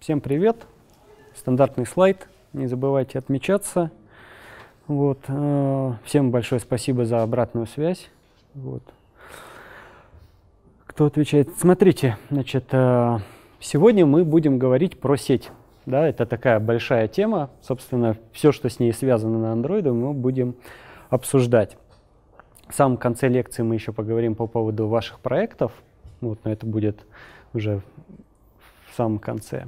Всем привет! Стандартный слайд. Не забывайте отмечаться. Вот. э, Всем большое спасибо за обратную связь. Вот. Кто отвечает? Смотрите, значит, э, сегодня мы будем говорить про сеть. Да, это такая большая тема. Собственно, все, что с ней связано на Android, мы будем обсуждать. В самом конце лекции мы еще поговорим по поводу ваших проектов. Вот, но это будет уже в самом конце.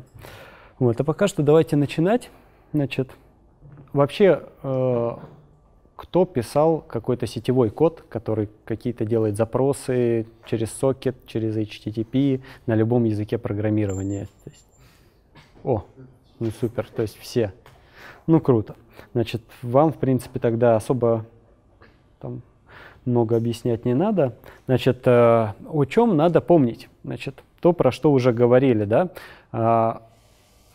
Вот, а пока что давайте начинать. Значит, вообще, э, кто писал какой-то сетевой код, который какие-то делает запросы через сокет, через HTTP на любом языке программирования? То есть, о, ну супер, то есть все. Ну круто. Значит, вам, в принципе, тогда особо там, много объяснять не надо. Значит, э, о чем надо помнить? Значит, то, про что уже говорили, да, а,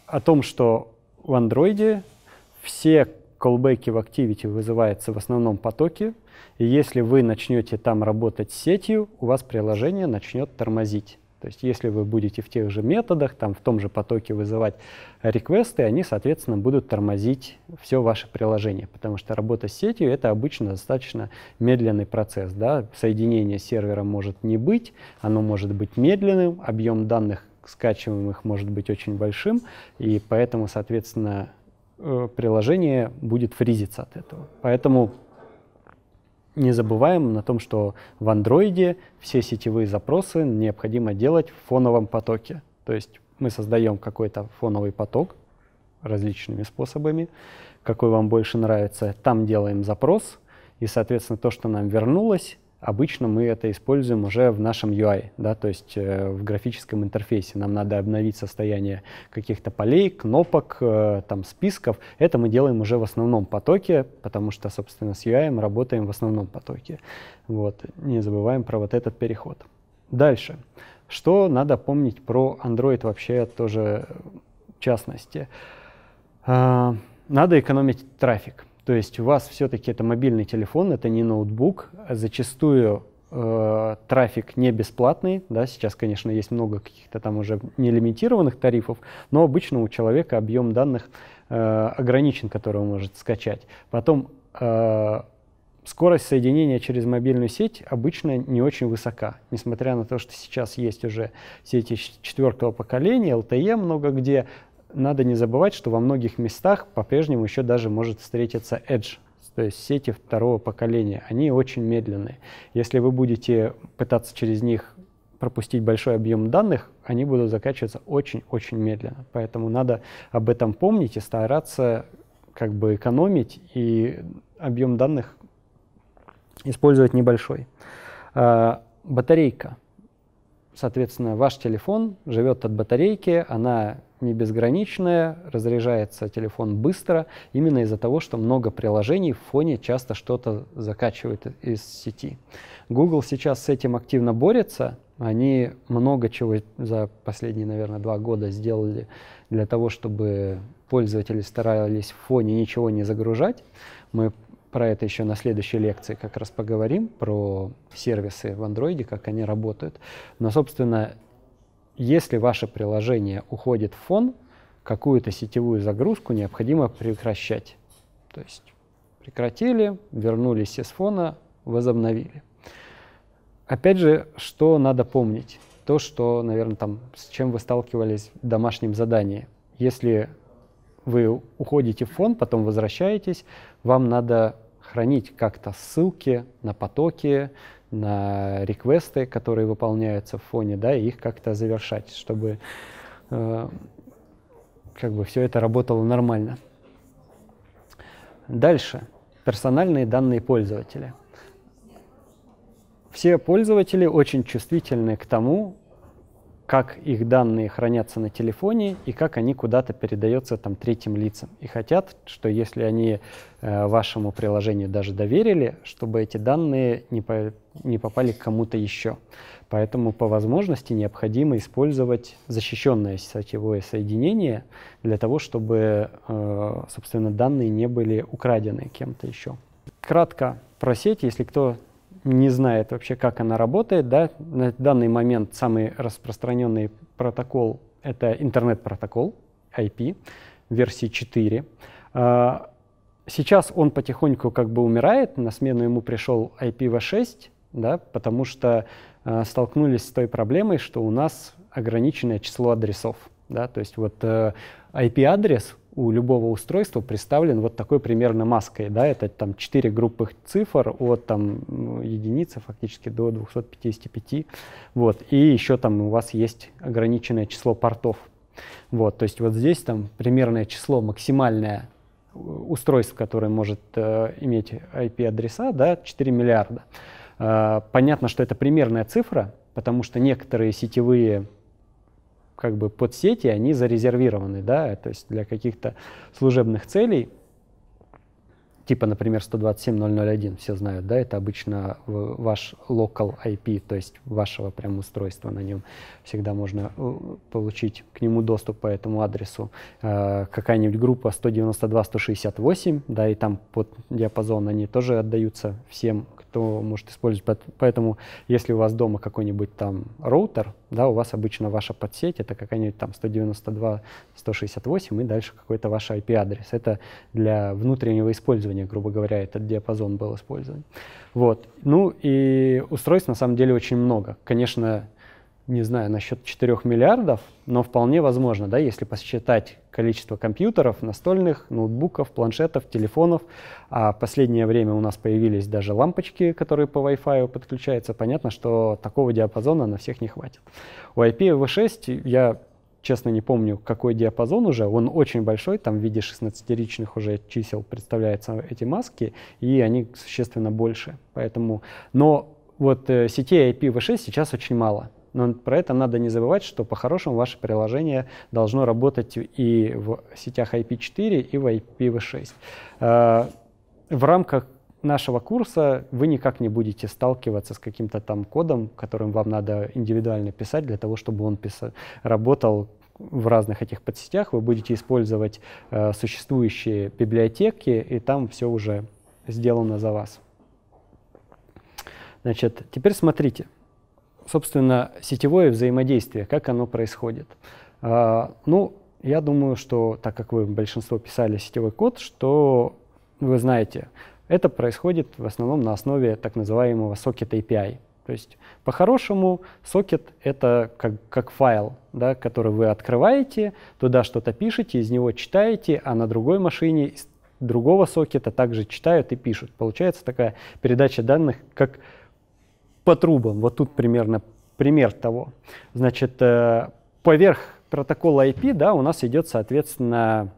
о том, что в андроиде все колбеки в Activity вызываются в основном потоке, и если вы начнете там работать с сетью, у вас приложение начнет тормозить. То есть если вы будете в тех же методах, там в том же потоке вызывать реквесты, они, соответственно, будут тормозить все ваше приложение, потому что работа с сетью — это обычно достаточно медленный процесс. Да? Соединение с сервером может не быть, оно может быть медленным, объем данных скачиваемых может быть очень большим, и поэтому, соответственно, э, приложение будет фризиться от этого. Поэтому не забываем на том, что в андроиде все сетевые запросы необходимо делать в фоновом потоке. То есть мы создаем какой-то фоновый поток различными способами, какой вам больше нравится. Там делаем запрос, и, соответственно, то, что нам вернулось, обычно мы это используем уже в нашем UI, да, то есть э, в графическом интерфейсе. Нам надо обновить состояние каких-то полей, кнопок, э, там, списков. Это мы делаем уже в основном потоке, потому что, собственно, с UI мы работаем в основном потоке. Вот. Не забываем про вот этот переход. Дальше. Что надо помнить про Android вообще тоже в частности? А, надо экономить трафик. То есть у вас все-таки это мобильный телефон, это не ноутбук. Зачастую э, трафик не бесплатный. Да, сейчас, конечно, есть много каких-то там уже нелимитированных тарифов, но обычно у человека объем данных э, ограничен, который он может скачать. Потом э, скорость соединения через мобильную сеть обычно не очень высока, несмотря на то, что сейчас есть уже сети четвертого поколения, LTE много где, надо не забывать, что во многих местах по-прежнему еще даже может встретиться Edge, то есть сети второго поколения. Они очень медленные. Если вы будете пытаться через них пропустить большой объем данных, они будут закачиваться очень-очень медленно. Поэтому надо об этом помнить и стараться как бы экономить и объем данных использовать небольшой. А, батарейка. Соответственно, ваш телефон живет от батарейки, она не безграничная, разряжается телефон быстро, именно из-за того, что много приложений в фоне часто что-то закачивает из сети. Google сейчас с этим активно борется, они много чего за последние, наверное, два года сделали для того, чтобы пользователи старались в фоне ничего не загружать. Мы про это еще на следующей лекции как раз поговорим, про сервисы в андроиде, как они работают. Но, собственно, если ваше приложение уходит в фон, какую-то сетевую загрузку необходимо прекращать. То есть прекратили, вернулись из фона, возобновили. Опять же, что надо помнить? То, что, наверное, там, с чем вы сталкивались в домашнем задании. Если вы уходите в фон, потом возвращаетесь, вам надо хранить как-то ссылки на потоки, на реквесты, которые выполняются в фоне, да, и их как-то завершать, чтобы э, как бы все это работало нормально. Дальше. Персональные данные пользователя. Все пользователи очень чувствительны к тому, как их данные хранятся на телефоне и как они куда-то передаются там третьим лицам. И хотят, что если они э, вашему приложению даже доверили, чтобы эти данные не, по, не попали к кому-то еще. Поэтому по возможности необходимо использовать защищенное сетевое соединение для того, чтобы, э, собственно, данные не были украдены кем-то еще. Кратко про сеть, если кто не знает вообще, как она работает. Да? На данный момент самый распространенный протокол — это интернет-протокол. IP версии 4. А, сейчас он потихоньку как бы умирает, на смену ему пришел IPv6, да, потому что э, столкнулись с той проблемой, что у нас ограниченное число адресов. Да, то есть вот э, IP-адрес у любого устройства представлен вот такой примерно маской. Да, это там 4 группы цифр от там, единицы фактически до 255. Вот, и еще там у вас есть ограниченное число портов. Вот, то есть вот здесь там примерное число максимальное устройств, которое может э, иметь IP-адреса, да, 4 миллиарда. Э, понятно, что это примерная цифра, потому что некоторые сетевые как бы подсети, они зарезервированы, да, то есть для каких-то служебных целей типа, например, 127.0.0.1, все знают, да, это обычно ваш local IP, то есть вашего прям устройства на нем. Всегда можно э, получить к нему доступ по этому адресу. Э, какая-нибудь группа 192.168, да, и там под диапазон они тоже отдаются всем кто может использовать. Поэтому, если у вас дома какой-нибудь там роутер, да, у вас обычно ваша подсеть, это какая-нибудь там 192.168 и дальше какой-то ваш IP-адрес. Это для внутреннего использования, грубо говоря, этот диапазон был использован. Вот. Ну и устройств на самом деле очень много. Конечно, не знаю насчет 4 миллиардов, но вполне возможно, да, если посчитать количество компьютеров, настольных, ноутбуков, планшетов, телефонов. А в последнее время у нас появились даже лампочки, которые по Wi-Fi подключаются. Понятно, что такого диапазона на всех не хватит. У IPv6 я честно не помню, какой диапазон уже, он очень большой, там в виде 16-ричных уже чисел представляются эти маски, и они существенно больше. Поэтому, но вот э, сетей IPv6 сейчас очень мало. Но про это надо не забывать, что по-хорошему ваше приложение должно работать и в сетях IP4, и в IPv6. Э, в рамках нашего курса вы никак не будете сталкиваться с каким-то там кодом, которым вам надо индивидуально писать для того, чтобы он писал, работал в разных этих подсетях. Вы будете использовать э, существующие библиотеки, и там все уже сделано за вас. Значит, теперь смотрите собственно, сетевое взаимодействие, как оно происходит. А, ну, я думаю, что, так как вы большинство писали сетевой код, что вы знаете, это происходит в основном на основе так называемого Socket API. То есть по-хорошему сокет это как, как файл, да, который вы открываете, туда что-то пишете, из него читаете, а на другой машине другого сокета также читают и пишут. Получается такая передача данных, как по трубам. Вот тут примерно пример того. Значит, э, поверх протокола IP да, у нас идет, соответственно,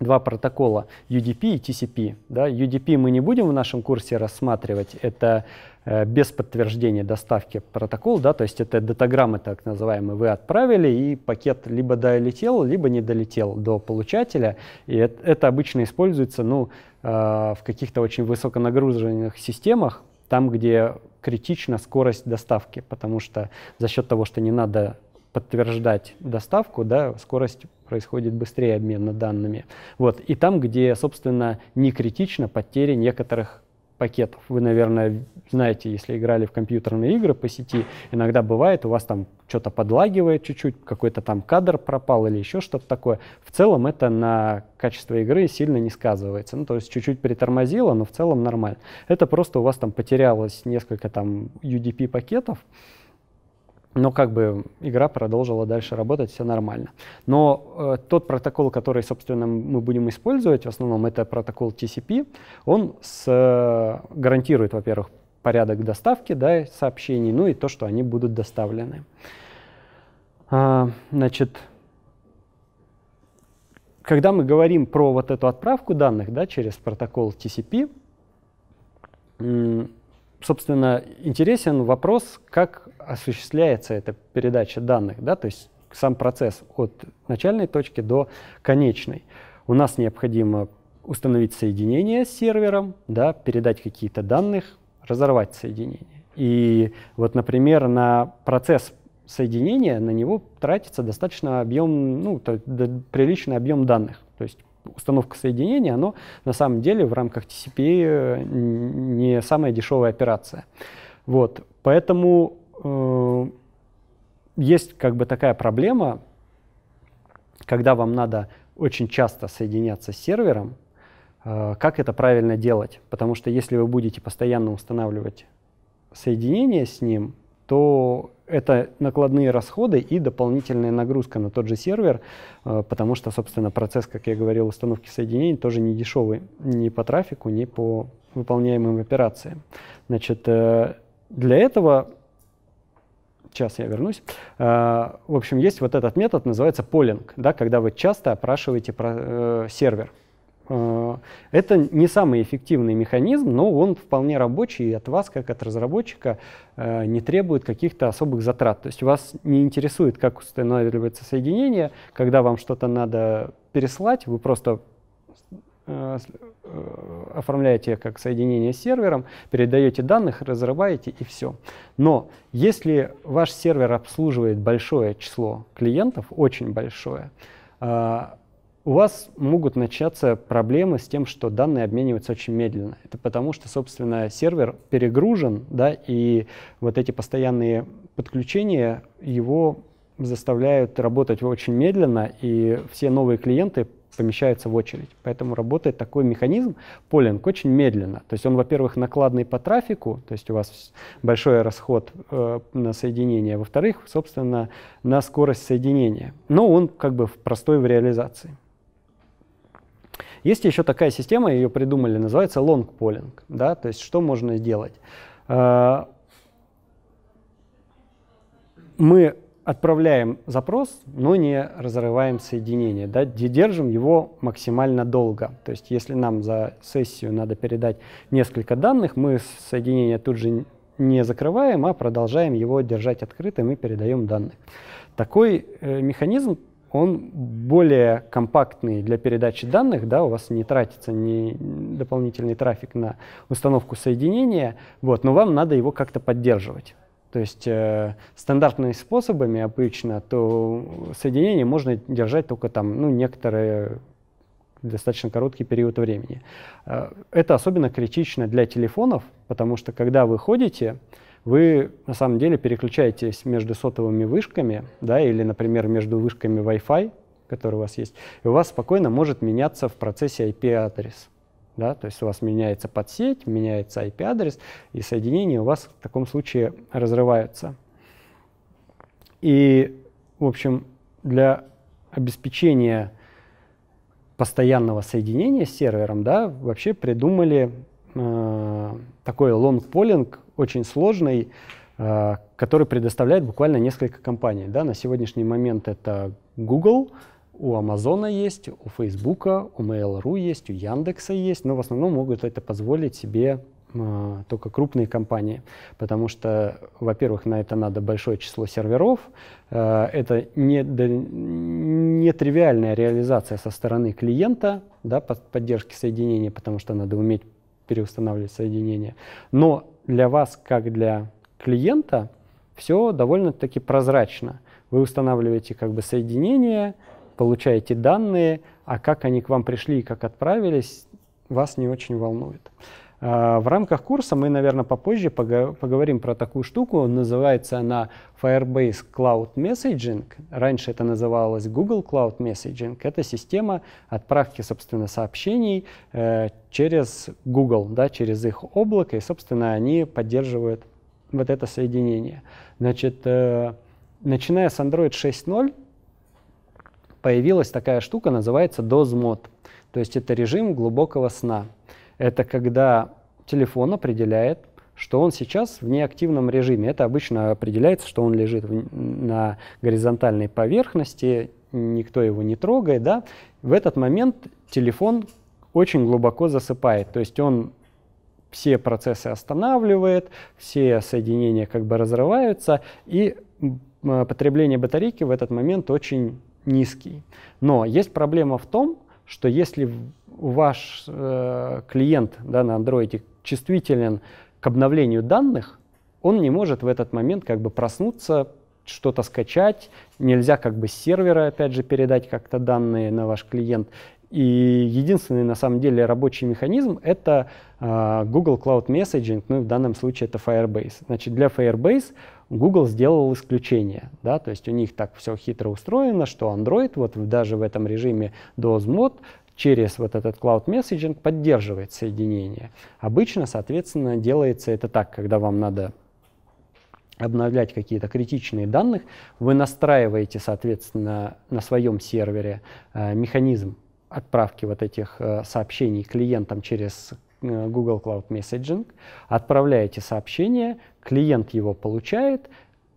два протокола UDP и TCP. Да. UDP мы не будем в нашем курсе рассматривать, это э, без подтверждения доставки протокол, да, то есть это датаграммы так называемые вы отправили, и пакет либо долетел, либо не долетел до получателя, и это, обычно используется ну, э, в каких-то очень высоконагруженных системах, там, где критична скорость доставки, потому что за счет того, что не надо подтверждать доставку, да, скорость происходит быстрее обмена данными. Вот. И там, где, собственно, не критично потеря некоторых пакетов. Вы, наверное, знаете, если играли в компьютерные игры по сети, иногда бывает, у вас там что-то подлагивает чуть-чуть, какой-то там кадр пропал или еще что-то такое. В целом это на качество игры сильно не сказывается. Ну, то есть чуть-чуть притормозило, но в целом нормально. Это просто у вас там потерялось несколько там UDP пакетов, но как бы игра продолжила дальше работать, все нормально. Но э, тот протокол, который, собственно, мы будем использовать, в основном это протокол TCP, он с, э, гарантирует, во-первых, порядок доставки да, сообщений, ну и то, что они будут доставлены. А, значит, когда мы говорим про вот эту отправку данных да, через протокол TCP, собственно, интересен вопрос, как осуществляется эта передача данных, да, то есть сам процесс от начальной точки до конечной. У нас необходимо установить соединение с сервером, да, передать какие-то данных, разорвать соединение. И вот, например, на процесс соединения на него тратится достаточно объем, ну, то, да, приличный объем данных. То есть установка соединения, оно на самом деле в рамках TCP э, не самая дешевая операция. Вот, поэтому э, есть как бы такая проблема, когда вам надо очень часто соединяться с сервером, э, как это правильно делать. Потому что если вы будете постоянно устанавливать соединение с ним, то это накладные расходы и дополнительная нагрузка на тот же сервер, э, потому что, собственно, процесс, как я говорил, установки соединений тоже не дешевый ни по трафику, ни по выполняемым операциям. Значит, э, для этого, сейчас я вернусь, э, в общем, есть вот этот метод, называется полинг, да, когда вы часто опрашиваете сервер. Э, это не самый эффективный механизм, но он вполне рабочий, и от вас, как от разработчика, э, не требует каких-то особых затрат. То есть вас не интересует, как устанавливается соединение, когда вам что-то надо переслать, вы просто э, оформляете как соединение с сервером, передаете данных, разрываете и все. Но если ваш сервер обслуживает большое число клиентов, очень большое, у вас могут начаться проблемы с тем, что данные обмениваются очень медленно. Это потому, что, собственно, сервер перегружен, да, и вот эти постоянные подключения его заставляют работать очень медленно, и все новые клиенты помещаются в очередь. Поэтому работает такой механизм, полинг, очень медленно. То есть он, во-первых, накладный по трафику, то есть у вас большой расход э, на соединение, во-вторых, собственно, на скорость соединения. Но он как бы простой в реализации. Есть еще такая система, ее придумали, называется long polling. Да? То есть что можно сделать? А, мы отправляем запрос, но не разрываем соединение, да, держим его максимально долго. То есть если нам за сессию надо передать несколько данных, мы соединение тут же не закрываем, а продолжаем его держать открытым и передаем данных. Такой э, механизм он более компактный для передачи данных, да, у вас не тратится ни дополнительный трафик на установку соединения, вот, но вам надо его как-то поддерживать. То есть э, стандартными способами обычно то соединение можно держать только там, ну, некоторые достаточно короткий период времени. Э, это особенно критично для телефонов, потому что когда вы ходите, вы на самом деле переключаетесь между сотовыми вышками, да, или, например, между вышками Wi-Fi, которые у вас есть, и у вас спокойно может меняться в процессе IP-адрес. Да, то есть у вас меняется подсеть, меняется IP-адрес, и соединения у вас в таком случае разрываются. И, в общем, для обеспечения постоянного соединения с сервером, да, вообще придумали э, такой long polling очень сложный, э, который предоставляет буквально несколько компаний. Да? На сегодняшний момент это Google, у Амазона есть, у Фейсбука, у Mail.ru есть, у Яндекса есть, но в основном могут это позволить себе э, только крупные компании, потому что, во-первых, на это надо большое число серверов, э, это не, не тривиальная реализация со стороны клиента, да, под поддержки соединения, потому что надо уметь переустанавливать соединение, но для вас, как для клиента, все довольно-таки прозрачно. Вы устанавливаете как бы соединение, получаете данные, а как они к вам пришли и как отправились, вас не очень волнует. А, в рамках курса мы, наверное, попозже поговорим про такую штуку. Называется она Firebase Cloud Messaging. Раньше это называлось Google Cloud Messaging. Это система отправки, собственно, сообщений э, через Google, да, через их облако. И, собственно, они поддерживают вот это соединение. Значит, э, начиная с Android 6.0 появилась такая штука, называется DOS Mode. То есть это режим глубокого сна. Это когда телефон определяет, что он сейчас в неактивном режиме. Это обычно определяется, что он лежит на горизонтальной поверхности, никто его не трогает. Да? В этот момент телефон очень глубоко засыпает. То есть он все процессы останавливает, все соединения как бы разрываются, и потребление батарейки в этот момент очень низкий. Но есть проблема в том, что если ваш э, клиент да, на андроиде чувствителен к обновлению данных, он не может в этот момент как бы проснуться, что-то скачать, нельзя как бы с сервера опять же передать как-то данные на ваш клиент. И единственный на самом деле рабочий механизм это э, Google Cloud Messaging, ну в данном случае это Firebase. Значит, для Firebase Google сделал исключение, да, то есть у них так все хитро устроено, что Android вот даже в этом режиме DOS Mod через вот этот Cloud Messaging поддерживает соединение. Обычно, соответственно, делается это так, когда вам надо обновлять какие-то критичные данные, вы настраиваете, соответственно, на своем сервере э, механизм отправки вот этих э, сообщений клиентам через э, Google Cloud Messaging, отправляете сообщение, клиент его получает,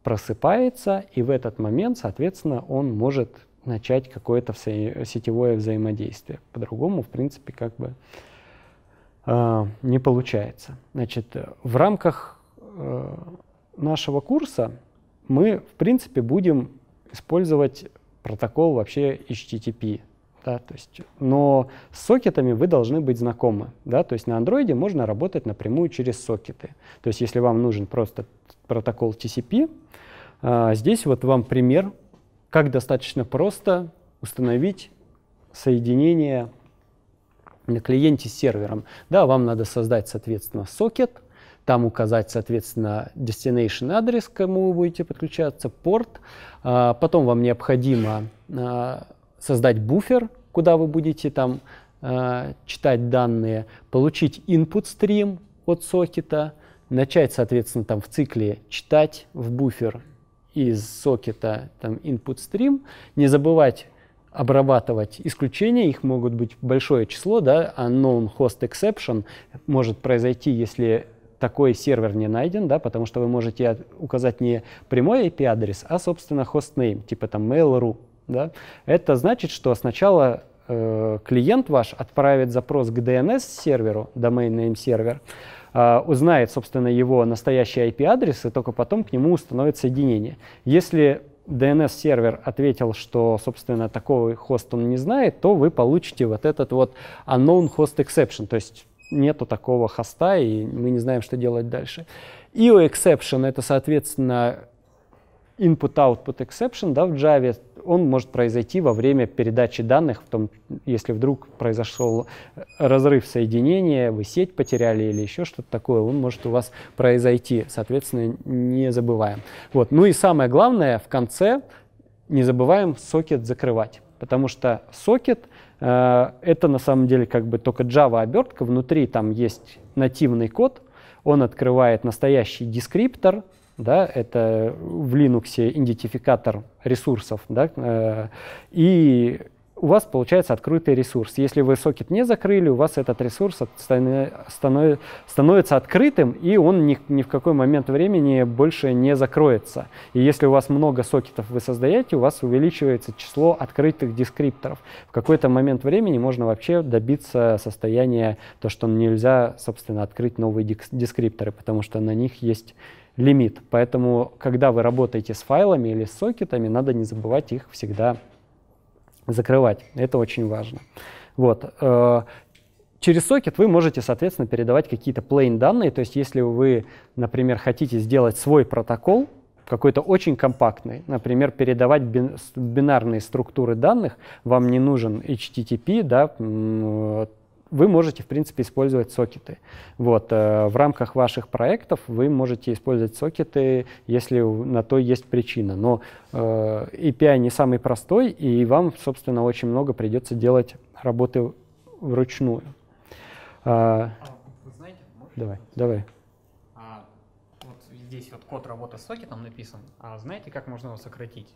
просыпается, и в этот момент, соответственно, он может начать какое-то сетевое взаимодействие. По-другому, в принципе, как бы э, не получается. Значит, в рамках э, нашего курса мы, в принципе, будем использовать протокол вообще HTTP. Да, то есть, но с сокетами вы должны быть знакомы. Да, то есть на андроиде можно работать напрямую через сокеты. То есть если вам нужен просто протокол TCP, а, здесь вот вам пример, как достаточно просто установить соединение на клиенте с сервером. Да, вам надо создать, соответственно, сокет, там указать, соответственно, destination адрес, к кому вы будете подключаться, порт. А, потом вам необходимо а, создать буфер, куда вы будете там а, читать данные, получить input stream от сокета, начать, соответственно, там в цикле читать в буфер из сокета там input stream, не забывать обрабатывать исключения, их могут быть большое число, да, unknown host exception может произойти, если такой сервер не найден, да, потому что вы можете указать не прямой IP-адрес, а, собственно, hostname, типа там mail.ru. Да. Это значит, что сначала э, клиент ваш отправит запрос к DNS-серверу, domain name сервер, э, узнает, собственно, его настоящий IP-адрес, и только потом к нему установит соединение. Если DNS-сервер ответил, что, собственно, такого хост он не знает, то вы получите вот этот вот unknown host exception, то есть нету такого хоста, и мы не знаем, что делать дальше. IO exception — это, соответственно, input-output exception да, в Java, он может произойти во время передачи данных, в том, если вдруг произошел разрыв соединения, вы сеть потеряли или еще что-то такое, он может у вас произойти, соответственно, не забываем. Вот. Ну и самое главное, в конце не забываем сокет закрывать, потому что сокет — Э, это на самом деле как бы только Java обертка, внутри там есть нативный код, он открывает настоящий дескриптор, да, это в Linux идентификатор ресурсов, да, э, и у вас получается открытый ресурс. Если вы сокет не закрыли, у вас этот ресурс становится открытым, и он ни, ни в какой момент времени больше не закроется. И если у вас много сокетов вы создаете, у вас увеличивается число открытых дескрипторов. В какой-то момент времени можно вообще добиться состояния, то, что нельзя, собственно, открыть новые дескрипторы, потому что на них есть лимит. Поэтому, когда вы работаете с файлами или с сокетами, надо не забывать их всегда закрывать. Это очень важно. Вот. Э, через сокет вы можете, соответственно, передавать какие-то plain данные. То есть если вы, например, хотите сделать свой протокол, какой-то очень компактный, например, передавать бинарные структуры данных, вам не нужен HTTP, да, вы можете, в принципе, использовать сокеты. Вот, э, в рамках ваших проектов вы можете использовать сокеты, если на то есть причина. Но э, API не самый простой, и вам, собственно, очень много придется делать работы вручную. А, вы знаете? Давай, давай. А, вот здесь вот код работы с сокетом написан. А знаете, как можно его сократить?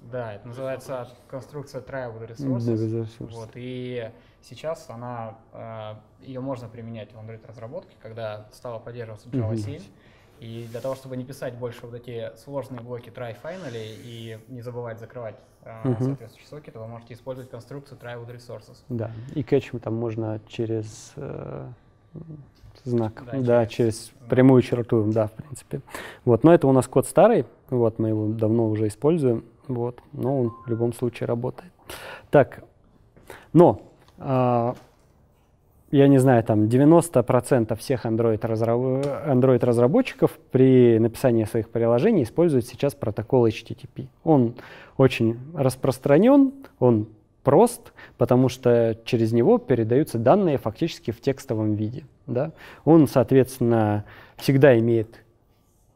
Да, это называется конструкция Triable Resources. Вот, и сейчас она, э, ее можно применять в Android-разработке, когда стала поддерживаться Java 7. И для того, чтобы не писать больше вот эти сложные блоки try finally и не забывать закрывать uh -huh. соответствующие сокеты, вы можете использовать конструкцию try with resources. Да, и кэч там можно через э, знак, да, да через, через прямую черту, да, в принципе. Вот, но это у нас код старый, вот, мы его давно уже используем. Вот, но он в любом случае работает. Так, но э, я не знаю, там 90% всех Android-разработчиков Android при написании своих приложений используют сейчас протокол HTTP. Он очень распространен, он прост, потому что через него передаются данные фактически в текстовом виде. Да? Он, соответственно, всегда имеет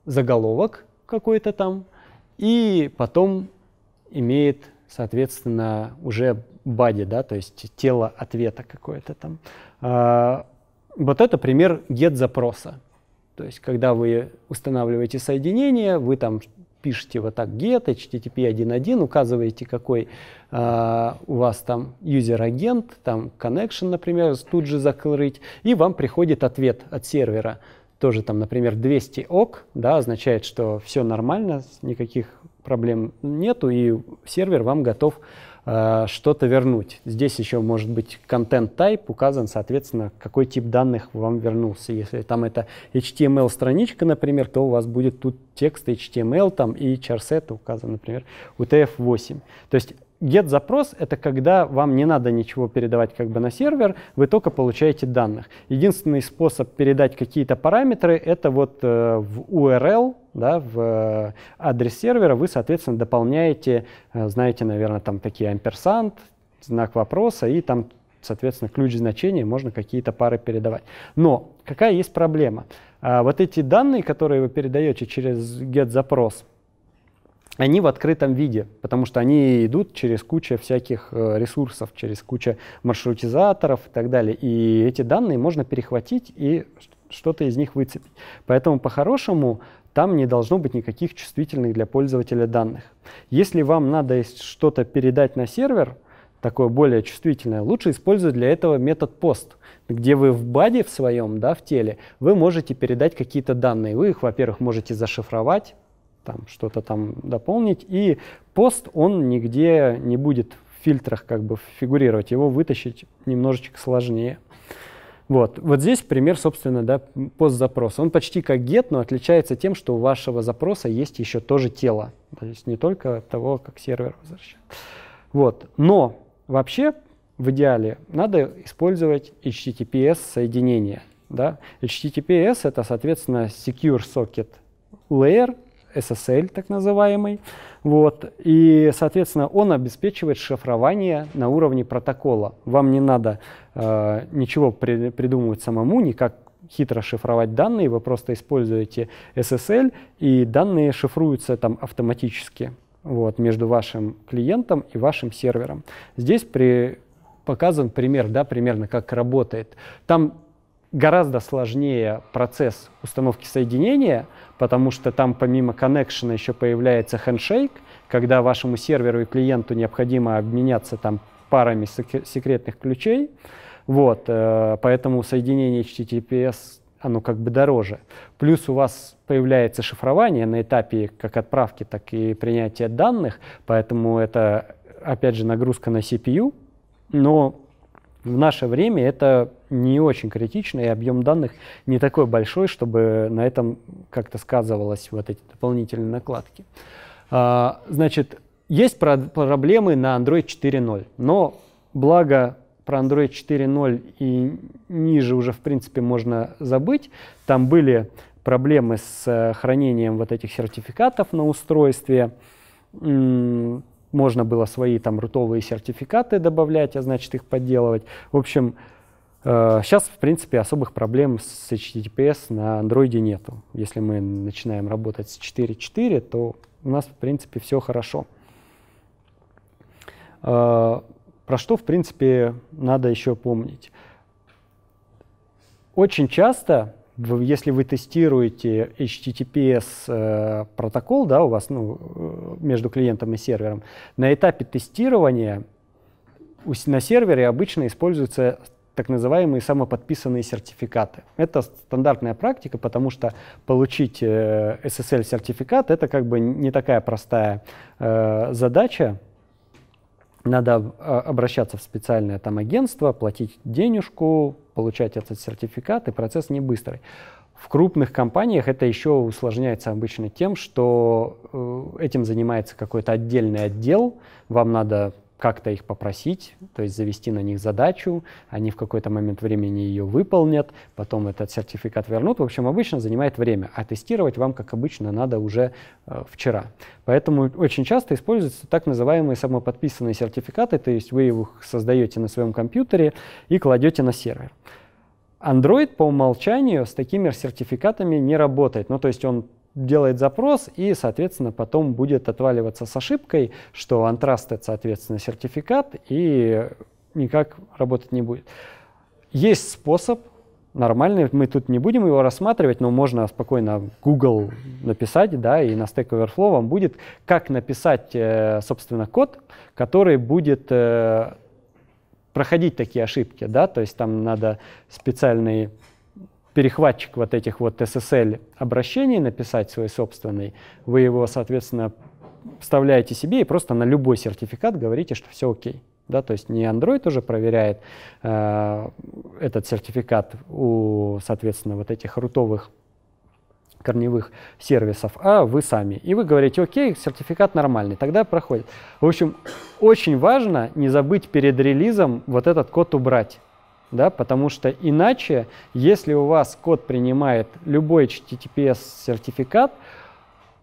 заголовок какой-то там, и потом имеет, соответственно, уже body, да, то есть тело ответа какое-то там. А, вот это пример get запроса. То есть, когда вы устанавливаете соединение, вы там пишете вот так GET, HTTP 1.1, указываете, какой э, у вас там user agent, там connection, например, тут же закрыть, и вам приходит ответ от сервера. Тоже там, например, 200 OK, да, означает, что все нормально, никаких проблем нету, и сервер вам готов Э, что-то вернуть. Здесь еще может быть content type указан, соответственно, какой тип данных вам вернулся. Если там это HTML страничка, например, то у вас будет тут текст HTML там и charset указан, например, UTF-8. То есть get запрос это когда вам не надо ничего передавать как бы на сервер, вы только получаете данных. Единственный способ передать какие-то параметры это вот э, в URL, да, в э, адрес сервера вы, соответственно, дополняете, э, знаете, наверное, там такие амперсант, знак вопроса и там, соответственно, ключ значения, можно какие-то пары передавать. Но какая есть проблема? А, вот эти данные, которые вы передаете через get запрос, они в открытом виде, потому что они идут через кучу всяких э, ресурсов, через кучу маршрутизаторов и так далее. И эти данные можно перехватить и что-то из них выцепить. Поэтому по-хорошему там не должно быть никаких чувствительных для пользователя данных. Если вам надо что-то передать на сервер, такое более чувствительное, лучше использовать для этого метод пост, где вы в баде в своем, да, в теле, вы можете передать какие-то данные. Вы их, во-первых, можете зашифровать, там что-то там дополнить. И пост, он нигде не будет в фильтрах как бы фигурировать, его вытащить немножечко сложнее. Вот. вот здесь пример, собственно, да, пост запроса. Он почти как get, но отличается тем, что у вашего запроса есть еще тоже тело. То есть не только того, как сервер возвращает. Вот. Но вообще в идеале надо использовать HTTPS соединение. Да? HTTPS это, соответственно, Secure Socket Layer, SSL так называемый. Вот. И, соответственно, он обеспечивает шифрование на уровне протокола. Вам не надо э, ничего при, придумывать самому, никак хитро шифровать данные, вы просто используете SSL, и данные шифруются там автоматически вот, между вашим клиентом и вашим сервером. Здесь при, показан пример, да, примерно как работает. Там гораздо сложнее процесс установки соединения, потому что там помимо connection еще появляется handshake, когда вашему серверу и клиенту необходимо обменяться там парами секретных ключей. Вот, э, поэтому соединение HTTPS оно как бы дороже. Плюс у вас появляется шифрование на этапе как отправки, так и принятия данных, поэтому это, опять же, нагрузка на CPU, но в наше время это не очень критично, и объем данных не такой большой, чтобы на этом как-то сказывалось вот эти дополнительные накладки. А, значит, есть про проблемы на Android 4.0, но благо про Android 4.0 и ниже уже, в принципе, можно забыть. Там были проблемы с э, хранением вот этих сертификатов на устройстве можно было свои там рутовые сертификаты добавлять, а значит их подделывать. В общем, э, сейчас, в принципе, особых проблем с HTTPS на андроиде нету. Если мы начинаем работать с 4.4, то у нас, в принципе, все хорошо. Э, про что, в принципе, надо еще помнить? Очень часто если вы тестируете HTTPS э, протокол, да, у вас ну, э, между клиентом и сервером, на этапе тестирования на сервере обычно используются так называемые самоподписанные сертификаты. Это стандартная практика, потому что получить э, SSL-сертификат это как бы не такая простая задача, надо а, обращаться в специальное там агентство, платить денежку, получать этот сертификат, и процесс не быстрый. В крупных компаниях это еще усложняется обычно тем, что э, этим занимается какой-то отдельный отдел, вам надо как-то их попросить, то есть завести на них задачу, они в какой-то момент времени ее выполнят, потом этот сертификат вернут. В общем, обычно занимает время, а тестировать вам, как обычно, надо уже э, вчера. Поэтому очень часто используются так называемые самоподписанные сертификаты, то есть вы их создаете на своем компьютере и кладете на сервер. Android по умолчанию с такими сертификатами не работает. Ну, то есть он делает запрос и, соответственно, потом будет отваливаться с ошибкой, что untrusted, соответственно, сертификат и никак работать не будет. Есть способ нормальный, мы тут не будем его рассматривать, но можно спокойно Google написать, да, и на Stack Overflow вам будет, как написать, э, собственно, код, который будет э, проходить такие ошибки, да, то есть там надо специальный перехватчик вот этих вот SSL обращений написать свой собственный, вы его, соответственно, вставляете себе и просто на любой сертификат говорите, что все окей. Да, то есть не Android уже проверяет э, этот сертификат у, соответственно, вот этих рутовых корневых сервисов, а вы сами. И вы говорите, окей, сертификат нормальный, тогда проходит. В общем, очень важно не забыть перед релизом вот этот код убрать да, потому что иначе, если у вас код принимает любой HTTPS-сертификат,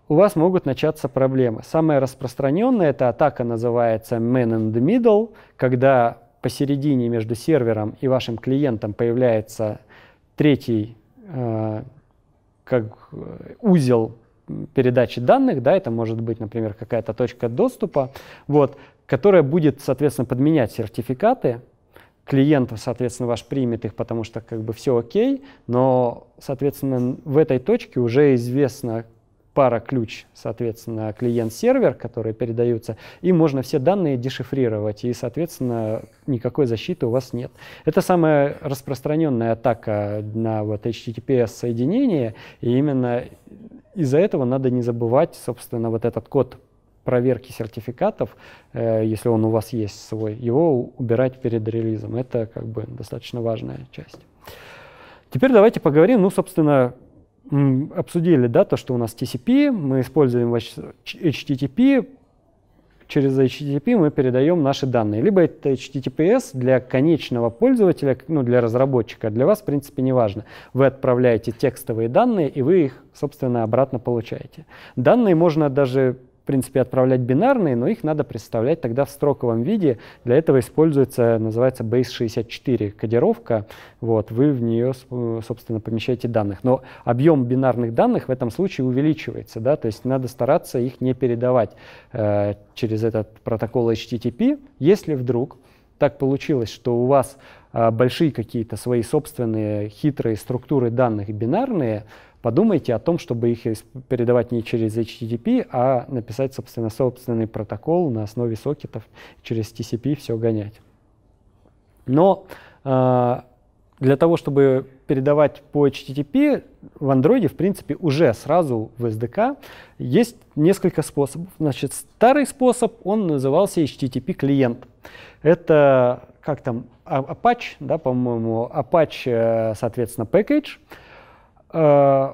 у вас могут начаться проблемы. Самая распространенная эта атака называется man in the middle, когда посередине между сервером и вашим клиентом появляется третий э, как э, узел передачи данных, да, это может быть, например, какая-то точка доступа, вот, которая будет, соответственно, подменять сертификаты, клиент, соответственно, ваш примет их, потому что как бы все окей, но, соответственно, в этой точке уже известна пара ключ, соответственно, клиент-сервер, которые передаются, и можно все данные дешифрировать, и, соответственно, никакой защиты у вас нет. Это самая распространенная атака на вот HTTPS-соединение, и именно из-за этого надо не забывать, собственно, вот этот код проверки сертификатов, э, если он у вас есть свой, его убирать перед релизом. Это как бы достаточно важная часть. Теперь давайте поговорим, ну, собственно, обсудили, да, то, что у нас TCP, мы используем HTTP, через HTTP мы передаем наши данные. Либо это HTTPS для конечного пользователя, ну, для разработчика. Для вас, в принципе, не важно. Вы отправляете текстовые данные, и вы их, собственно, обратно получаете. Данные можно даже принципе, отправлять бинарные, но их надо представлять тогда в строковом виде. Для этого используется, называется base64 кодировка. Вот, вы в нее, собственно, помещаете данных. Но объем бинарных данных в этом случае увеличивается. Да? То есть надо стараться их не передавать э, через этот протокол HTTP. Если вдруг так получилось, что у вас э, большие какие-то свои собственные хитрые структуры данных бинарные, подумайте о том, чтобы их передавать не через HTTP, а написать, собственно, собственный протокол на основе сокетов, через TCP все гонять. Но э, для того, чтобы передавать по HTTP, в Android, в принципе, уже сразу в SDK есть несколько способов. Значит, старый способ, он назывался HTTP клиент. Это как там, а, Apache, да, по-моему, Apache, э, соответственно, package. Э,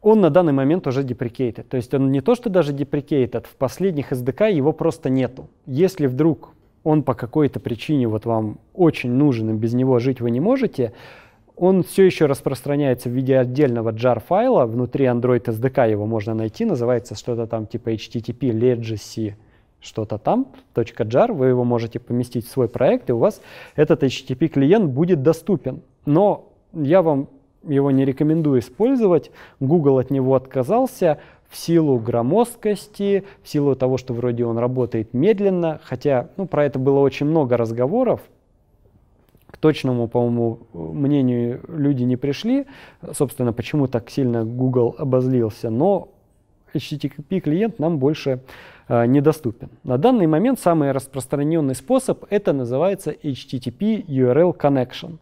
он на данный момент уже deprecated. То есть он не то, что даже deprecated, в последних SDK его просто нету. Если вдруг он по какой-то причине вот вам очень нужен, и без него жить вы не можете, он все еще распространяется в виде отдельного jar файла, внутри Android SDK его можно найти, называется что-то там типа HTTP legacy что-то там, .jar, вы его можете поместить в свой проект, и у вас этот HTTP клиент будет доступен. Но я вам его не рекомендую использовать. Google от него отказался в силу громоздкости, в силу того, что вроде он работает медленно, хотя ну, про это было очень много разговоров, к точному, по-моему, мнению люди не пришли, собственно, почему так сильно Google обозлился, но HTTP клиент нам больше э, недоступен. На данный момент самый распространенный способ это называется HTTP URL Connection.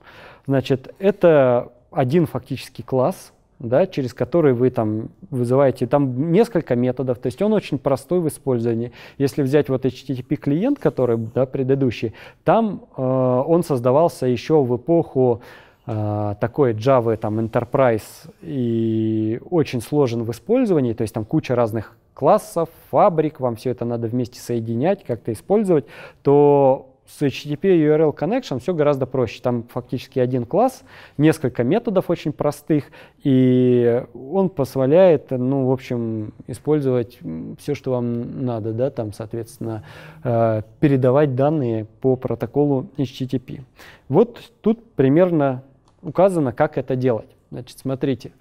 Значит, это один фактически класс, да, через который вы там вызываете, там несколько методов, то есть он очень простой в использовании. Если взять вот HTTP клиент, который да, предыдущий, там э, он создавался еще в эпоху э, такой Java там Enterprise и очень сложен в использовании, то есть там куча разных классов, фабрик, вам все это надо вместе соединять, как-то использовать, то с HTTP URL Connection все гораздо проще. Там фактически один класс, несколько методов очень простых, и он позволяет, ну, в общем, использовать все, что вам надо, да, там, соответственно, э, передавать данные по протоколу HTTP. Вот тут примерно указано, как это делать. Значит, смотрите.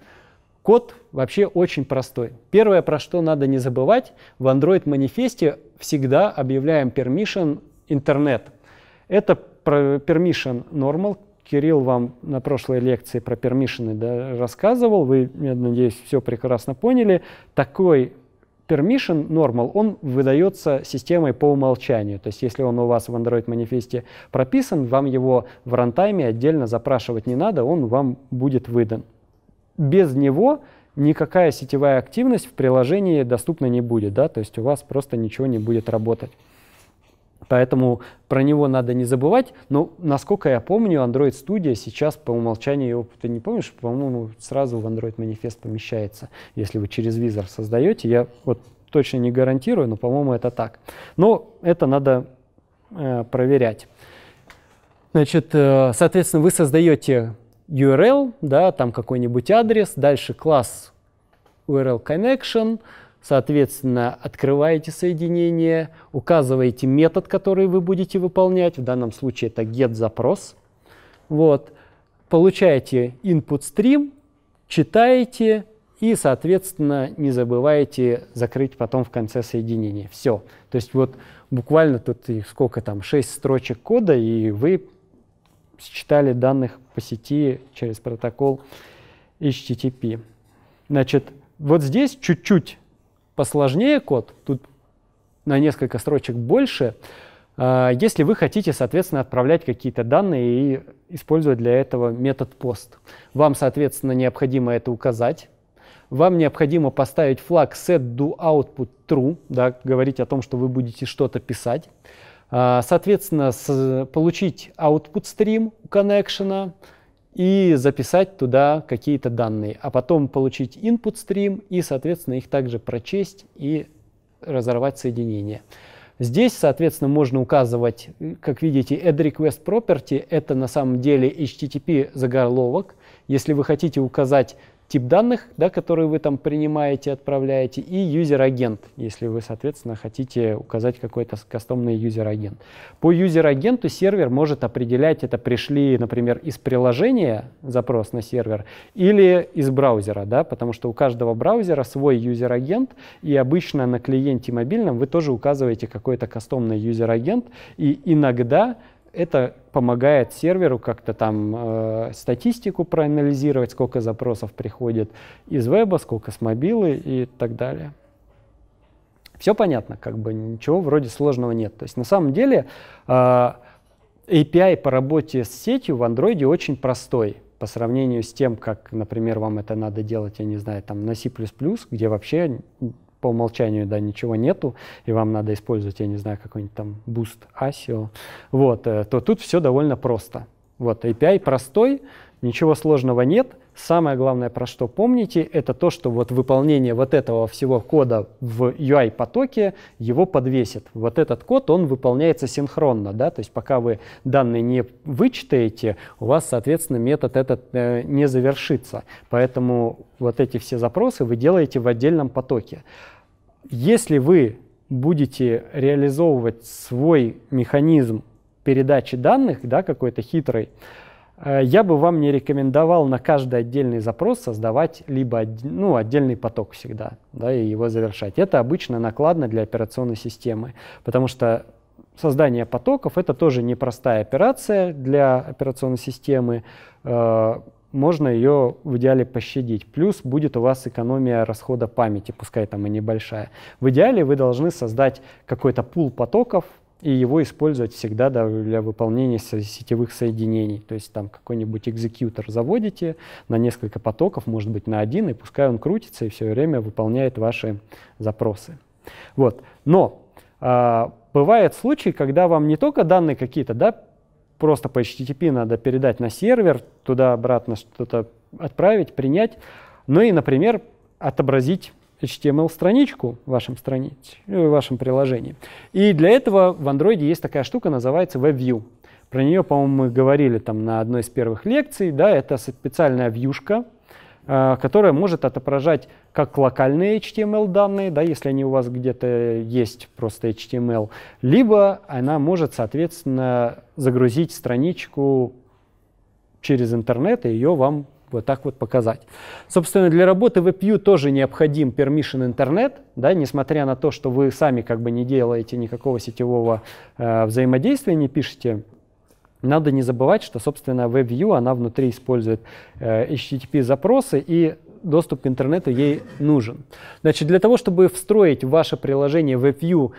Код вообще очень простой. Первое, про что надо не забывать, в Android манифесте всегда объявляем permission интернет. Это permission normal. Кирилл вам на прошлой лекции про пермишины да, рассказывал. Вы, я надеюсь, все прекрасно поняли. Такой permission normal, он выдается системой по умолчанию. То есть если он у вас в Android манифесте прописан, вам его в рантайме отдельно запрашивать не надо, он вам будет выдан. Без него никакая сетевая активность в приложении доступна не будет, да, то есть у вас просто ничего не будет работать. Поэтому про него надо не забывать. Но, насколько я помню, Android Studio сейчас по умолчанию, ты не помнишь, по-моему, сразу в Android манифест помещается, если вы через визор создаете. Я вот точно не гарантирую, но, по-моему, это так. Но это надо э, проверять. Значит, э, соответственно, вы создаете URL, да, там какой-нибудь адрес, дальше класс URL connection, Соответственно, открываете соединение, указываете метод, который вы будете выполнять. В данном случае это get-запрос. Вот. Получаете input stream, читаете и, соответственно, не забываете закрыть потом в конце соединения. Все. То есть вот буквально тут сколько там, 6 строчек кода, и вы считали данных по сети через протокол HTTP. Значит, вот здесь чуть-чуть посложнее код, тут на несколько строчек больше, а, если вы хотите, соответственно, отправлять какие-то данные и использовать для этого метод post. Вам, соответственно, необходимо это указать. Вам необходимо поставить флаг set do output true, да, говорить о том, что вы будете что-то писать. А, соответственно, получить output stream у connection, и записать туда какие-то данные, а потом получить input stream и, соответственно, их также прочесть и разорвать соединение. Здесь, соответственно, можно указывать, как видите, add request property — это на самом деле HTTP заголовок. Если вы хотите указать тип данных, да, которые вы там принимаете, отправляете, и user agent, если вы, соответственно, хотите указать какой-то кастомный user agent. По user agent 'у сервер может определять, это пришли, например, из приложения запрос на сервер или из браузера, да, потому что у каждого браузера свой user agent, и обычно на клиенте мобильном вы тоже указываете какой-то кастомный user agent, и иногда это помогает серверу как-то там э, статистику проанализировать, сколько запросов приходит из веба, сколько с мобилы и так далее. Все понятно, как бы ничего вроде сложного нет. То есть на самом деле э, API по работе с сетью в Android очень простой по сравнению с тем, как, например, вам это надо делать, я не знаю, там на C++, где вообще по умолчанию, да, ничего нету, и вам надо использовать, я не знаю, какой-нибудь там Boost ASIO, вот, э, то тут все довольно просто. Вот, API простой, ничего сложного нет. Самое главное, про что помните, это то, что вот выполнение вот этого всего кода в UI-потоке его подвесит. Вот этот код, он выполняется синхронно, да, то есть пока вы данные не вычитаете, у вас, соответственно, метод этот э, не завершится. Поэтому вот эти все запросы вы делаете в отдельном потоке. Если вы будете реализовывать свой механизм передачи данных, да, какой-то хитрый, я бы вам не рекомендовал на каждый отдельный запрос создавать либо ну, отдельный поток всегда да, и его завершать. Это обычно накладно для операционной системы, потому что создание потоков это тоже непростая операция для операционной системы. Э, можно ее в идеале пощадить. Плюс будет у вас экономия расхода памяти, пускай там и небольшая. В идеале вы должны создать какой-то пул потоков и его использовать всегда для выполнения сетевых соединений. То есть там какой-нибудь экзекьютор заводите на несколько потоков, может быть на один, и пускай он крутится и все время выполняет ваши запросы. Вот. Но э, бывают случаи, когда вам не только данные какие-то да, просто по HTTP надо передать на сервер, туда-обратно что-то отправить, принять. Ну и, например, отобразить HTML-страничку в вашем, странице, в вашем приложении. И для этого в Android есть такая штука, называется WebView. Про нее, по-моему, мы говорили там на одной из первых лекций. Да, это специальная вьюшка, э, которая может отображать как локальные HTML-данные, да, если они у вас где-то есть просто HTML, либо она может, соответственно, загрузить страничку через интернет и ее вам вот так вот показать. Собственно, для работы WebView тоже необходим permission интернет, да, несмотря на то, что вы сами как бы не делаете никакого сетевого э, взаимодействия, не пишете надо не забывать, что, собственно, WebView, она внутри использует э, HTTP-запросы, и доступ к интернету ей нужен. Значит, для того, чтобы встроить в ваше приложение WebView,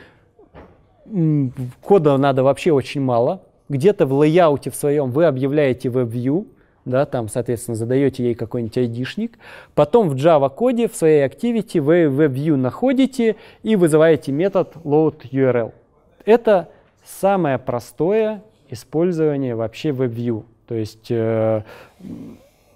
кода надо вообще очень мало. Где-то в лейауте в своем вы объявляете WebView, да, там, соответственно, задаете ей какой-нибудь айдишник. Потом в Java-коде, в своей activity вы WebView находите и вызываете метод loadURL. Это самое простое использование вообще WebView. То есть э,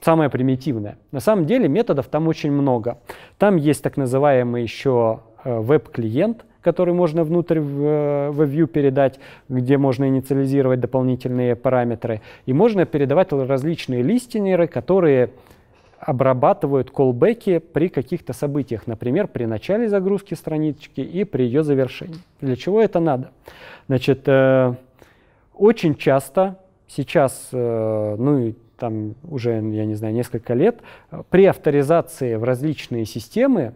самое примитивное. На самом деле методов там очень много. Там есть так называемый еще э, веб-клиент, который можно внутрь в э, WebView передать, где можно инициализировать дополнительные параметры. И можно передавать различные листинеры, которые обрабатывают колбеки при каких-то событиях, например, при начале загрузки странички и при ее завершении. Для чего это надо? Значит, э, очень часто сейчас, э, ну и там уже, я не знаю, несколько лет, при авторизации в различные системы,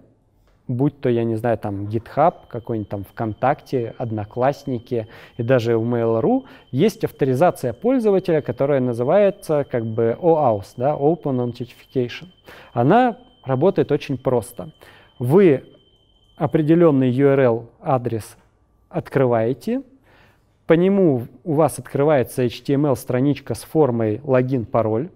будь то, я не знаю, там GitHub, какой-нибудь там ВКонтакте, Одноклассники и даже в Mail.ru, есть авторизация пользователя, которая называется как бы OAuth, да, Open Authentication. Она работает очень просто. Вы определенный URL-адрес открываете, по нему у вас открывается HTML-страничка с формой логин-пароль.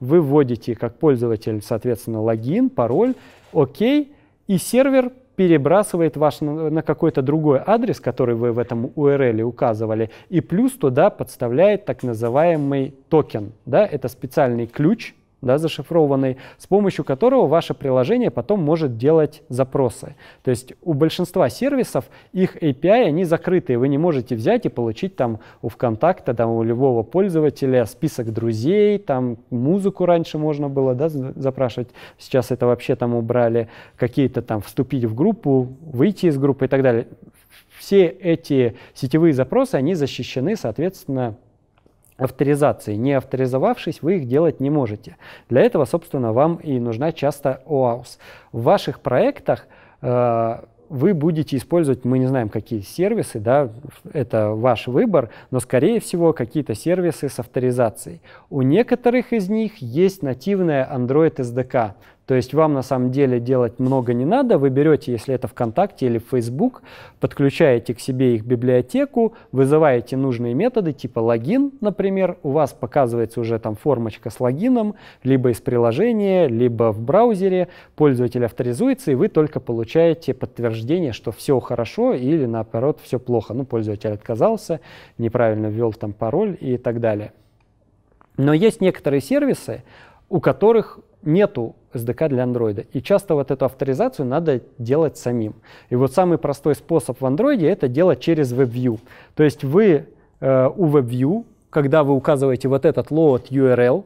Вы вводите как пользователь, соответственно, логин, пароль, окей, и сервер перебрасывает ваш на, какой-то другой адрес, который вы в этом URL указывали, и плюс туда подставляет так называемый токен. Да? Это специальный ключ, да, зашифрованный, с помощью которого ваше приложение потом может делать запросы. То есть у большинства сервисов их API, они закрытые, вы не можете взять и получить там у ВКонтакта, там, у любого пользователя список друзей, там музыку раньше можно было да, запрашивать, сейчас это вообще там убрали, какие-то там вступить в группу, выйти из группы и так далее. Все эти сетевые запросы, они защищены, соответственно, авторизации. Не авторизовавшись, вы их делать не можете. Для этого, собственно, вам и нужна часто OAuth. В ваших проектах э, вы будете использовать, мы не знаем, какие сервисы, да, это ваш выбор, но, скорее всего, какие-то сервисы с авторизацией. У некоторых из них есть нативная Android SDK, то есть вам на самом деле делать много не надо. Вы берете, если это ВКонтакте или Facebook, подключаете к себе их библиотеку, вызываете нужные методы, типа логин, например. У вас показывается уже там формочка с логином, либо из приложения, либо в браузере. Пользователь авторизуется, и вы только получаете подтверждение, что все хорошо или наоборот все плохо. Ну, пользователь отказался, неправильно ввел там пароль и так далее. Но есть некоторые сервисы, у которых нету SDK для Android. И часто вот эту авторизацию надо делать самим. И вот самый простой способ в Android это делать через WebView. То есть вы э, у WebView, когда вы указываете вот этот load URL,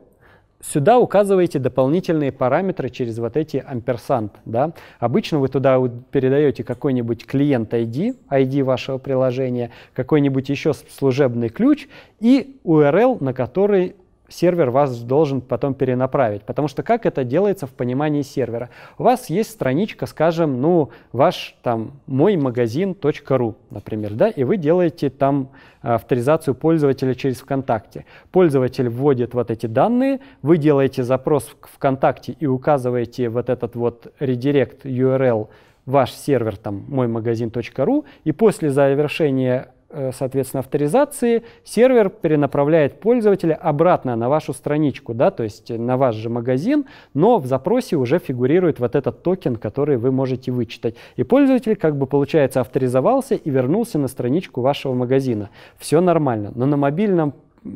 сюда указываете дополнительные параметры через вот эти амперсант. Да? Обычно вы туда передаете какой-нибудь клиент ID, ID вашего приложения, какой-нибудь еще служебный ключ и URL, на который сервер вас должен потом перенаправить. Потому что как это делается в понимании сервера? У вас есть страничка, скажем, ну, ваш там мой магазин.ру, например, да, и вы делаете там авторизацию пользователя через ВКонтакте. Пользователь вводит вот эти данные, вы делаете запрос в ВКонтакте и указываете вот этот вот редирект URL ваш сервер там мой магазин.ру, и после завершения Э, соответственно, авторизации, сервер перенаправляет пользователя обратно на вашу страничку, да, то есть на ваш же магазин, но в запросе уже фигурирует вот этот токен, который вы можете вычитать. И пользователь, как бы, получается, авторизовался и вернулся на страничку вашего магазина. Все нормально. Но на мобильном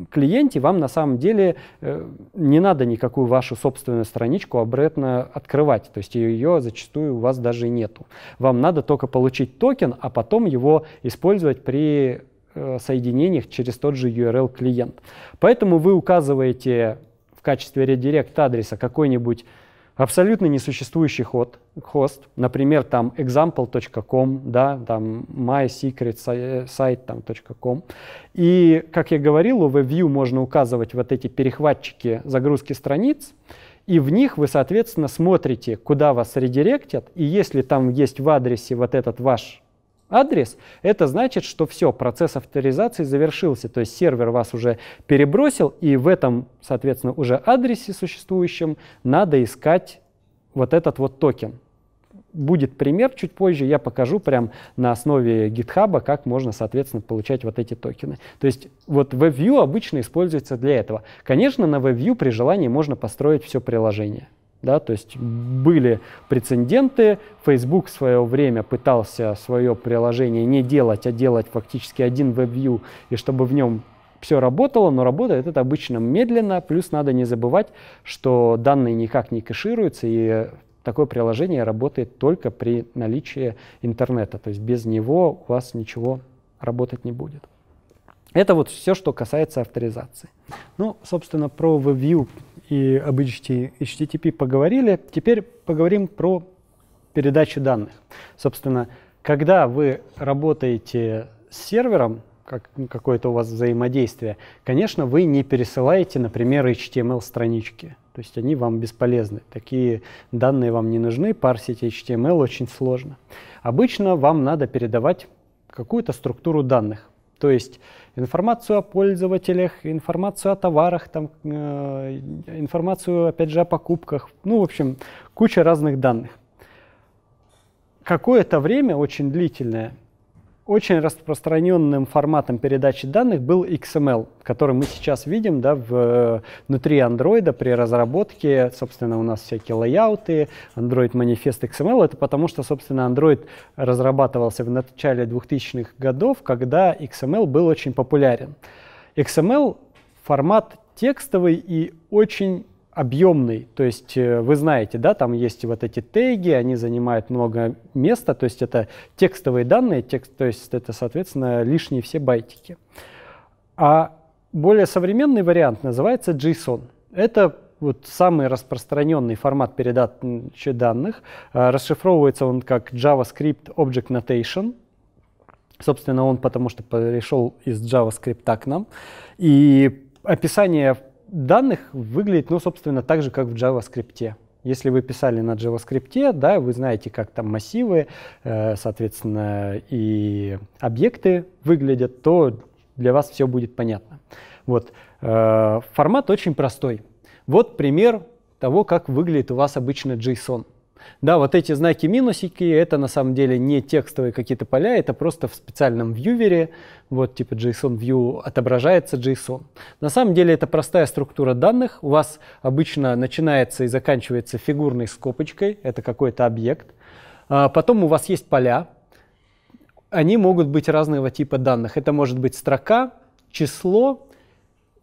клиенте вам на самом деле э, не надо никакую вашу собственную страничку обратно открывать. То есть ее зачастую у вас даже нету. Вам надо только получить токен, а потом его использовать при э, соединениях через тот же URL client. Поэтому вы указываете в качестве редирект адреса какой-нибудь абсолютно несуществующий ход, хост, например, там example.com, да, там mysecretsite.com. И, как я говорил, у WebView можно указывать вот эти перехватчики загрузки страниц, и в них вы, соответственно, смотрите, куда вас редиректят, и если там есть в адресе вот этот ваш адрес, это значит, что все, процесс авторизации завершился, то есть сервер вас уже перебросил, и в этом, соответственно, уже адресе существующем надо искать вот этот вот токен. Будет пример чуть позже, я покажу прям на основе GitHub, как можно, соответственно, получать вот эти токены. То есть вот WebView обычно используется для этого. Конечно, на WebView при желании можно построить все приложение. Да, то есть были прецеденты, Facebook в свое время пытался свое приложение не делать, а делать фактически один WebView, и чтобы в нем все работало, но работает это обычно медленно, плюс надо не забывать, что данные никак не кэшируются, и такое приложение работает только при наличии интернета, то есть без него у вас ничего работать не будет. Это вот все, что касается авторизации. Ну, собственно, про WebView и об HTTP поговорили. Теперь поговорим про передачу данных. Собственно, когда вы работаете с сервером, как, какое-то у вас взаимодействие, конечно, вы не пересылаете, например, HTML-странички. То есть они вам бесполезны. Такие данные вам не нужны, парсить HTML очень сложно. Обычно вам надо передавать какую-то структуру данных. То есть информацию о пользователях, информацию о товарах, там, э, информацию, опять же, о покупках. Ну, в общем, куча разных данных. Какое-то время, очень длительное, очень распространенным форматом передачи данных был XML, который мы сейчас видим да, в, внутри Android при разработке. Собственно, у нас всякие лайауты, Android манифест XML. Это потому, что, собственно, Android разрабатывался в начале 2000-х годов, когда XML был очень популярен. XML формат текстовый и очень объемный, то есть э, вы знаете, да, там есть вот эти теги, они занимают много места, то есть это текстовые данные, текст, то есть это, соответственно, лишние все байтики. А более современный вариант называется JSON. Это вот самый распространенный формат передачи данных. А, расшифровывается он как JavaScript Object Notation. Собственно, он потому что перешел из JavaScript к нам. И описание данных выглядит, ну, собственно, так же, как в JavaScript. Если вы писали на JavaScript, да, вы знаете, как там массивы, э, соответственно, и объекты выглядят, то для вас все будет понятно. Вот. Э, формат очень простой. Вот пример того, как выглядит у вас обычно JSON. Да, вот эти знаки минусики, это на самом деле не текстовые какие-то поля, это просто в специальном вьювере, вот типа JSON View отображается JSON. На самом деле это простая структура данных, у вас обычно начинается и заканчивается фигурной скобочкой, это какой-то объект. А потом у вас есть поля, они могут быть разного типа данных. Это может быть строка, число,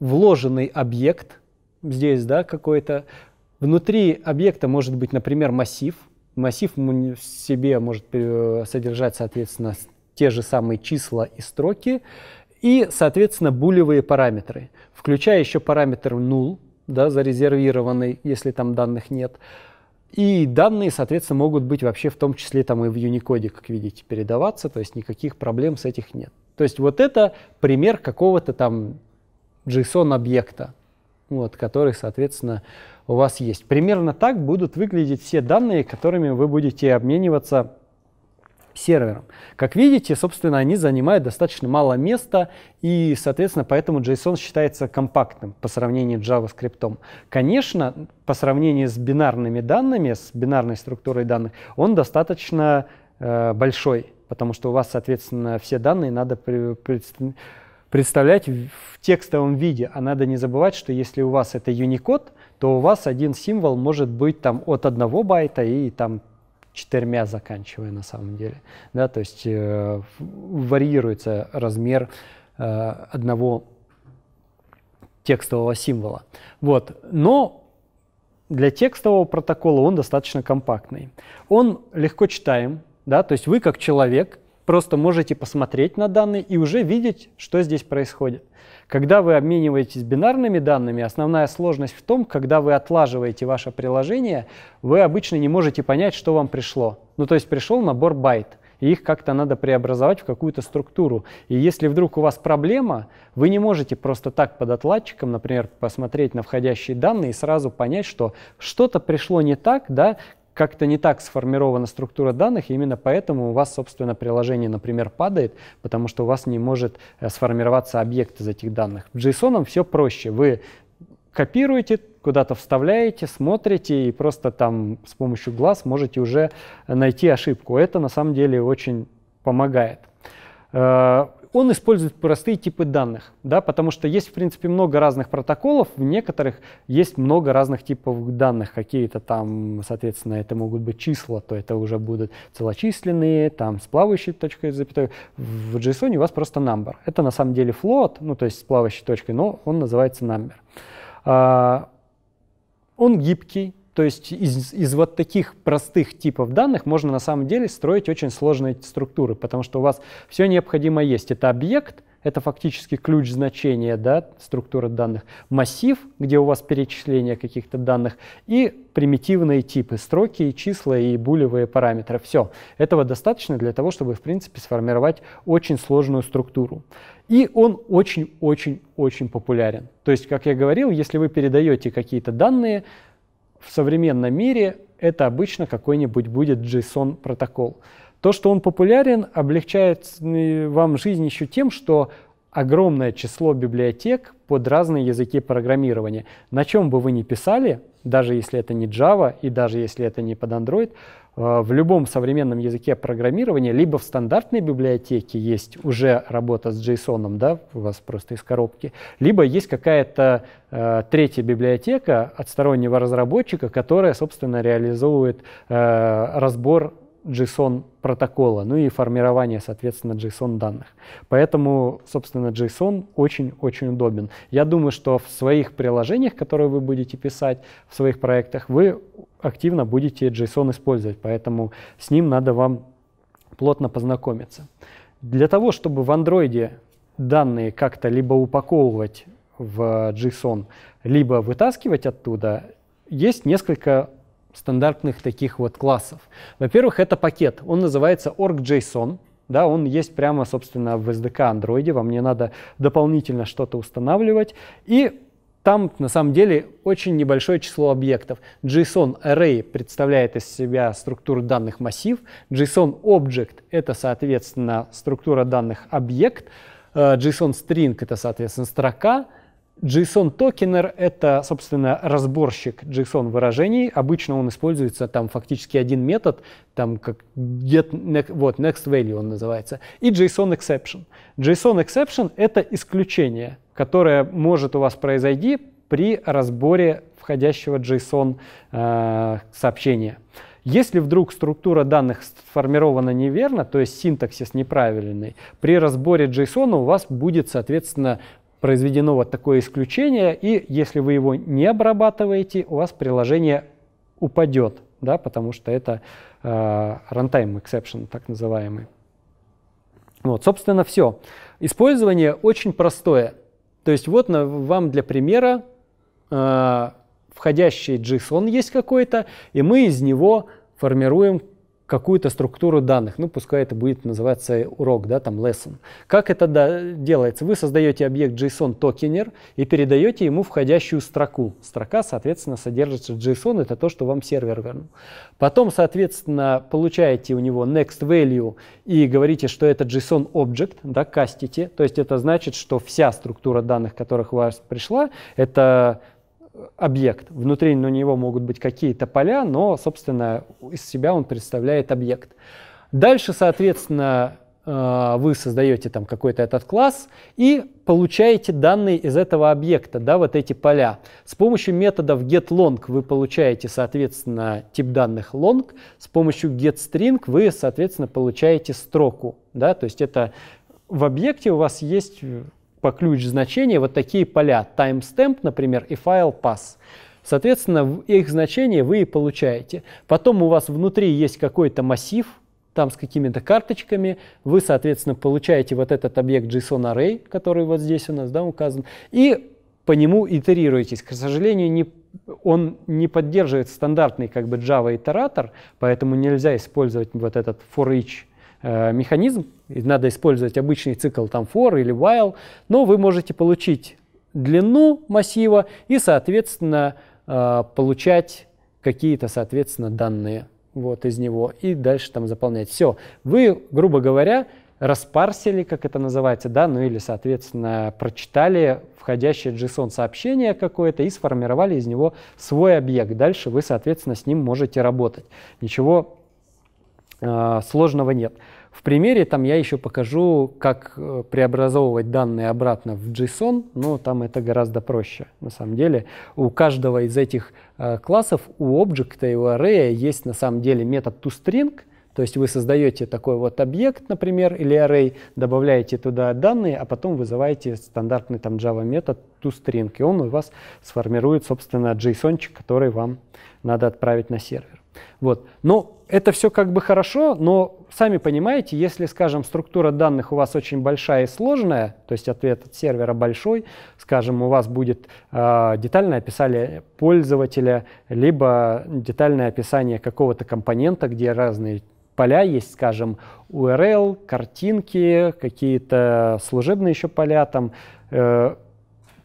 вложенный объект, здесь, да, какой-то, Внутри объекта может быть, например, массив. Массив в себе может э, содержать, соответственно, те же самые числа и строки. И, соответственно, булевые параметры, включая еще параметр null, да, зарезервированный, если там данных нет. И данные, соответственно, могут быть вообще в том числе там и в Unicode, как видите, передаваться, то есть никаких проблем с этих нет. То есть вот это пример какого-то там JSON-объекта, вот, который, соответственно, у вас есть. Примерно так будут выглядеть все данные, которыми вы будете обмениваться сервером. Как видите, собственно, они занимают достаточно мало места, и, соответственно, поэтому JSON считается компактным по сравнению с JavaScript. Конечно, по сравнению с бинарными данными, с бинарной структурой данных, он достаточно э, большой, потому что у вас, соответственно, все данные надо представлять в текстовом виде. А надо не забывать, что если у вас это Unicode, то у вас один символ может быть там от одного байта и там четырьмя заканчивая на самом деле. Да, то есть э, варьируется размер э, одного текстового символа. Вот. Но для текстового протокола он достаточно компактный. Он легко читаем, да, то есть вы как человек просто можете посмотреть на данные и уже видеть, что здесь происходит. Когда вы обмениваетесь бинарными данными, основная сложность в том, когда вы отлаживаете ваше приложение, вы обычно не можете понять, что вам пришло. Ну, то есть пришел набор байт, и их как-то надо преобразовать в какую-то структуру. И если вдруг у вас проблема, вы не можете просто так под отладчиком, например, посмотреть на входящие данные и сразу понять, что что-то пришло не так, да, как-то не так сформирована структура данных, и именно поэтому у вас, собственно, приложение, например, падает, потому что у вас не может э, сформироваться объект из этих данных. В JSON все проще. Вы копируете, куда-то вставляете, смотрите и просто там с помощью глаз можете уже найти ошибку. Это на самом деле очень помогает. Он использует простые типы данных, да, потому что есть, в принципе, много разных протоколов, в некоторых есть много разных типов данных, какие-то там, соответственно, это могут быть числа, то это уже будут целочисленные, там, с плавающей точкой запятой. В JSON у вас просто number. Это на самом деле float, ну, то есть с плавающей точкой, но он называется number. А, он гибкий, то есть из, из вот таких простых типов данных можно на самом деле строить очень сложные структуры, потому что у вас все необходимо есть. Это объект, это фактически ключ значения, да, структура данных, массив, где у вас перечисление каких-то данных, и примитивные типы, строки, числа и булевые параметры. Все. Этого достаточно для того, чтобы, в принципе, сформировать очень сложную структуру. И он очень-очень-очень популярен. То есть, как я говорил, если вы передаете какие-то данные, в современном мире это обычно какой-нибудь будет JSON протокол. То, что он популярен, облегчает вам жизнь еще тем, что огромное число библиотек под разные языки программирования. На чем бы вы ни писали, даже если это не Java и даже если это не под Android, в любом современном языке программирования, либо в стандартной библиотеке есть уже работа с JSON, да, у вас просто из коробки, либо есть какая-то э, третья библиотека от стороннего разработчика, которая, собственно, реализовывает э, разбор JSON протокола, ну и формирование, соответственно, JSON данных. Поэтому, собственно, JSON очень-очень удобен. Я думаю, что в своих приложениях, которые вы будете писать, в своих проектах, вы активно будете JSON использовать, поэтому с ним надо вам плотно познакомиться. Для того, чтобы в Android данные как-то либо упаковывать в JSON, либо вытаскивать оттуда, есть несколько стандартных таких вот классов. Во-первых, это пакет, он называется org.json, да, он есть прямо, собственно, в SDK Android, вам не надо дополнительно что-то устанавливать. И там на самом деле очень небольшое число объектов. JSON Array представляет из себя структуру данных массив. JSON Object — это, соответственно, структура данных объект. Э, JSON String — это, соответственно, строка. JSON токенер — это, собственно, разборщик JSON выражений. Обычно он используется там фактически один метод, там как get, вот, next value он называется, и JSON exception. JSON exception — это исключение, которое может у вас произойти при разборе входящего JSON э, сообщения. Если вдруг структура данных сформирована неверно, то есть синтаксис неправильный, при разборе JSON у вас будет, соответственно, произведено вот такое исключение, и если вы его не обрабатываете, у вас приложение упадет, да, потому что это э, runtime exception, так называемый. Вот, собственно, все. Использование очень простое. То есть вот на, вам для примера э, входящий JSON есть какой-то, и мы из него формируем какую-то структуру данных, ну пускай это будет называться урок, да, там lesson. Как это да, делается? Вы создаете объект JSON токенер и передаете ему входящую строку. Строка, соответственно, содержится в JSON, это то, что вам сервер вернул. Потом, соответственно, получаете у него next value и говорите, что это JSON object, да, кастите, то есть это значит, что вся структура данных, которых у вас пришла, это объект. Внутри на него могут быть какие-то поля, но, собственно, из себя он представляет объект. Дальше, соответственно, э, вы создаете там какой-то этот класс и получаете данные из этого объекта, да, вот эти поля. С помощью методов getLong вы получаете, соответственно, тип данных long, с помощью getString вы, соответственно, получаете строку, да, то есть это в объекте у вас есть по ключ значения вот такие поля timestamp, например, и file pass. Соответственно, их значение вы и получаете. Потом у вас внутри есть какой-то массив, там с какими-то карточками. Вы, соответственно, получаете вот этот объект JSON Array, который вот здесь у нас да, указан, и по нему итерируетесь. К сожалению, не, он не поддерживает стандартный как бы Java итератор, поэтому нельзя использовать вот этот for each э, механизм. Надо использовать обычный цикл там for или while, но вы можете получить длину массива и, соответственно, э, получать какие-то, соответственно, данные вот из него и дальше там заполнять. Все, вы, грубо говоря, распарсили, как это называется, да, ну или, соответственно, прочитали входящее JSON сообщение какое-то и сформировали из него свой объект. Дальше вы, соответственно, с ним можете работать. Ничего э, сложного нет. В примере там я еще покажу, как э, преобразовывать данные обратно в JSON, но там это гораздо проще. На самом деле у каждого из этих э, классов, у объекта и у array есть на самом деле метод toString, то есть вы создаете такой вот объект, например, или array, добавляете туда данные, а потом вызываете стандартный там Java метод toString, и он у вас сформирует, собственно, JSON, который вам надо отправить на сервер. Вот. Но это все как бы хорошо, но сами понимаете, если, скажем, структура данных у вас очень большая и сложная, то есть ответ от сервера большой, скажем, у вас будет э, детальное описание пользователя, либо детальное описание какого-то компонента, где разные поля есть, скажем, URL, картинки, какие-то служебные еще поля, там, э,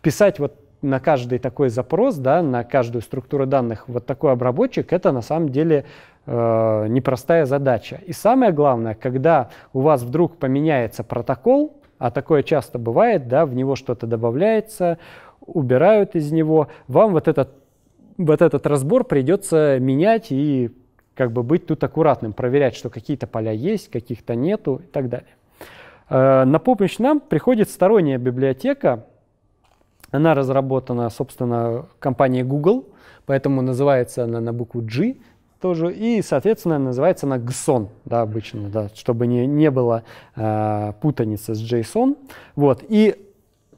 писать вот на каждый такой запрос, да, на каждую структуру данных вот такой обработчик, это на самом деле э, непростая задача. И самое главное, когда у вас вдруг поменяется протокол, а такое часто бывает, да, в него что-то добавляется, убирают из него, вам вот этот, вот этот разбор придется менять и как бы быть тут аккуратным, проверять, что какие-то поля есть, каких-то нету и так далее. Э, на помощь нам приходит сторонняя библиотека, она разработана, собственно, компанией Google, поэтому называется она на букву G тоже, и, соответственно, называется она GSON, да, обычно, да, чтобы не, не было э, путаницы с JSON. Вот, и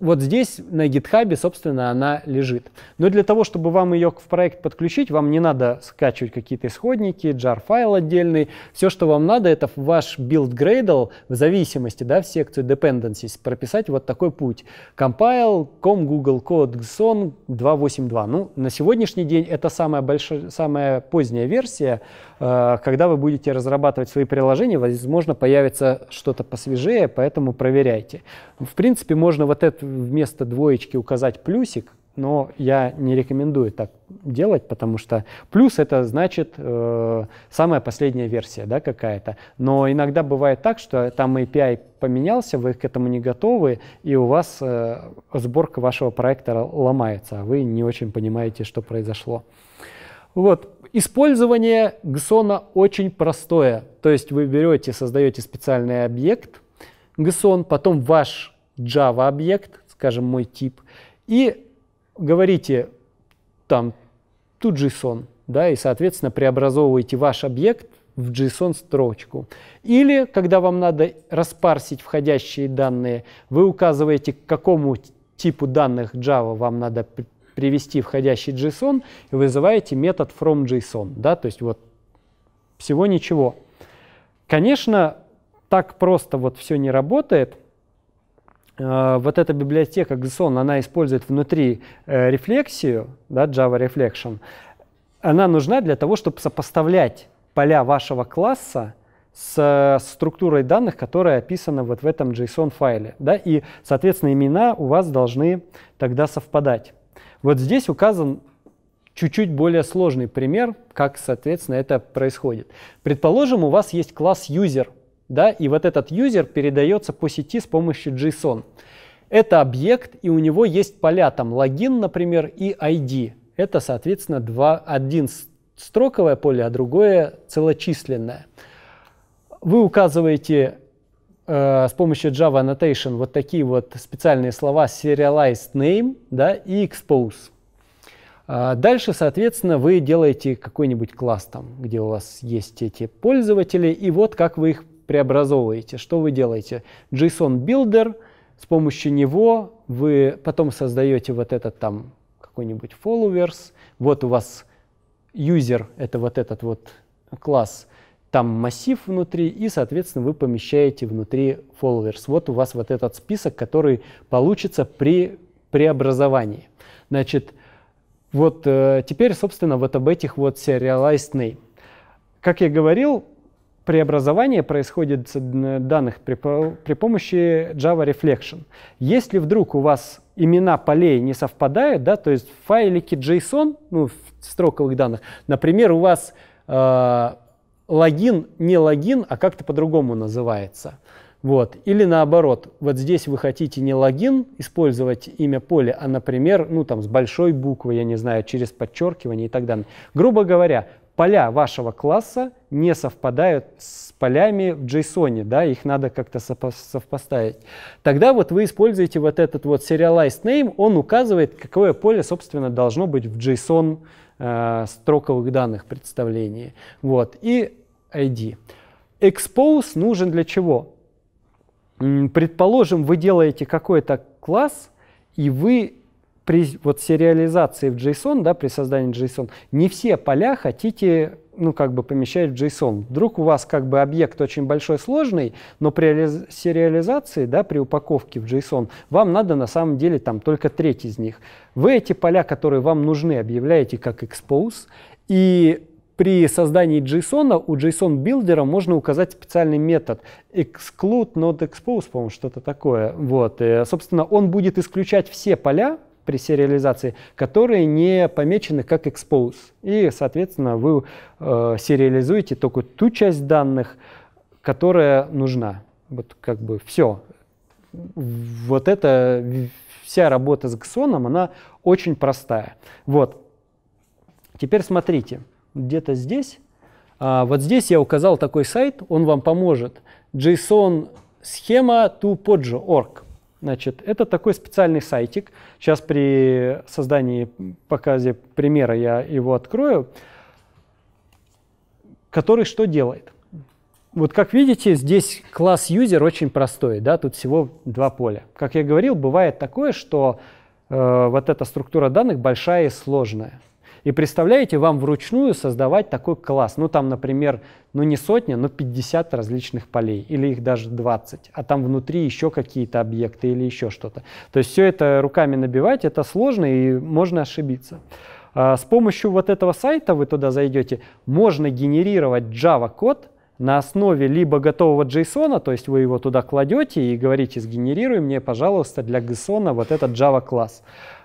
вот здесь на GitHub, собственно, она лежит. Но для того, чтобы вам ее в проект подключить, вам не надо скачивать какие-то исходники, jar файл отдельный. Все, что вам надо, это в ваш build Gradle в зависимости, да, в секцию dependencies прописать вот такой путь. Compile, com Google Code XON 282. Ну, на сегодняшний день это самая, большая, самая поздняя версия. Э, когда вы будете разрабатывать свои приложения, возможно, появится что-то посвежее, поэтому проверяйте. В принципе, можно вот это вместо двоечки указать плюсик, но я не рекомендую так делать, потому что плюс это значит э, самая последняя версия да, какая-то. Но иногда бывает так, что там API поменялся, вы к этому не готовы, и у вас э, сборка вашего проекта ломается, а вы не очень понимаете, что произошло. Вот. Использование GSON очень простое. То есть вы берете, создаете специальный объект GSON, потом ваш Java объект, скажем, мой тип, и говорите там тут JSON, да, и, соответственно, преобразовываете ваш объект в JSON строчку. Или, когда вам надо распарсить входящие данные, вы указываете, к какому типу данных Java вам надо привести входящий JSON, и вызываете метод from_JSON, да, то есть вот всего ничего. Конечно, так просто вот все не работает, Э, вот эта библиотека JSON, она использует внутри э, рефлексию, да, Java Reflection. Она нужна для того, чтобы сопоставлять поля вашего класса с структурой данных, которая описана вот в этом JSON-файле. Да, и, соответственно, имена у вас должны тогда совпадать. Вот здесь указан чуть-чуть более сложный пример, как, соответственно, это происходит. Предположим, у вас есть класс user – да, и вот этот юзер передается по сети с помощью JSON. Это объект, и у него есть поля, там логин, например, и ID. Это, соответственно, два, один строковое поле, а другое целочисленное. Вы указываете э, с помощью Java Annotation вот такие вот специальные слова serialized name да, и expose. А дальше, соответственно, вы делаете какой-нибудь класс там, где у вас есть эти пользователи, и вот как вы их преобразовываете. Что вы делаете? JSON Builder, с помощью него вы потом создаете вот этот там какой-нибудь followers, вот у вас user, это вот этот вот класс, там массив внутри, и, соответственно, вы помещаете внутри followers. Вот у вас вот этот список, который получится при преобразовании. Значит, вот э, теперь, собственно, вот об этих вот serialized name. Как я говорил, преобразование происходит данных при, при помощи Java Reflection. Если вдруг у вас имена полей не совпадают, да, то есть в файлике JSON, ну, в строковых данных, например, у вас э, логин не логин, а как-то по-другому называется. Вот. Или наоборот, вот здесь вы хотите не логин использовать имя поля, а, например, ну там с большой буквы, я не знаю, через подчеркивание и так далее. Грубо говоря, поля вашего класса не совпадают с полями в JSON, да, их надо как-то совпоставить. Тогда вот вы используете вот этот вот serialized name, он указывает, какое поле, собственно, должно быть в JSON э, строковых данных представлении. Вот, и ID. Expose нужен для чего? Предположим, вы делаете какой-то класс, и вы при вот сериализации в JSON, да, при создании JSON, не все поля хотите ну, как бы помещать в JSON. Вдруг у вас как бы объект очень большой, сложный, но при сериализации, да, при упаковке в JSON, вам надо на самом деле там только треть из них. Вы эти поля, которые вам нужны, объявляете как expose, и при создании JSON у JSON билдера можно указать специальный метод exclude not expose, по-моему, что-то такое. Вот. И, собственно, он будет исключать все поля, при сериализации, которые не помечены как expose. И, соответственно, вы э, сериализуете только ту часть данных, которая нужна. Вот как бы все. Вот это вся работа с GSON, она очень простая. Вот. Теперь смотрите, где-то здесь, а, вот здесь я указал такой сайт, он вам поможет. JSON схема to podjo.org. Значит, это такой специальный сайтик. Сейчас при создании, показе примера я его открою, который что делает? Вот как видите, здесь класс user очень простой, да, тут всего два поля. Как я говорил, бывает такое, что э, вот эта структура данных большая и сложная. И представляете, вам вручную создавать такой класс. Ну там, например, ну не сотня, но 50 различных полей, или их даже 20, а там внутри еще какие-то объекты или еще что-то. То есть все это руками набивать, это сложно и можно ошибиться. А с помощью вот этого сайта, вы туда зайдете, можно генерировать Java-код, на основе либо готового JSON, то есть вы его туда кладете и говорите, сгенерируй мне, пожалуйста, для JSON вот этот Java класс.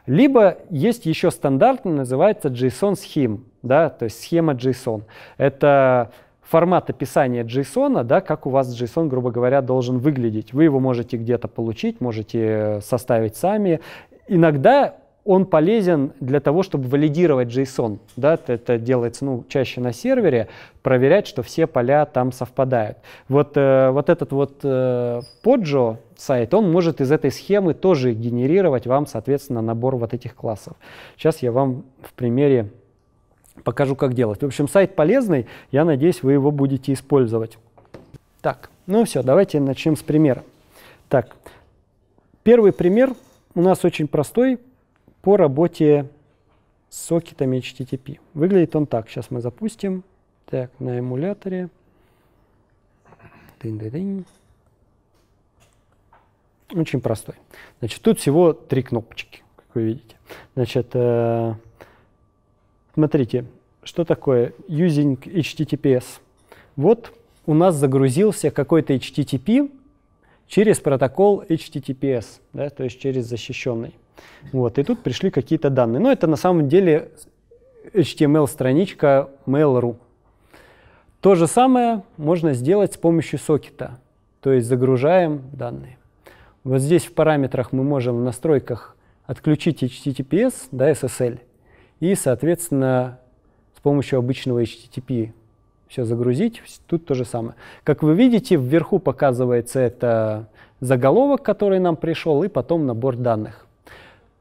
Либо есть еще стандартный, называется JSON Scheme, да, то есть схема JSON. Это формат описания JSON, да, как у вас JSON, грубо говоря, должен выглядеть. Вы его можете где-то получить, можете составить сами. Иногда он полезен для того, чтобы валидировать JSON. Да, это делается ну, чаще на сервере, проверять, что все поля там совпадают. Вот, э, вот этот вот э, Podjo сайт, он может из этой схемы тоже генерировать вам, соответственно, набор вот этих классов. Сейчас я вам в примере покажу, как делать. В общем, сайт полезный, я надеюсь, вы его будете использовать. Так, ну все, давайте начнем с примера. Так, первый пример у нас очень простой по работе с сокетами HTTP. Выглядит он так. Сейчас мы запустим. Так, на эмуляторе. Дынь -дынь -дынь. Очень простой. Значит, тут всего три кнопочки, как вы видите. Значит, э, смотрите, что такое using HTTPS. Вот у нас загрузился какой-то HTTP через протокол HTTPS, да, то есть через защищенный. Вот, и тут пришли какие-то данные. Но это на самом деле HTML-страничка Mail.ru. То же самое можно сделать с помощью сокета, то есть загружаем данные. Вот здесь в параметрах мы можем в настройках отключить HTTPS, да, SSL, и, соответственно, с помощью обычного HTTP все загрузить. Тут то же самое. Как вы видите, вверху показывается это заголовок, который нам пришел, и потом набор данных.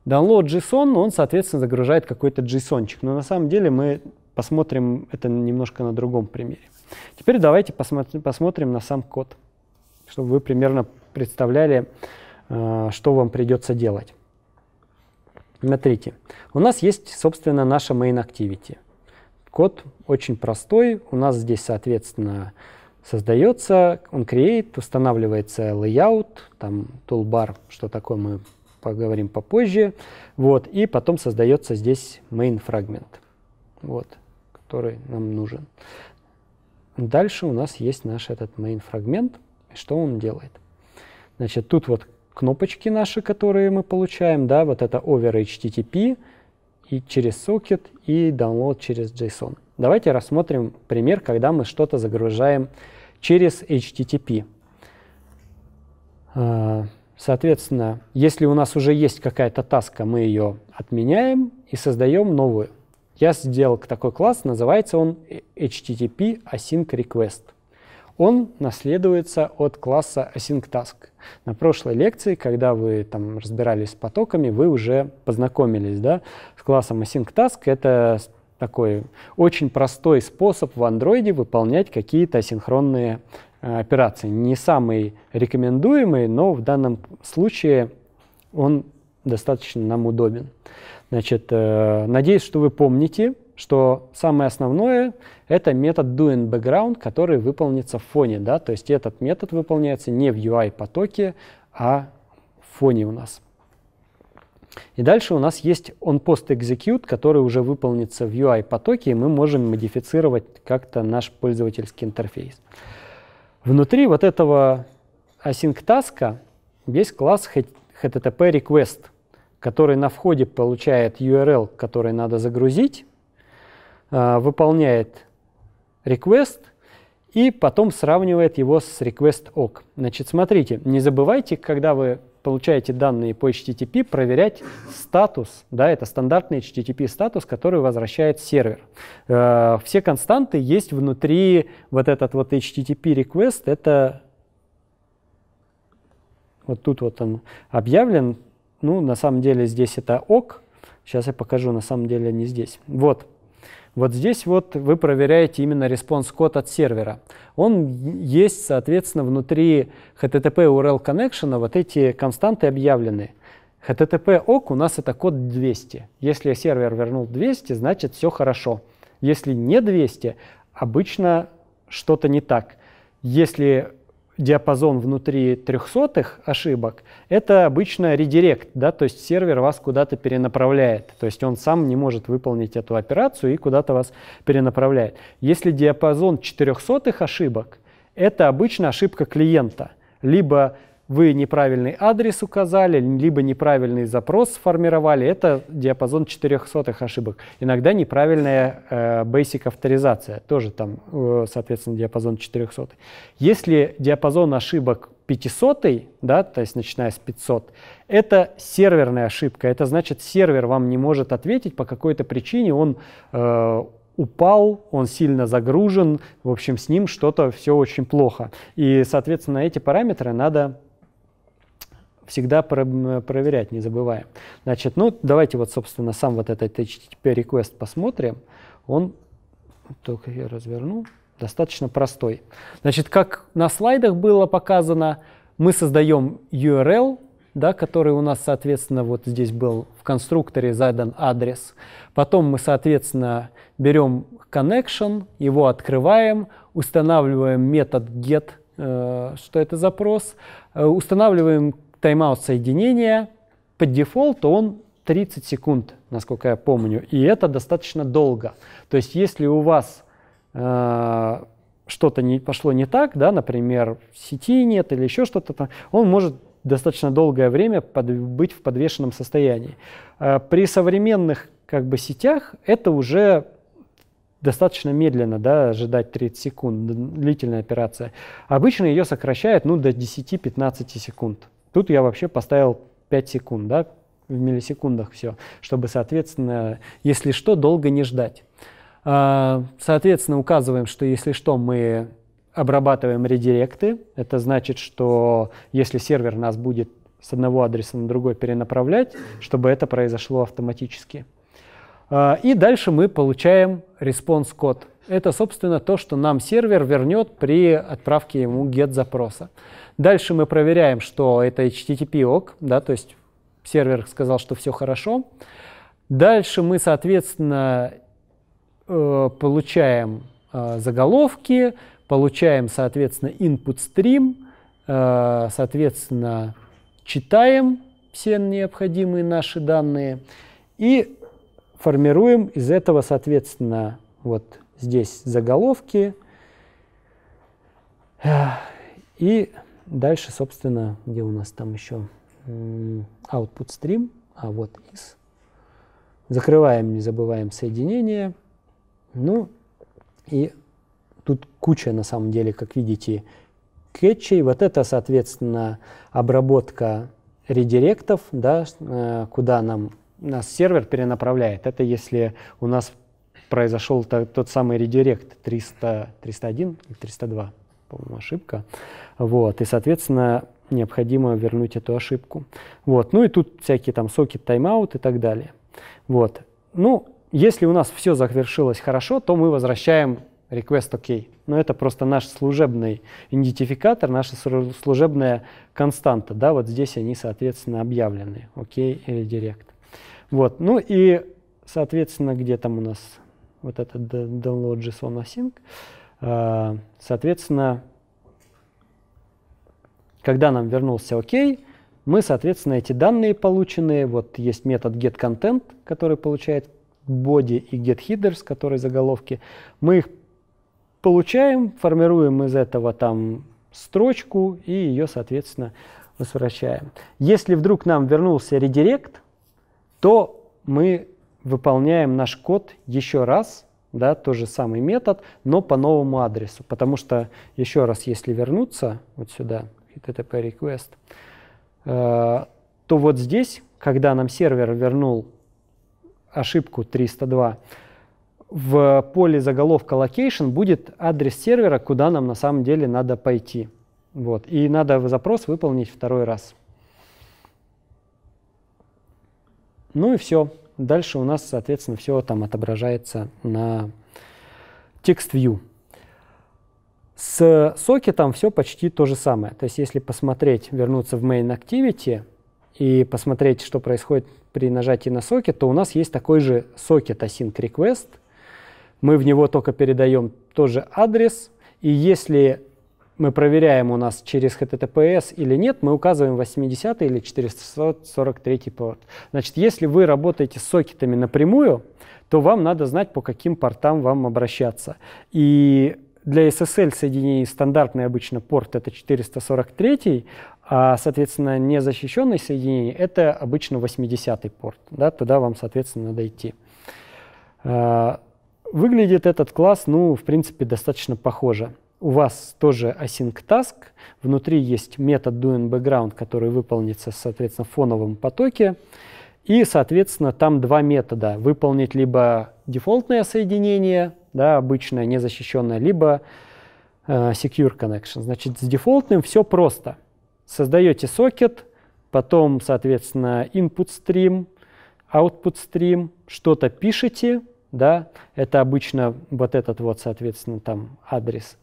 Download JSON, он, соответственно, загружает какой-то JSON. Но на самом деле мы посмотрим это немножко на другом примере. Теперь давайте посмотрим, посмотрим на сам код, чтобы вы примерно представляли, э, что вам придется делать. Смотрите, у нас есть, собственно, наша main activity. Код очень простой. У нас здесь, соответственно, создается, он create, устанавливается layout, там toolbar, что такое мы поговорим попозже. Вот, и потом создается здесь main фрагмент, вот, который нам нужен. Дальше у нас есть наш этот main фрагмент. Что он делает? Значит, тут вот кнопочки наши, которые мы получаем, да, вот это over HTTP и через сокет и download через JSON. Давайте рассмотрим пример, когда мы что-то загружаем через HTTP. Соответственно, если у нас уже есть какая-то таска, мы ее отменяем и создаем новую. Я сделал такой класс, называется он HTTP Async Request. Он наследуется от класса AsyncTask. На прошлой лекции, когда вы там разбирались с потоками, вы уже познакомились да, с классом AsyncTask. Это такой очень простой способ в Android выполнять какие-то асинхронные операции. Не самый рекомендуемый, но в данном случае он достаточно нам удобен. Значит, э, надеюсь, что вы помните, что самое основное — это метод doInBackground, который выполнится в фоне. Да? То есть этот метод выполняется не в UI-потоке, а в фоне у нас. И дальше у нас есть onPostExecute, который уже выполнится в UI-потоке, и мы можем модифицировать как-то наш пользовательский интерфейс. Внутри вот этого async таска есть класс HTTP request, который на входе получает URL, который надо загрузить, а, выполняет request и потом сравнивает его с request ok. Значит, смотрите, не забывайте, когда вы получаете данные по HTTP, проверять статус. Да, это стандартный HTTP статус, который возвращает сервер. Э, все константы есть внутри вот этот вот HTTP request. Это вот тут вот он объявлен. Ну, на самом деле здесь это ок. Сейчас я покажу, на самом деле не здесь. Вот. Вот здесь вот вы проверяете именно response код от сервера. Он есть, соответственно, внутри HTTP URL connection, вот эти константы объявлены. HTTP OK у нас это код 200. Если сервер вернул 200, значит все хорошо. Если не 200, обычно что-то не так. Если диапазон внутри трехсотых ошибок, это обычно редирект, да, то есть сервер вас куда-то перенаправляет, то есть он сам не может выполнить эту операцию и куда-то вас перенаправляет. Если диапазон четырехсотых ошибок, это обычно ошибка клиента, либо вы неправильный адрес указали, либо неправильный запрос сформировали, это диапазон 400 ошибок. Иногда неправильная э, basic авторизация, тоже там, э, соответственно, диапазон 400. Если диапазон ошибок 500, да, то есть начиная с 500, это серверная ошибка. Это значит, сервер вам не может ответить по какой-то причине, он э, упал, он сильно загружен, в общем, с ним что-то все очень плохо. И, соответственно, эти параметры надо всегда про проверять, не забываем. Значит, ну давайте вот, собственно, сам вот этот HTTP request посмотрим. Он, только я разверну, достаточно простой. Значит, как на слайдах было показано, мы создаем URL, да, который у нас, соответственно, вот здесь был в конструкторе задан адрес. Потом мы, соответственно, берем connection, его открываем, устанавливаем метод get, э, что это запрос, э, устанавливаем тайм-аут соединения, по дефолту он 30 секунд, насколько я помню, и это достаточно долго. То есть если у вас э, что-то не пошло не так, да, например, сети нет или еще что-то, он может достаточно долгое время под, быть в подвешенном состоянии. Э, при современных как бы сетях это уже достаточно медленно, да, ожидать 30 секунд, длительная операция. Обычно ее сокращают ну, до 10-15 секунд. Тут я вообще поставил 5 секунд, да, в миллисекундах все, чтобы, соответственно, если что, долго не ждать. А, соответственно, указываем, что если что, мы обрабатываем редиректы. Это значит, что если сервер нас будет с одного адреса на другой перенаправлять, чтобы это произошло автоматически. А, и дальше мы получаем response-код. Это, собственно, то, что нам сервер вернет при отправке ему get-запроса. Дальше мы проверяем, что это HTTP ок, да, то есть сервер сказал, что все хорошо. Дальше мы, соответственно, э, получаем э, заголовки, получаем, соответственно, input stream, э, соответственно, читаем все необходимые наши данные и формируем из этого, соответственно, вот здесь заголовки. И дальше, собственно, где у нас там еще output stream, а вот из. Закрываем, не забываем соединение. Ну и тут куча, на самом деле, как видите, кетчей. Вот это, соответственно, обработка редиректов, да, э, куда нам нас сервер перенаправляет. Это если у нас произошел тот самый редирект 300, 301 или 302, по-моему, ошибка. Вот, и, соответственно, необходимо вернуть эту ошибку. Вот, ну и тут всякие там сокет, тайм-аут и так далее. Вот, ну, если у нас все завершилось хорошо, то мы возвращаем request OK. Но это просто наш служебный идентификатор, наша служебная константа. Да, вот здесь они, соответственно, объявлены. OK или Direct. Вот, ну и, соответственно, где там у нас вот этот download JSON async, а, соответственно, когда нам вернулся OK, мы, соответственно, эти данные полученные, вот есть метод getContent, который получает body и getHeaders, которые заголовки, мы их получаем, формируем из этого там строчку и ее, соответственно, возвращаем. Если вдруг нам вернулся редирект, то мы выполняем наш код еще раз, да, тот же самый метод, но по новому адресу. Потому что, еще раз, если вернуться вот сюда, http request, э, то вот здесь, когда нам сервер вернул ошибку 302, в поле заголовка location будет адрес сервера, куда нам на самом деле надо пойти. Вот. И надо запрос выполнить второй раз. Ну и все. Дальше у нас, соответственно, все там отображается на text view. С сокетом все почти то же самое. То есть если посмотреть, вернуться в main activity и посмотреть, что происходит при нажатии на сокет, то у нас есть такой же сокет async request – мы в него только передаем тоже адрес, и если мы проверяем у нас через HTTPS или нет, мы указываем 80 или 443 порт. Значит, если вы работаете с сокетами напрямую, то вам надо знать, по каким портам вам обращаться. И для SSL соединений стандартный обычно порт это 443, а, соответственно, незащищенный соединение это обычно 80 порт. Да, туда вам, соответственно, надо идти. А, Выглядит этот класс, ну, в принципе, достаточно похоже. У вас тоже async task, внутри есть метод doInBackground, который выполнится, соответственно, в фоновом потоке. И, соответственно, там два метода. Выполнить либо дефолтное соединение, да, обычное, незащищенное, либо э, secure connection. Значит, с дефолтным все просто. Создаете сокет, потом, соответственно, input stream, output stream, что-то пишете, да, это обычно вот этот вот, соответственно, там адрес.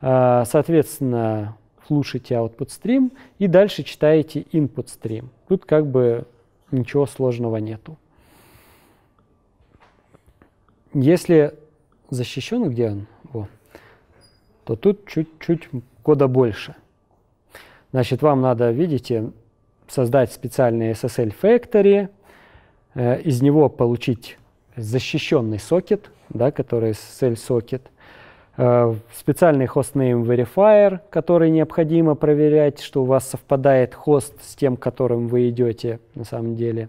А, соответственно, слушайте output stream и дальше читаете input stream. Тут как бы ничего сложного нету. Если защищен, где он, Во, то тут чуть-чуть кода больше. Значит, вам надо, видите, создать специальный SSL Factory, э, из него получить защищенный сокет, да, который SSL сокет, э, специальный hostname verifier, который необходимо проверять, что у вас совпадает хост с тем, которым вы идете на самом деле.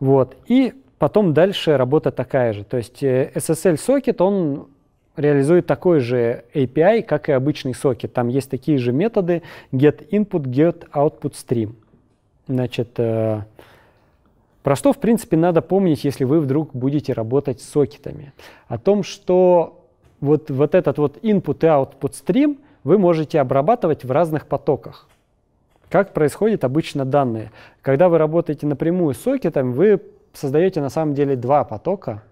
Вот. И потом дальше работа такая же. То есть э, SSL сокет, он реализует такой же API, как и обычный сокет. Там есть такие же методы get input, get output stream. Значит, э, про что, в принципе, надо помнить, если вы вдруг будете работать с сокетами? О том, что вот, вот этот вот input и output stream вы можете обрабатывать в разных потоках. Как происходят обычно данные? Когда вы работаете напрямую с сокетом, вы создаете на самом деле два потока,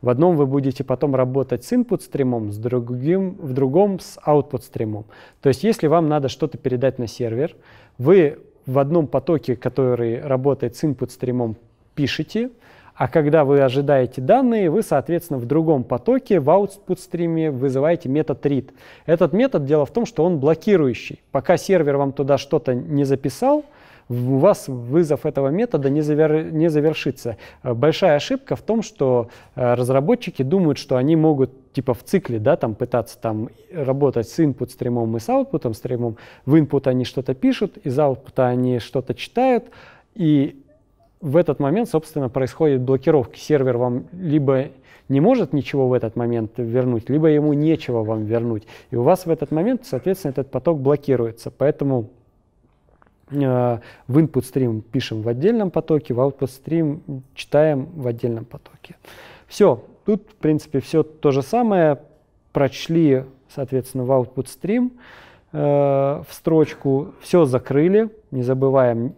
В одном вы будете потом работать с input стримом, с другим, в другом с output стримом. То есть если вам надо что-то передать на сервер, вы в одном потоке, который работает с input стримом, пишете, а когда вы ожидаете данные, вы, соответственно, в другом потоке, в output стриме вызываете метод read. Этот метод, дело в том, что он блокирующий. Пока сервер вам туда что-то не записал, у вас вызов этого метода не, завер, не завершится. Большая ошибка в том, что э, разработчики думают, что они могут типа в цикле да, там, пытаться там, работать с input стримом и с output стримом. В input они что-то пишут, из output они что-то читают, и в этот момент, собственно, происходит блокировка. Сервер вам либо не может ничего в этот момент вернуть, либо ему нечего вам вернуть. И у вас в этот момент, соответственно, этот поток блокируется. Поэтому э, в input stream пишем в отдельном потоке, в output stream читаем в отдельном потоке. Все, тут, в принципе, все то же самое. Прочли, соответственно, в output stream э, в строчку, все закрыли, не забываем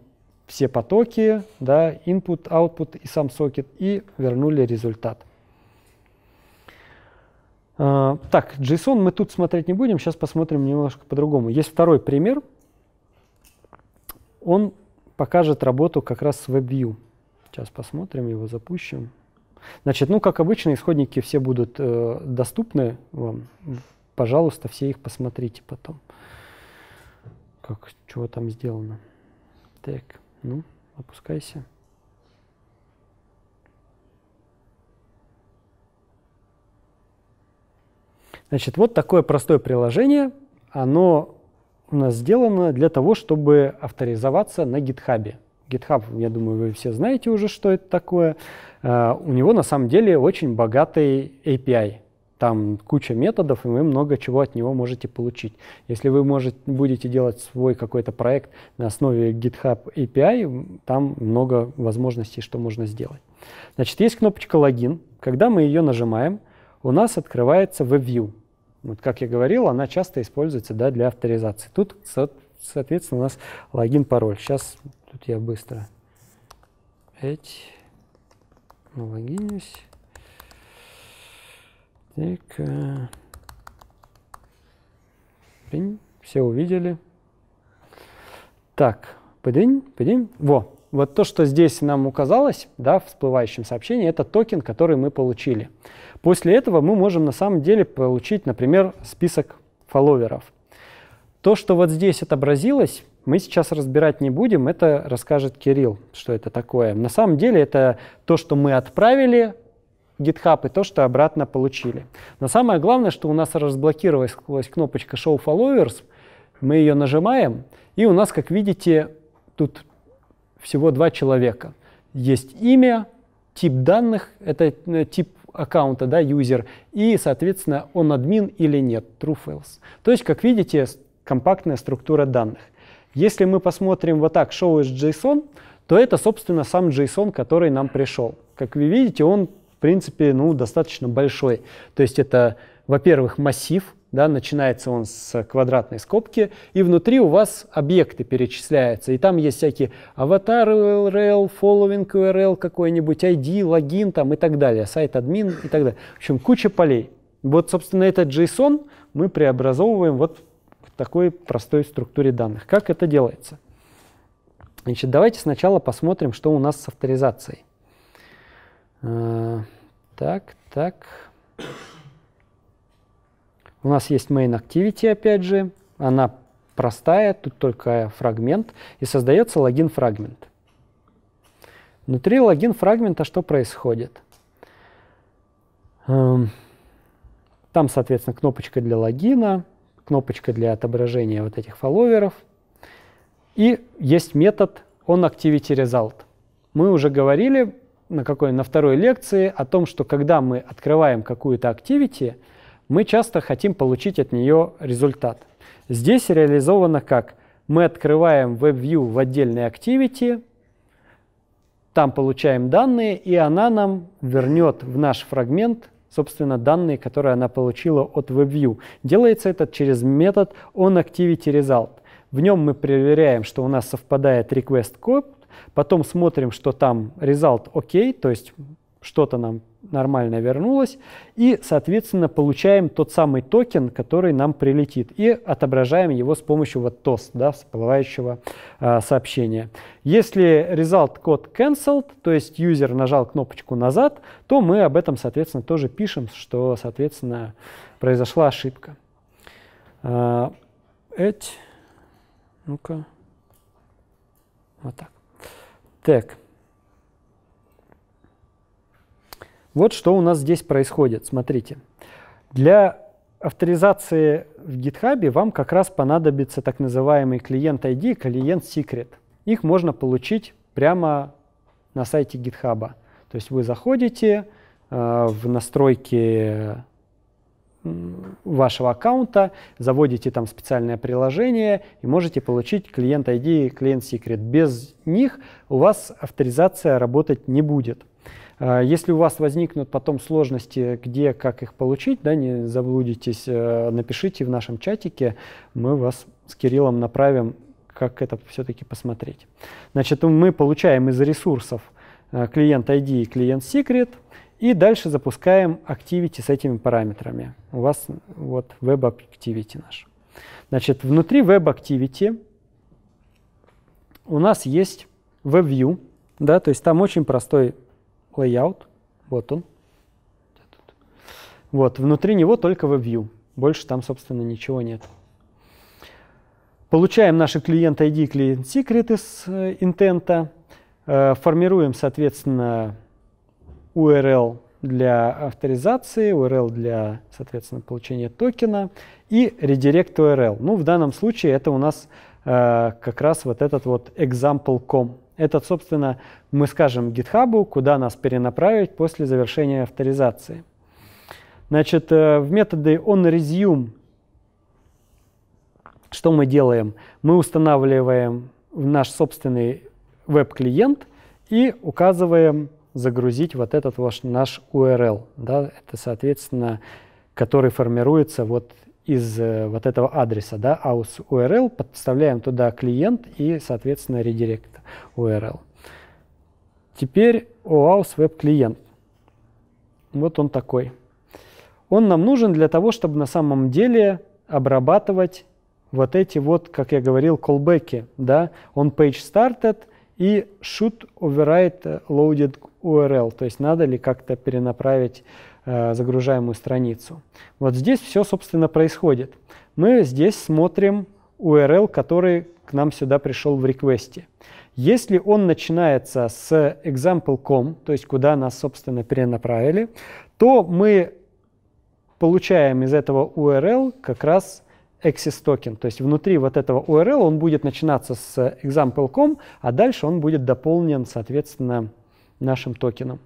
все потоки, да, input, output и сам сокет, и вернули результат. Uh, так, JSON мы тут смотреть не будем, сейчас посмотрим немножко по-другому. Есть второй пример. Он покажет работу как раз с WebView. Сейчас посмотрим, его запустим. Значит, ну, как обычно, исходники все будут э, доступны вам. Пожалуйста, все их посмотрите потом. Как, чего там сделано. Так. Ну, опускайся. Значит, вот такое простое приложение. Оно у нас сделано для того, чтобы авторизоваться на GitHub. GitHub, я думаю, вы все знаете уже, что это такое. Uh, у него на самом деле очень богатый API. Там куча методов, и вы много чего от него можете получить. Если вы можете, будете делать свой какой-то проект на основе GitHub API, там много возможностей, что можно сделать. Значит, есть кнопочка «Логин». Когда мы ее нажимаем, у нас открывается WebView. Вот, как я говорил, она часто используется да, для авторизации. Тут, соответственно, у нас логин-пароль. Сейчас тут я быстро эти логинюсь. Так. Э, все увидели. Так, пыдынь, пыдынь. Во, вот то, что здесь нам указалось, да, в всплывающем сообщении, это токен, который мы получили. После этого мы можем на самом деле получить, например, список фолловеров. То, что вот здесь отобразилось, мы сейчас разбирать не будем, это расскажет Кирилл, что это такое. На самом деле это то, что мы отправили GitHub и то, что обратно получили. Но самое главное, что у нас разблокировалась кнопочка Show Followers, мы ее нажимаем, и у нас, как видите, тут всего два человека. Есть имя, тип данных, это э, тип аккаунта, да, юзер, и, соответственно, он админ или нет, true false. То есть, как видите, компактная структура данных. Если мы посмотрим вот так, show is JSON, то это, собственно, сам JSON, который нам пришел. Как вы видите, он в принципе, ну, достаточно большой. То есть это, во-первых, массив, да, начинается он с квадратной скобки, и внутри у вас объекты перечисляются, и там есть всякие аватар URL, following URL какой-нибудь, ID, логин там и так далее, сайт админ и так далее. В общем, куча полей. Вот, собственно, этот JSON мы преобразовываем вот в такой простой структуре данных. Как это делается? Значит, давайте сначала посмотрим, что у нас с авторизацией. А, так, так. У нас есть main activity, опять же. Она простая, тут только фрагмент. И создается логин фрагмент. Внутри логин фрагмента что происходит? Эм, там, соответственно, кнопочка для логина, кнопочка для отображения вот этих фолловеров. И есть метод onActivityResult. Мы уже говорили на какой на второй лекции о том, что когда мы открываем какую-то activity, мы часто хотим получить от нее результат. Здесь реализовано как? Мы открываем WebView в отдельной activity, там получаем данные, и она нам вернет в наш фрагмент, собственно, данные, которые она получила от WebView. Делается это через метод onActivityResult. В нем мы проверяем, что у нас совпадает request code Потом смотрим, что там result окей, то есть что-то нам нормально вернулась. И, соответственно, получаем тот самый токен, который нам прилетит. И отображаем его с помощью вот toast, да, всплывающего э, сообщения. Если result код cancelled, то есть юзер нажал кнопочку назад, то мы об этом, соответственно, тоже пишем, что, соответственно, произошла ошибка. Э, эть, ну-ка, вот так. Так. Вот что у нас здесь происходит. Смотрите. Для авторизации в GitHub вам как раз понадобится так называемый клиент ID и клиент Secret. Их можно получить прямо на сайте GitHub. То есть вы заходите э, в настройки вашего аккаунта, заводите там специальное приложение и можете получить клиент ID и клиент Secret. Без них у вас авторизация работать не будет. А, если у вас возникнут потом сложности, где, как их получить, да, не заблудитесь, э, напишите в нашем чатике, мы вас с Кириллом направим, как это все-таки посмотреть. Значит, мы получаем из ресурсов э, клиент ID и клиент Secret, и дальше запускаем Activity с этими параметрами. У вас вот Web Activity наш. Значит, внутри Web Activity у нас есть WebView, да, то есть там очень простой layout, вот он. Вот, внутри него только WebView, больше там, собственно, ничего нет. Получаем наши клиент ID клиент secret из э, интента, э, формируем, соответственно, URL для авторизации, URL для, соответственно, получения токена и redirect URL. Ну, в данном случае это у нас э, как раз вот этот вот example.com это, собственно, мы скажем GitHub, куда нас перенаправить после завершения авторизации. Значит, э, в методе onResume что мы делаем? Мы устанавливаем наш собственный веб-клиент и указываем загрузить вот этот ваш наш URL. Да? Это, соответственно, который формируется вот из э, вот этого адреса, да, aus URL, подставляем туда клиент и, соответственно, редирект URL. Теперь OAuth Web клиент. Вот он такой. Он нам нужен для того, чтобы на самом деле обрабатывать вот эти вот, как я говорил, callback, да, on page started и should override loaded URL, то есть надо ли как-то перенаправить э, загружаемую страницу. Вот здесь все, собственно, происходит. Мы здесь смотрим URL, который к нам сюда пришел в реквесте. Если он начинается с example.com, то есть куда нас, собственно, перенаправили, то мы получаем из этого URL как раз access токен. То есть внутри вот этого URL он будет начинаться с example.com, а дальше он будет дополнен, соответственно, нашим токеном.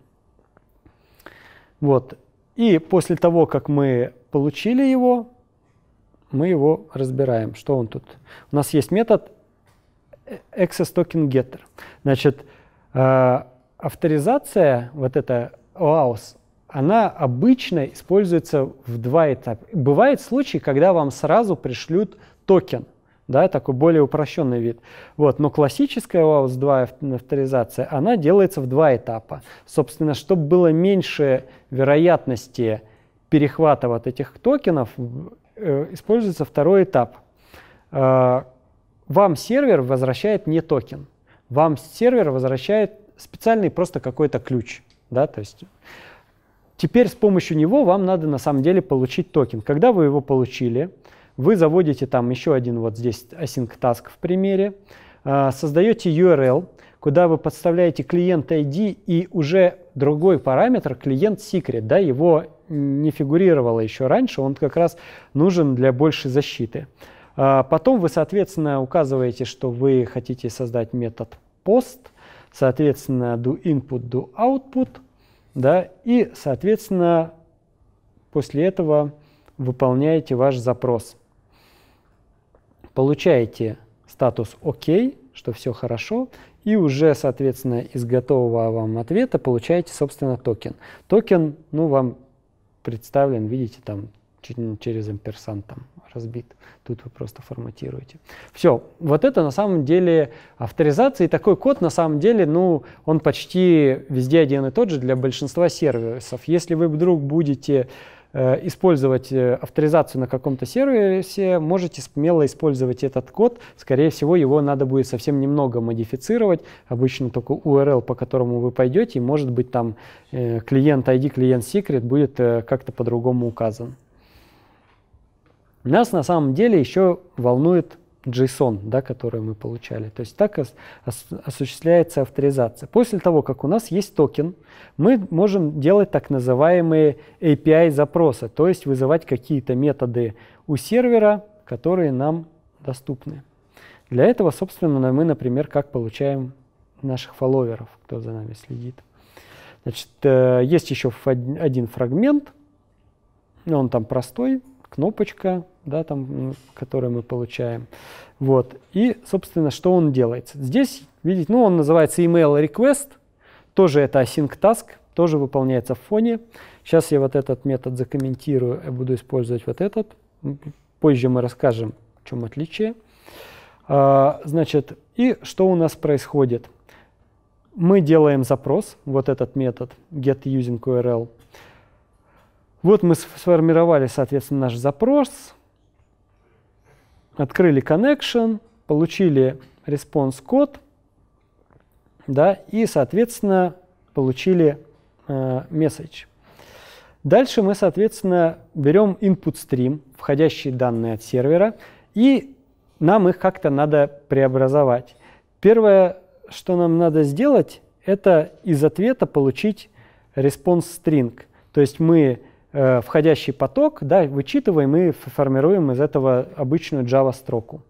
Вот. И после того, как мы получили его, мы его разбираем. Что он тут? У нас есть метод access token getter. Значит, э, авторизация, вот эта OAuth, она обычно используется в два этапа. Бывают случаи, когда вам сразу пришлют токен, да, такой более упрощенный вид. Вот, но классическая OAuth 2 авторизация, она делается в два этапа. Собственно, чтобы было меньше вероятности перехвата вот этих токенов, э, используется второй этап. Э, вам сервер возвращает не токен, вам сервер возвращает специальный просто какой-то ключ. Да, то есть теперь с помощью него вам надо на самом деле получить токен. Когда вы его получили, вы заводите там еще один вот здесь async task в примере, а, создаете URL, куда вы подставляете client ID и уже другой параметр client secret, да, его не фигурировало еще раньше, он как раз нужен для большей защиты. А, потом вы, соответственно, указываете, что вы хотите создать метод post, соответственно, do input, do output, да, и, соответственно, после этого выполняете ваш запрос. Получаете статус ОК, что все хорошо, и уже, соответственно, из готового вам ответа получаете, собственно, токен. Токен, ну, вам представлен, видите, там через амперсант там разбит. Тут вы просто форматируете. Все, вот это на самом деле авторизация. И такой код на самом деле, ну, он почти везде один и тот же для большинства сервисов. Если вы вдруг будете э, использовать э, авторизацию на каком-то сервисе, можете смело использовать этот код. Скорее всего, его надо будет совсем немного модифицировать. Обычно только URL, по которому вы пойдете, и может быть там э, клиент ID, клиент secret будет как-то по-другому указан. Нас на самом деле еще волнует JSON, да, который мы получали. То есть так ос ос осуществляется авторизация. После того, как у нас есть токен, мы можем делать так называемые API-запросы, то есть вызывать какие-то методы у сервера, которые нам доступны. Для этого, собственно, мы, например, как получаем наших фолловеров, кто за нами следит. Значит, э, есть еще один фрагмент, он там простой, кнопочка, да, там, которую мы получаем. Вот. И, собственно, что он делает? Здесь, видите, ну, он называется email request, тоже это async task, тоже выполняется в фоне. Сейчас я вот этот метод закомментирую, я буду использовать вот этот. Позже мы расскажем, в чем отличие. А, значит, и что у нас происходит? Мы делаем запрос, вот этот метод getUsingURL. Вот мы сформировали, соответственно, наш запрос, открыли connection, получили response код, да, и, соответственно, получили э, message. Дальше мы, соответственно, берем input stream, входящие данные от сервера, и нам их как-то надо преобразовать. Первое, что нам надо сделать, это из ответа получить response string. То есть мы э, входящий поток, да, вычитываем и формируем из этого обычную Java-строку.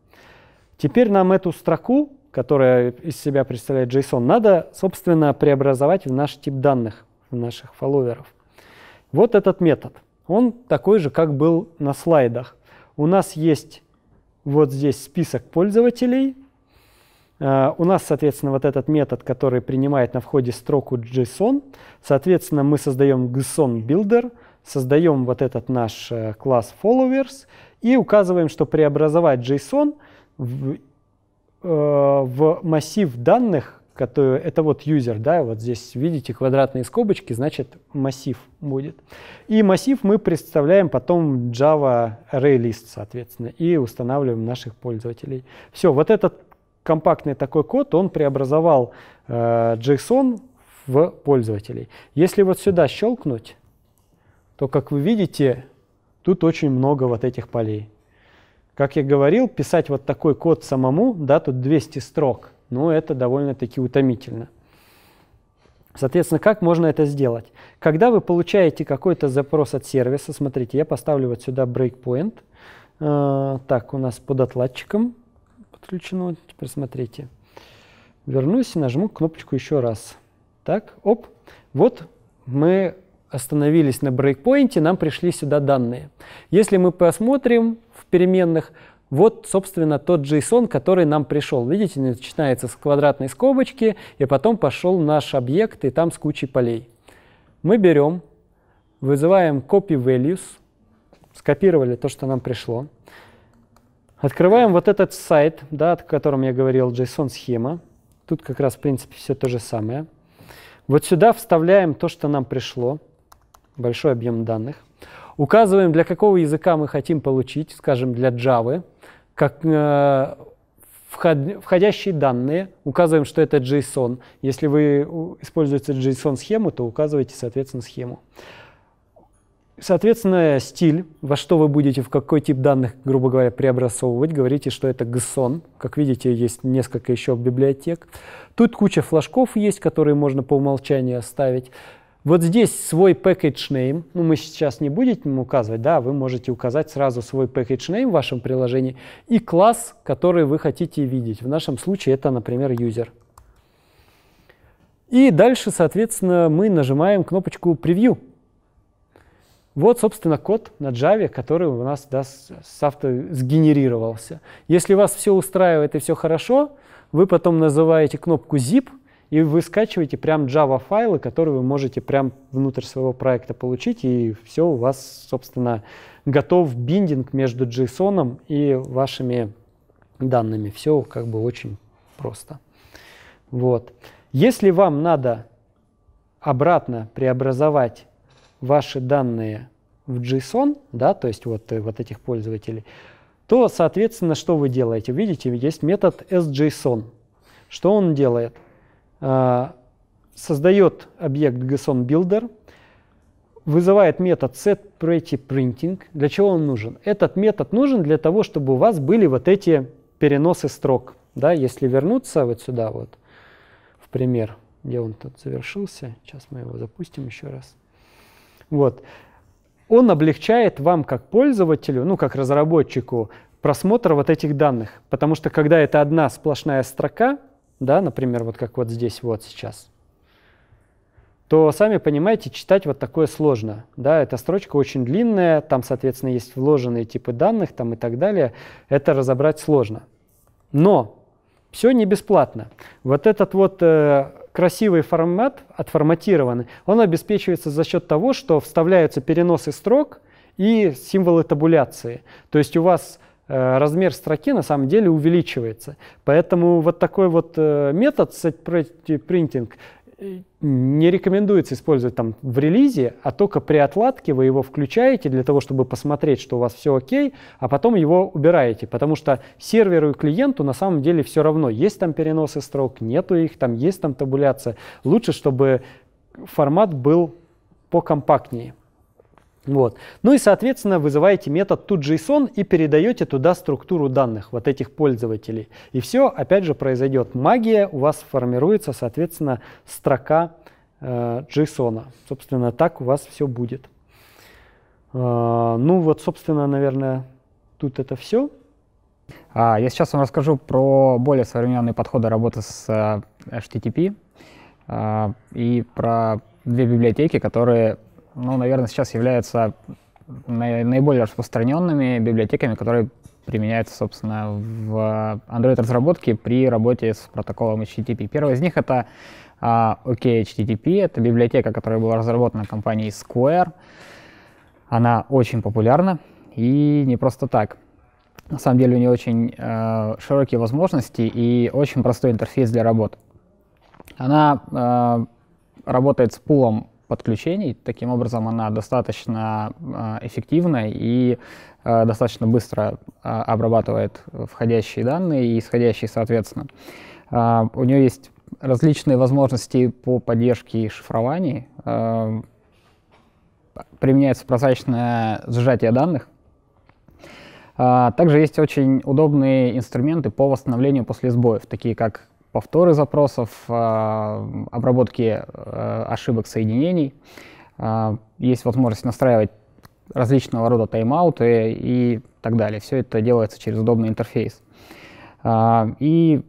Теперь нам эту строку, которая из себя представляет JSON, надо, собственно, преобразовать в наш тип данных, в наших фолловеров. Вот этот метод. Он такой же, как был на слайдах. У нас есть вот здесь список пользователей. Uh, у нас, соответственно, вот этот метод, который принимает на входе строку JSON. Соответственно, мы создаем JSON Builder, создаем вот этот наш э, класс followers и указываем, что преобразовать JSON в, э, в массив данных, который, это вот user, да, вот здесь видите квадратные скобочки, значит массив будет. И массив мы представляем потом Java ArrayList, соответственно, и устанавливаем наших пользователей. Все, вот этот компактный такой код, он преобразовал э, JSON в пользователей. Если вот сюда щелкнуть, то, как вы видите, тут очень много вот этих полей. Как я говорил, писать вот такой код самому, да, тут 200 строк, ну, это довольно-таки утомительно. Соответственно, как можно это сделать? Когда вы получаете какой-то запрос от сервиса, смотрите, я поставлю вот сюда breakpoint. Э, так, у нас под отладчиком подключено. Теперь смотрите. Вернусь и нажму кнопочку еще раз. Так, оп. Вот мы остановились на брейкпоинте, нам пришли сюда данные. Если мы посмотрим в переменных, вот, собственно, тот JSON, который нам пришел. Видите, начинается с квадратной скобочки, и потом пошел наш объект, и там с кучей полей. Мы берем, вызываем copy values, скопировали то, что нам пришло. Открываем вот этот сайт, да, о котором я говорил, JSON-схема. Тут как раз, в принципе, все то же самое. Вот сюда вставляем то, что нам пришло большой объем данных. Указываем, для какого языка мы хотим получить, скажем, для Java, как э, входящие данные, указываем, что это JSON. Если вы используете JSON-схему, то указывайте, соответственно, схему. Соответственно, стиль, во что вы будете, в какой тип данных, грубо говоря, преобразовывать. Говорите, что это JSON. Как видите, есть несколько еще библиотек. Тут куча флажков есть, которые можно по умолчанию оставить. Вот здесь свой package name, ну мы сейчас не будем указывать, да, вы можете указать сразу свой package name в вашем приложении и класс, который вы хотите видеть. В нашем случае это, например, user. И дальше, соответственно, мы нажимаем кнопочку Preview. Вот, собственно, код на Java, который у нас да, с авто сгенерировался. Если вас все устраивает и все хорошо, вы потом называете кнопку Zip, и вы скачиваете прям Java файлы, которые вы можете прям внутрь своего проекта получить, и все у вас, собственно, готов биндинг между JSON и вашими данными. Все как бы очень просто. Вот. Если вам надо обратно преобразовать ваши данные в JSON, да, то есть вот, э, вот этих пользователей, то, соответственно, что вы делаете? Видите, есть метод sjson. Что он делает? А, создает объект JSON Builder, вызывает метод setPrettyPrinting. Для чего он нужен? Этот метод нужен для того, чтобы у вас были вот эти переносы строк. Да, если вернуться вот сюда вот, в пример, где он тут завершился, сейчас мы его запустим еще раз. Вот. Он облегчает вам как пользователю, ну как разработчику, просмотр вот этих данных. Потому что когда это одна сплошная строка, да, например, вот как вот здесь вот сейчас, то сами понимаете, читать вот такое сложно. Да, эта строчка очень длинная, там, соответственно, есть вложенные типы данных там и так далее. Это разобрать сложно. Но все не бесплатно. Вот этот вот э, красивый формат, отформатированный, он обеспечивается за счет того, что вставляются переносы строк и символы табуляции. То есть у вас размер строки на самом деле увеличивается. Поэтому вот такой вот э, метод setPrinting не рекомендуется использовать там в релизе, а только при отладке вы его включаете для того, чтобы посмотреть, что у вас все окей, а потом его убираете, потому что серверу и клиенту на самом деле все равно, есть там переносы строк, нету их, там есть там табуляция. Лучше, чтобы формат был покомпактнее. Вот. Ну и, соответственно, вызываете метод toJSON и передаете туда структуру данных вот этих пользователей. И все, опять же, произойдет магия, у вас формируется, соответственно, строка э, JSON. Собственно, так у вас все будет. Э, ну вот, собственно, наверное, тут это все. А, я сейчас вам расскажу про более современные подходы работы с uh, HTTP uh, и про две библиотеки, которые ну, наверное, сейчас являются наиболее распространенными библиотеками, которые применяются, собственно, в Android-разработке при работе с протоколом HTTP. Первый из них — это uh, OKHTTP. Это библиотека, которая была разработана компанией Square. Она очень популярна, и не просто так. На самом деле у нее очень uh, широкие возможности и очень простой интерфейс для работы. Она uh, работает с пулом подключений. Таким образом, она достаточно а, эффективна и а, достаточно быстро а, обрабатывает входящие данные и исходящие, соответственно. У нее есть различные возможности по поддержке и шифрованию. Применяется прозрачное сжатие данных. Также есть очень удобные инструменты по восстановлению после сбоев, такие как повторы запросов, а, обработки а, ошибок соединений. А, есть возможность настраивать различного рода тайм-ауты и так далее. Все это делается через удобный интерфейс. И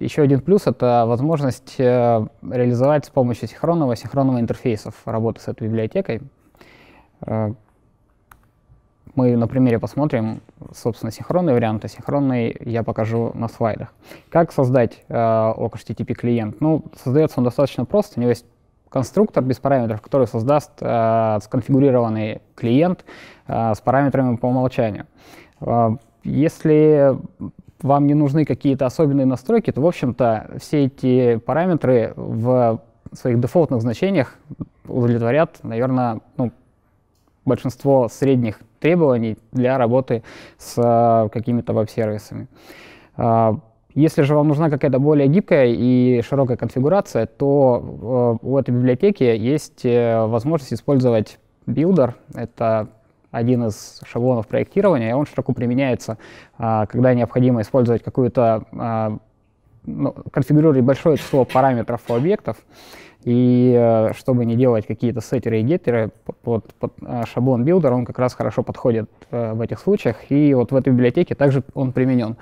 еще один плюс — это возможность э, реализовать с помощью синхронного синхронного интерфейсов работы с этой библиотекой. Мы на примере посмотрим, собственно, синхронный вариант, а я покажу на слайдах. Как создать э, OHTTP клиент? Ну, создается он достаточно просто. У него есть конструктор без параметров, который создаст э, сконфигурированный клиент э, с параметрами по умолчанию. Э, если вам не нужны какие-то особенные настройки, то, в общем-то, все эти параметры в своих дефолтных значениях удовлетворят, наверное, ну, большинство средних требований для работы с э, какими-то веб-сервисами. А, если же вам нужна какая-то более гибкая и широкая конфигурация, то э, у этой библиотеки есть э, возможность использовать Builder. Это один из шаблонов проектирования, и он широко применяется, когда необходимо использовать какую-то, ну, конфигурировать большое число параметров у объектов, и э, чтобы не делать какие-то сеттеры и геттеры, под, под э, шаблон builder он как раз хорошо подходит э, в этих случаях. И вот в этой библиотеке также он применен.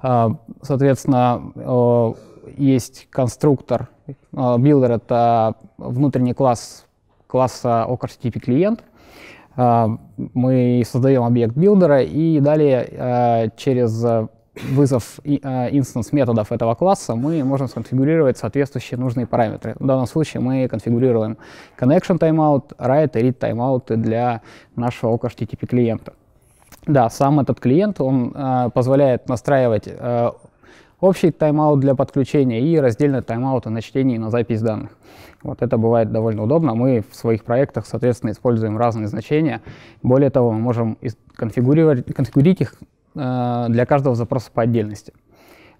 А, соответственно, есть конструктор. Builder — это внутренний класс класса OkHttpClient. Мы создаем объект builder 'а и далее через вызов instance методов этого класса, мы можем сконфигурировать соответствующие нужные параметры. В данном случае мы конфигурируем connection timeout, write и read timeout для нашего OKHTTP клиента. Да, сам этот клиент, он э, позволяет настраивать э, общий тайм-аут для подключения и раздельный тайм-аут на чтение и на запись данных. Вот это бывает довольно удобно. Мы в своих проектах, соответственно, используем разные значения. Более того, мы можем конфигурировать, конфигурить их для каждого запроса по отдельности.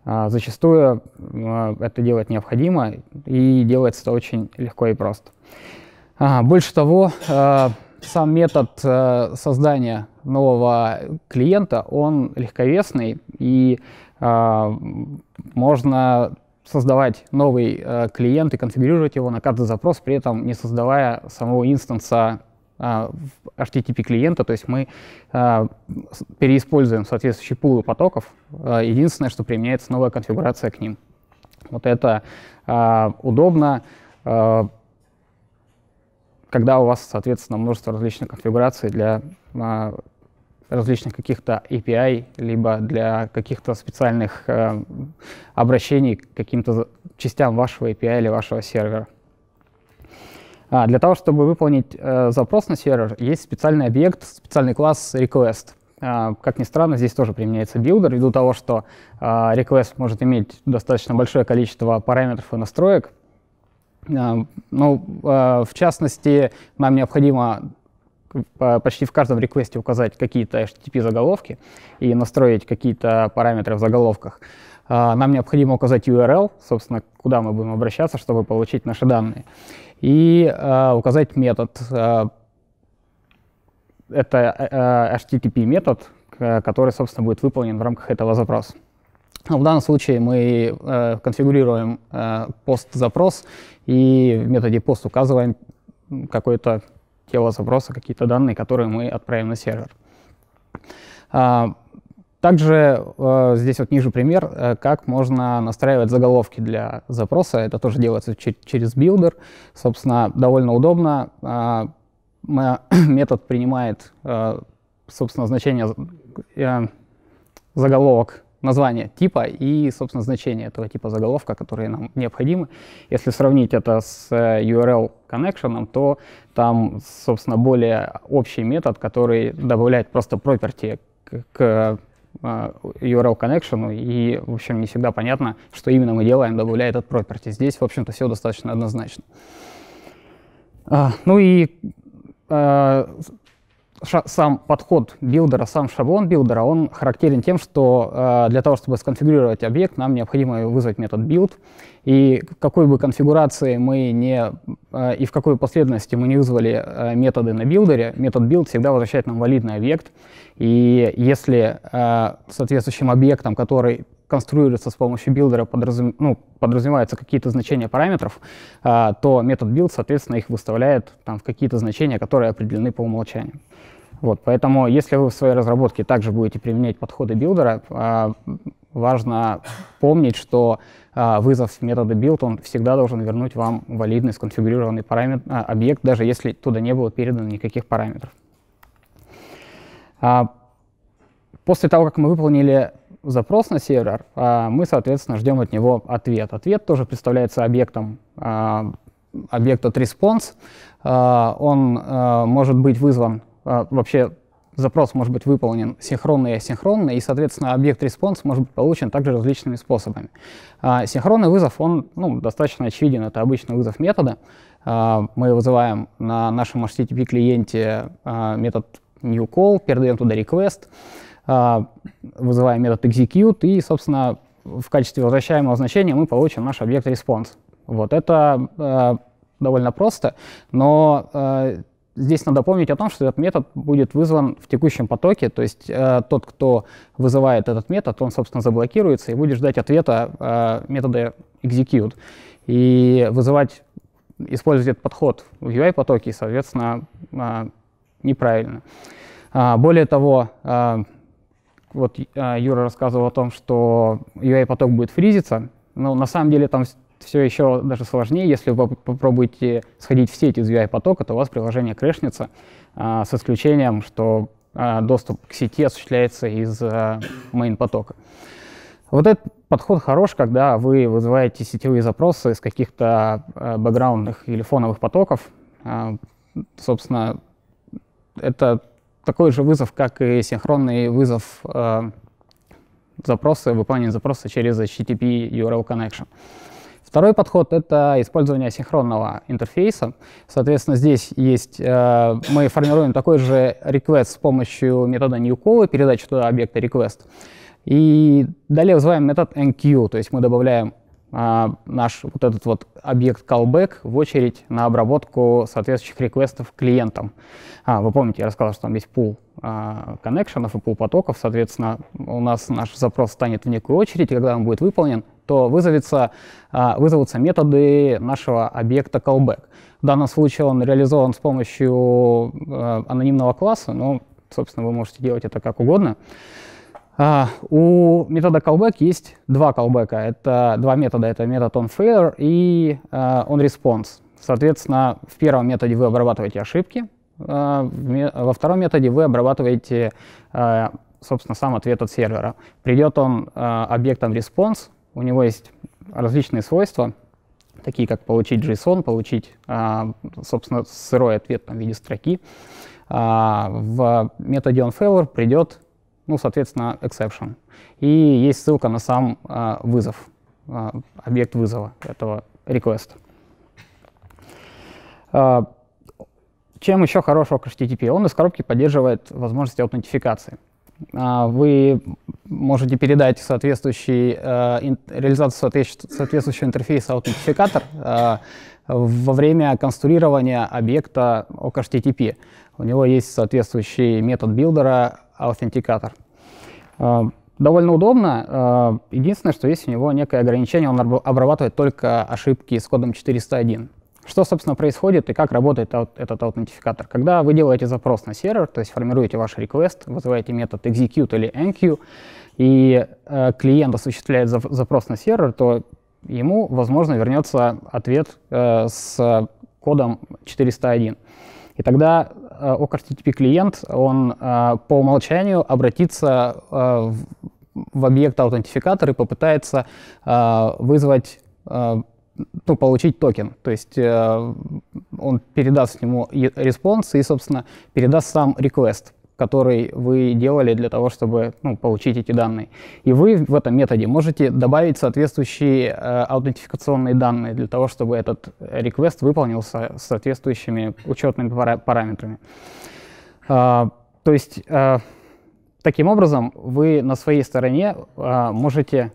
Э, зачастую э, это делать необходимо и делается это очень легко и просто. А, больше того, э, сам метод э, создания нового клиента, он легковесный и э, можно создавать новый э, клиент и конфигурировать его на каждый запрос, при этом не создавая самого инстанса э, HTTP клиента, то есть мы э, переиспользуем соответствующие пулы потоков. Э, единственное, что применяется новая конфигурация к ним. Вот это э, удобно. Э, когда у вас, соответственно, множество различных конфигураций для а, различных каких-то API, либо для каких-то специальных обращений к каким-то частям вашего API или вашего сервера. А, для того, чтобы выполнить э, запрос на сервер, есть специальный объект, специальный класс request. А, как ни странно, здесь тоже применяется builder, ввиду того, что а, request может иметь достаточно большое количество параметров и настроек, а, ну, в частности, нам необходимо почти в каждом реквесте указать какие-то HTTP заголовки и настроить какие-то параметры в заголовках. Нам необходимо указать URL, собственно, куда мы будем обращаться, чтобы получить наши данные. И указать метод. Это HTTP метод, который, собственно, будет выполнен в рамках этого запроса. В данном случае мы э, конфигурируем э, POST-запрос и в методе post указываем какое-то тело запроса, какие-то данные, которые мы отправим на сервер. Также э, здесь вот ниже пример, э, как можно настраивать заголовки для запроса. Это тоже делается через builder. Собственно, довольно удобно. Э, метод принимает, э, собственно, значение э, заголовок название типа и, собственно, значение этого типа заголовка, которые нам необходимы. Если сравнить это с э, URL connection, то там, собственно, более общий метод, который добавляет просто property к, к URL connection, и, в общем, не всегда понятно, что именно мы делаем, добавляя этот property. Здесь, в общем-то, все достаточно однозначно. А, ну и а, сам подход builder 'а, сам шаблон builder 'а, он характерен тем, что э, для того, чтобы сконфигурировать объект, нам необходимо вызвать метод build. И какой бы конфигурации мы не, э, и в какой последовательности мы не вызвали э, методы на builder 'е, метод build всегда возвращает нам валидный объект. И если э, соответствующим объектом, который конструируется с помощью builder 'а, подразум, ну, подразумеваются какие-то значения параметров, э, то метод build, соответственно, их выставляет там, в какие-то значения, которые определены по умолчанию. Вот, поэтому, если вы в своей разработке также будете применять подходы builder 'а, э, важно помнить, что э, вызов метода build, он всегда должен вернуть вам валидный сконфигурированный параметр, э, объект, даже если туда не было передано никаких параметров. А, после того, как мы выполнили запрос на сервер, а, мы, соответственно, ждем от него ответ. Ответ тоже представляется объектом а, объект от response. Он может быть вызван, вообще запрос может быть выполнен синхронно и асинхронно, и, соответственно, объект response может быть получен также различными способами. Синхронный вызов, он ну, достаточно очевиден, это обычный вызов метода. Мы вызываем на нашем HTTP-клиенте метод new call, передаем туда request, а, вызываем метод execute, и, собственно, в качестве возвращаемого значения мы получим наш объект response. Вот это довольно просто, но здесь надо помнить о том, что этот метод будет вызван в текущем потоке, то есть э, тот, кто вызывает этот метод, он, собственно, заблокируется и будет ждать ответа э, метода execute. И вызывать, использовать этот подход в UI-потоке, соответственно, э, неправильно. А, более того, а, вот а, Юра рассказывал о том, что UI-поток будет фризиться, но на самом деле там все еще даже сложнее. Если вы попробуете сходить в сеть из UI-потока, то у вас приложение крэшнется, с исключением, что доступ к сети осуществляется из main-потока. Вот этот подход хорош, когда вы вызываете сетевые запросы из каких-то э, бэкграундных или фоновых потоков. Собственно, это такой же вызов, как и синхронный вызов э, запроса, выполнение запроса через HTTP URL Connection. Второй подход — это использование синхронного интерфейса. Соответственно, здесь есть, э, мы формируем такой же request с помощью метода newCall, передачи туда объекта request. И далее вызываем метод enqueue, то есть мы добавляем а, наш вот этот вот объект callback в очередь на обработку соответствующих реквестов клиентам. А, вы помните, я рассказал, что там есть пул коннекшенов и пул потоков, соответственно, у нас наш запрос станет в некую очередь, и когда он будет выполнен, то вызовется, а, вызовутся методы нашего объекта callback. В данном случае он реализован с помощью а, анонимного класса, но, собственно, вы можете делать это как угодно. Uh, у метода callback есть два callback. Это два метода. Это метод onFailure и uh, onResponse. Соответственно, в первом методе вы обрабатываете ошибки, во втором методе вы обрабатываете, собственно, сам ответ от сервера. Придет он объектом response, у него есть различные свойства, такие как получить JSON, получить, собственно, сырой ответ там, в виде строки. В методе onFailure придет ну, соответственно, exception. И есть ссылка на сам а, вызов, а, объект вызова этого request. А, чем еще хорош HTTP? Он из коробки поддерживает возможности аутентификации. А, вы можете передать соответствующий, ин, реализацию соответствующего интерфейса Authenticator а, во время конструирования объекта OkHttp. У него есть соответствующий метод билдера authenticator. А, довольно удобно. Единственное, что есть у него некое ограничение, он обрабатывает только ошибки с кодом 401. Что, собственно, происходит и как работает этот аутентификатор? Когда вы делаете запрос на сервер, то есть формируете ваш request, вызываете метод execute или enqueue, и э, клиент осуществляет запрос на сервер, то ему, возможно, вернется ответ э, с кодом 401. И тогда э, OCHTTP клиент, он э, по умолчанию обратится в объект аутентификатор и попытается вызвать ну, получить токен. То есть э, он передаст ему response и, собственно, передаст сам request который вы делали для того, чтобы ну, получить эти данные. И вы в этом методе можете добавить соответствующие э, аутентификационные данные для того, чтобы этот request выполнился с соответствующими учетными пара параметрами. Э, то есть э, таким образом вы на своей стороне э, можете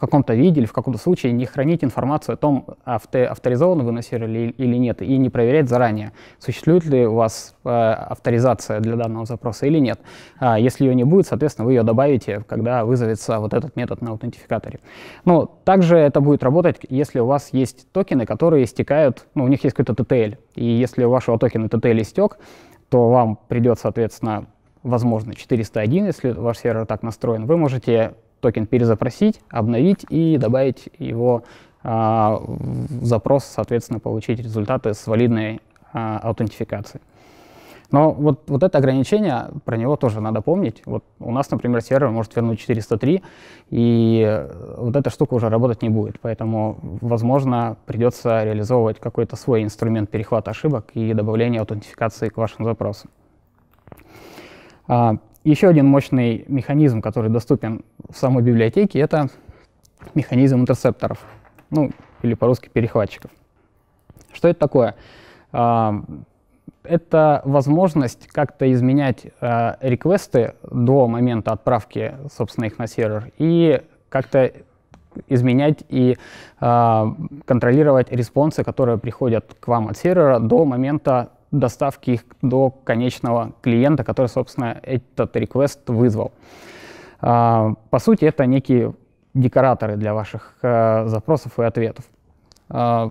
в каком-то виде или в каком-то случае не хранить информацию о том, авто, авторизованы вы на сервере или нет, и не проверять заранее, существует ли у вас э, авторизация для данного запроса или нет. А если ее не будет, соответственно, вы ее добавите, когда вызовется вот этот метод на аутентификаторе. Ну, также это будет работать, если у вас есть токены, которые истекают, ну, у них есть какой-то TTL, и если у вашего токена TTL истек, то вам придет, соответственно, возможно, 401, если ваш сервер так настроен, вы можете токен перезапросить, обновить и добавить его а, в запрос, соответственно, получить результаты с валидной а, аутентификацией. Но вот, вот это ограничение, про него тоже надо помнить. Вот у нас, например, сервер может вернуть 403, и вот эта штука уже работать не будет. Поэтому, возможно, придется реализовывать какой-то свой инструмент перехвата ошибок и добавления аутентификации к вашим запросам. А, еще один мощный механизм, который доступен в самой библиотеке, это механизм интерсепторов, ну или по-русски перехватчиков. Что это такое? А, это возможность как-то изменять а, реквесты до момента отправки, собственно, их на сервер и как-то изменять и э, контролировать респонсы, которые приходят к вам от сервера до момента доставки их до конечного клиента, который, собственно, этот request вызвал. А, по сути, это некие декораторы для ваших э, запросов и ответов. А,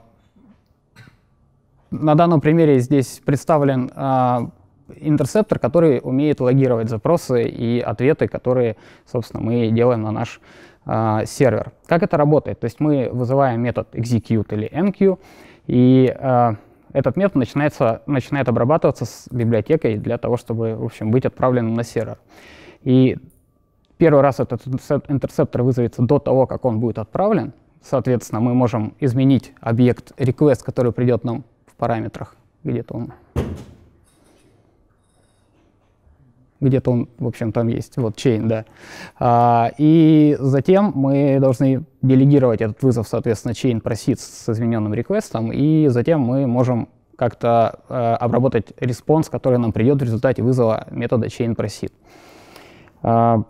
на данном примере здесь представлен а, интерсептор, который умеет логировать запросы и ответы, которые, собственно, мы делаем на наш сервер. Как это работает? То есть мы вызываем метод execute или enqueue, и этот метод начинается, начинает обрабатываться с библиотекой для того, чтобы, в общем, быть отправленным на сервер. И первый раз этот interceptor вызовется до того, как он будет отправлен. Соответственно, мы можем изменить объект request, который придет нам в параметрах. Где-то он где-то он, в общем, там есть, вот chain, да. А, и затем мы должны делегировать этот вызов, соответственно, chain proceed с измененным реквестом, и затем мы можем как-то э, обработать response, который нам придет в результате вызова метода chain proceed. А,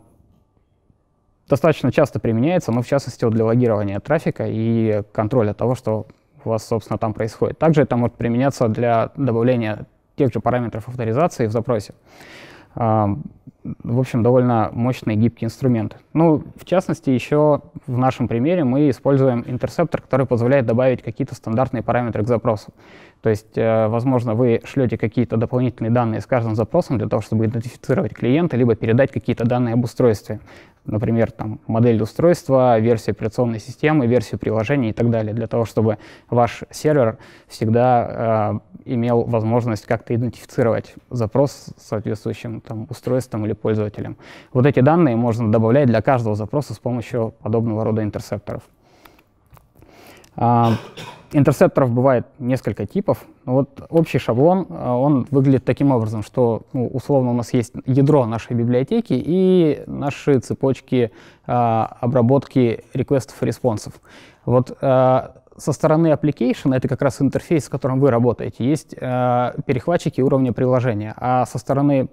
достаточно часто применяется, но в частности вот для логирования трафика и контроля того, что у вас, собственно, там происходит. Также это может применяться для добавления тех же параметров авторизации в запросе. В общем, довольно мощный гибкий инструмент. Ну, в частности, еще в нашем примере мы используем интерсептор, который позволяет добавить какие-то стандартные параметры к запросу. То есть, э, возможно, вы шлете какие-то дополнительные данные с каждым запросом для того, чтобы идентифицировать клиента, либо передать какие-то данные об устройстве. Например, там, модель устройства, версию операционной системы, версию приложения и так далее, для того, чтобы ваш сервер всегда э, имел возможность как-то идентифицировать запрос с соответствующим там, устройством или пользователем. Вот эти данные можно добавлять для каждого запроса с помощью подобного рода интерсепторов. А, интерсепторов бывает несколько типов. Вот общий шаблон, а, он выглядит таким образом, что ну, условно у нас есть ядро нашей библиотеки и наши цепочки а, обработки реквестов и респонсов. Вот а, со стороны application, это как раз интерфейс, с которым вы работаете, есть а, перехватчики уровня приложения, а со стороны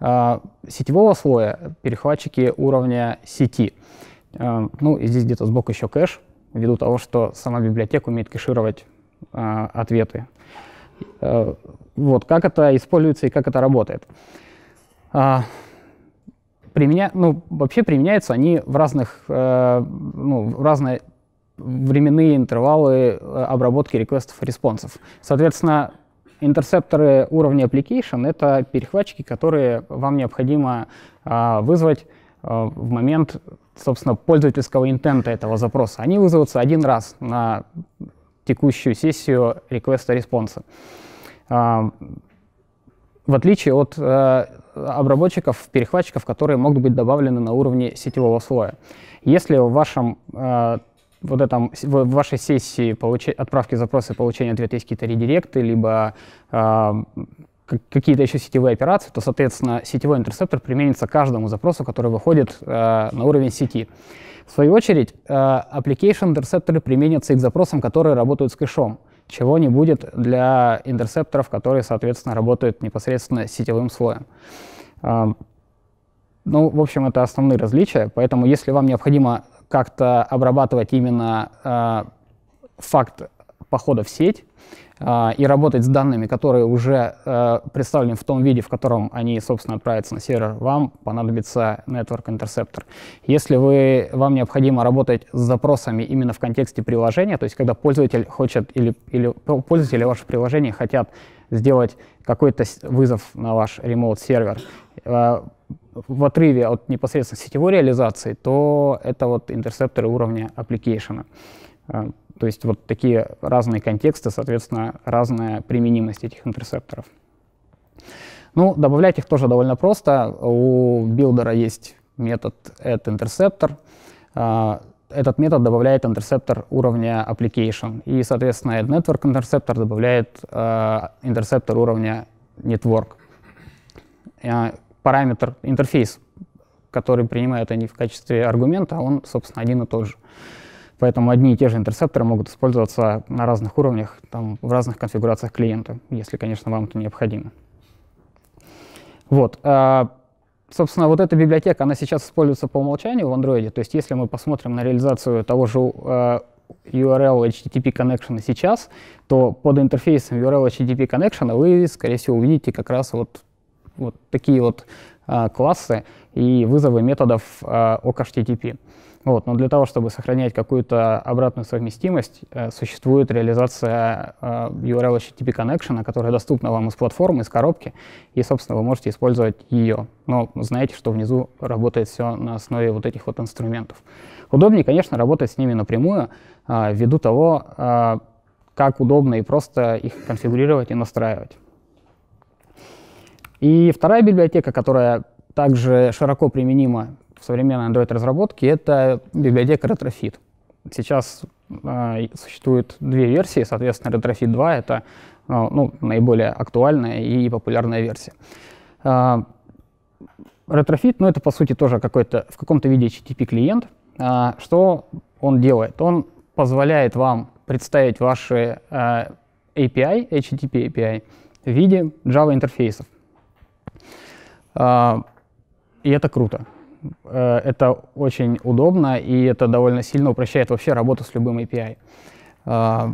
а, сетевого слоя перехватчики уровня сети. А, ну и здесь где-то сбоку еще кэш, ввиду того, что сама библиотека умеет кэшировать э, ответы. Э, вот, как это используется и как это работает. Э, применя... ну, вообще применяются они в разных, э, ну, в разные временные интервалы э, обработки реквестов и респонсов. Соответственно, интерсепторы уровня application — это перехватчики, которые вам необходимо э, вызвать в момент, собственно, пользовательского интента этого запроса. Они вызовутся один раз на текущую сессию реквеста-респонса. Э, в отличие от э, обработчиков, перехватчиков, которые могут быть добавлены на уровне сетевого слоя. Если в вашем вот этом, в вашей сессии получ... отправки запроса и получения ответа есть какие-то редиректы, либо какие-то еще сетевые операции, то, соответственно, сетевой интерсептор применится каждому запросу, который выходит э, на уровень сети. В свою очередь, э, application интерсепторы применятся и к запросам, которые работают с кэшом, чего не будет для интерсепторов, которые, соответственно, работают непосредственно сетевым слоем. Э, ну, в общем, это основные различия, поэтому если вам необходимо как-то обрабатывать именно э, факт похода в сеть, и работать с данными, которые уже э, представлены в том виде, в котором они, собственно, отправятся на сервер, вам понадобится Network Interceptor. Если вы, вам необходимо работать с запросами именно в контексте приложения, то есть когда пользователь хочет или, или пользователь или ваше приложение хотят сделать какой-то вызов на ваш remote сервер, э, в отрыве от непосредственно сетевой реализации, то это вот интерсепторы уровня application. Э, то есть вот такие разные контексты, соответственно, разная применимость этих интерсепторов. Ну, добавлять их тоже довольно просто. У билдера есть метод addInterceptor. А, этот метод добавляет interceptor уровня application. И, соответственно, addNetworkInterceptor добавляет интерсептор уровня network. А, параметр, интерфейс, который принимают они в качестве аргумента, он, собственно, один и тот же. Поэтому одни и те же интерсепторы могут использоваться на разных уровнях, там, в разных конфигурациях клиента, если, конечно, вам это необходимо. Вот. А, собственно, вот эта библиотека, она сейчас используется по умолчанию в Android. То есть если мы посмотрим на реализацию того же uh, URL HTTP Connection сейчас, то под интерфейсом URL HTTP Connection вы, скорее всего, увидите как раз вот, вот такие вот uh, классы и вызовы методов uh, OCHTTP. Вот, но для того, чтобы сохранять какую-то обратную совместимость, э, существует реализация э, URL HTTP Connection, которая доступна вам из платформы, из коробки, и, собственно, вы можете использовать ее. Но знаете, что внизу работает все на основе вот этих вот инструментов. Удобнее, конечно, работать с ними напрямую, э, ввиду того, э, как удобно и просто их конфигурировать и настраивать. И вторая библиотека, которая также широко применима в современной Android-разработке, это библиотека Retrofit. Сейчас э, существует две версии, соответственно, Retrofit 2 — это э, ну, наиболее актуальная и популярная версия. Э, Retrofit, ну, это, по сути, тоже какой-то в каком-то виде HTTP-клиент. Э, что он делает? Он позволяет вам представить ваши э, API, HTTP API, в виде Java интерфейсов. А, и это круто. Э, это очень удобно, и это довольно сильно упрощает вообще работу с любым API. А,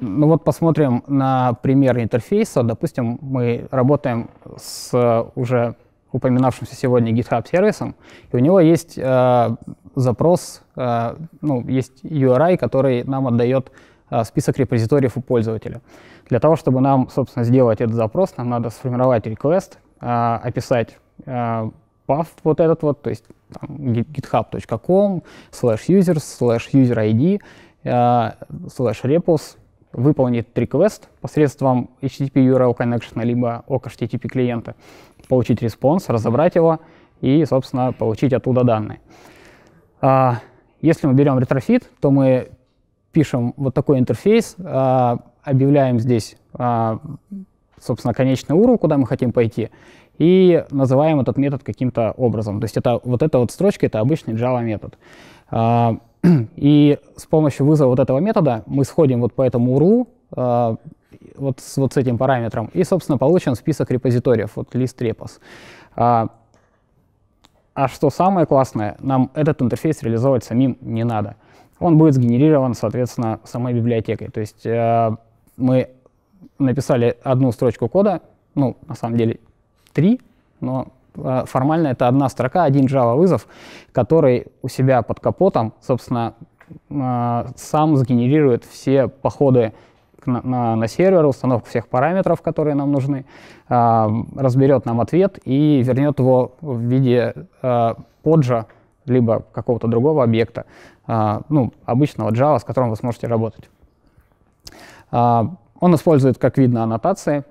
ну вот посмотрим на пример интерфейса. Допустим, мы работаем с уже упоминавшимся сегодня GitHub сервисом, и у него есть э, запрос, э, ну, есть URI, который нам отдает э, список репозиториев у пользователя. Для того, чтобы нам, собственно, сделать этот запрос, нам надо сформировать request, э, описать э, path вот этот вот, то есть github.com slash users slash user ID э, slash repos, выполнить request посредством HTTP URL connection либо OkHttp клиента, получить response, разобрать его и, собственно, получить оттуда данные. А, если мы берем Retrofit, то мы пишем вот такой интерфейс, а, объявляем здесь, а, собственно, конечный URL, куда мы хотим пойти, и называем этот метод каким-то образом. То есть это, вот эта вот строчка — это обычный Java метод. А, и с помощью вызова вот этого метода мы сходим вот по этому URL, а, вот с, вот с этим параметром, и, собственно, получим список репозиториев, вот лист репос. А, а что самое классное, нам этот интерфейс реализовать самим не надо. Он будет сгенерирован, соответственно, самой библиотекой. То есть э, мы написали одну строчку кода, ну, на самом деле, три, но э, формально это одна строка, один Java вызов, который у себя под капотом, собственно, э, сам сгенерирует все походы на, на, сервер, установку всех параметров, которые нам нужны, э, разберет нам ответ и вернет его в виде поджа, либо какого-то другого объекта, ну, обычного Java, с которым вы сможете работать. Он использует, как видно, аннотации,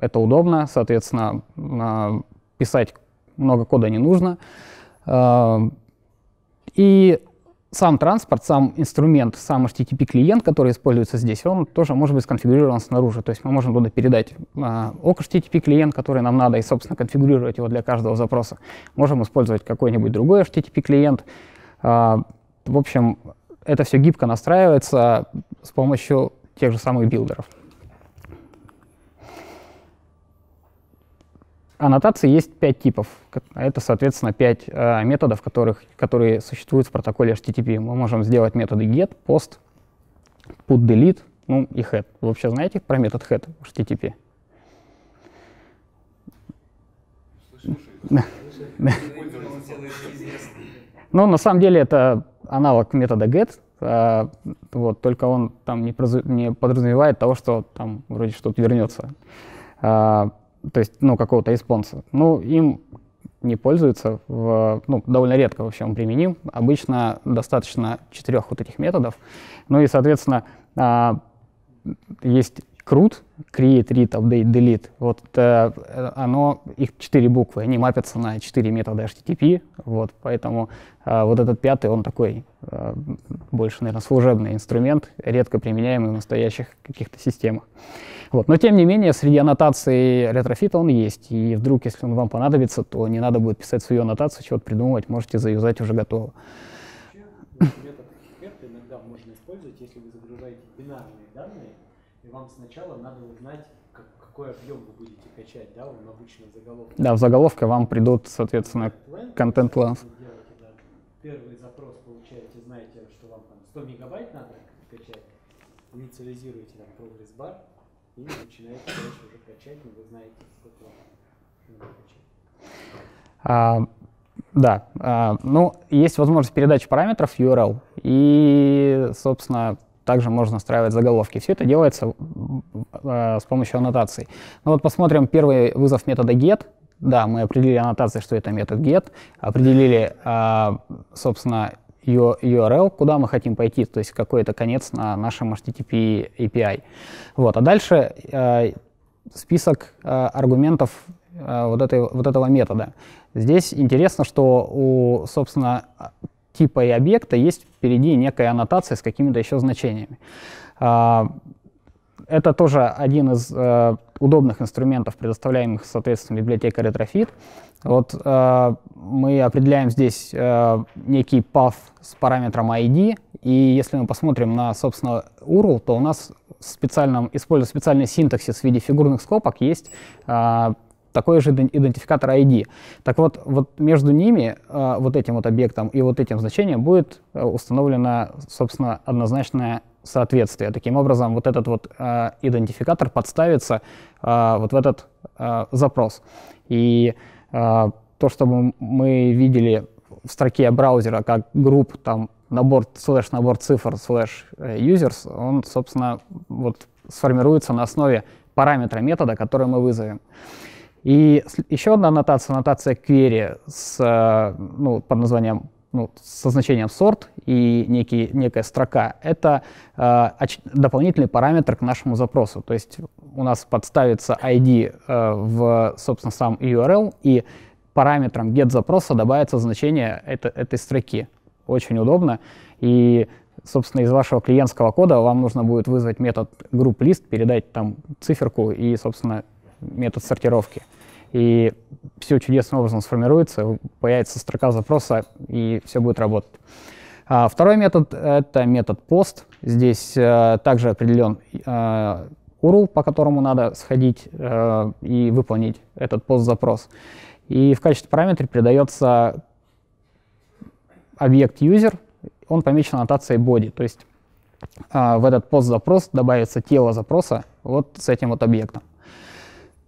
это удобно, соответственно, а, писать много кода не нужно. А, и сам транспорт, сам инструмент, сам HTTP-клиент, который используется здесь, он тоже может быть сконфигурирован снаружи. То есть мы можем туда передать а, ок HTTP-клиент, который нам надо, и, собственно, конфигурировать его для каждого запроса. Можем использовать какой-нибудь другой HTTP-клиент. В общем, это все гибко настраивается с помощью тех же самых билдеров. Аннотаций есть пять типов. Это, соответственно, пять э, методов, которых, которые существуют в протоколе HTTP. Мы можем сделать методы get, post, put, delete, ну и head. Вы вообще знаете про метод head в HTTP? Ну, на самом деле, это аналог метода get, э, вот, только он там не, подразумевает того, что там вроде что-то вернется. Э, то есть, ну, какого-то респонса. Ну, им не пользуются, в, ну, довольно редко вообще он применим. Обычно достаточно четырех вот этих методов. Ну и, соответственно, а, есть CRUD, create, read, update, delete. Вот э, оно, их четыре буквы, они мапятся на четыре метода HTTP, вот, поэтому э, вот этот пятый, он такой э, больше, наверное, служебный инструмент, редко применяемый в настоящих каких-то системах. Вот. Но тем не менее, среди аннотаций ретрофита он есть. И вдруг, если он вам понадобится, то не надо будет писать свою аннотацию, чего-то придумывать, можете заюзать уже готово. Метод иногда можно использовать, если вы загружаете бинарные данные, и вам сначала надо узнать, как, какой объем вы будете качать, да, он обычно заголовок. Да, в заголовке вам придут, соответственно, контент length. Первый запрос получаете, знаете, что вам там 100 мегабайт надо качать, инициализируете там прогресс бар, и начинаете дальше уже качать, но вы знаете, сколько надо качать. А, да, а, ну, есть возможность передачи параметров URL, и, собственно, также можно настраивать заголовки. Все это делается а, с помощью аннотаций. Ну вот посмотрим первый вызов метода get. Да, мы определили аннотацией, что это метод get, определили, собственно, URL, куда мы хотим пойти, то есть какой-то конец на нашем HTTP API. Вот. А дальше э, список э, аргументов э, вот, этой, вот этого метода. Здесь интересно, что у, собственно, типа и объекта есть впереди некая аннотация с какими-то еще значениями. Это тоже один из удобных инструментов, предоставляемых, соответственно, библиотекой Retrofit. Вот э, мы определяем здесь э, некий path с параметром ID, и если мы посмотрим на, собственно, URL, то у нас специальном, используя специальный синтаксис в виде фигурных скобок, есть э, такой же идентификатор ID. Так вот, вот между ними, э, вот этим вот объектом и вот этим значением будет э, установлено, собственно, однозначное соответствие. Таким образом, вот этот вот э, идентификатор подставится э, вот в этот э, запрос. И э, то, что мы видели в строке браузера как group, там, набор, слэш набор цифр, слэш э, users, он, собственно, вот сформируется на основе параметра метода, который мы вызовем. И еще одна аннотация, аннотация query с, э, ну, под названием ну, со значением sort и некий, некая строка, это э, дополнительный параметр к нашему запросу. То есть у нас подставится ID э, в, собственно, сам URL, и параметром get запроса добавится значение это, этой строки. Очень удобно. И, собственно, из вашего клиентского кода вам нужно будет вызвать метод group передать там циферку и, собственно, метод сортировки и все чудесным образом сформируется, появится строка запроса, и все будет работать. А второй метод — это метод post. Здесь э, также определен э, URL, по которому надо сходить э, и выполнить этот пост-запрос. И в качестве параметра передается объект user, он помечен аннотацией body, то есть э, в этот пост-запрос добавится тело запроса вот с этим вот объектом.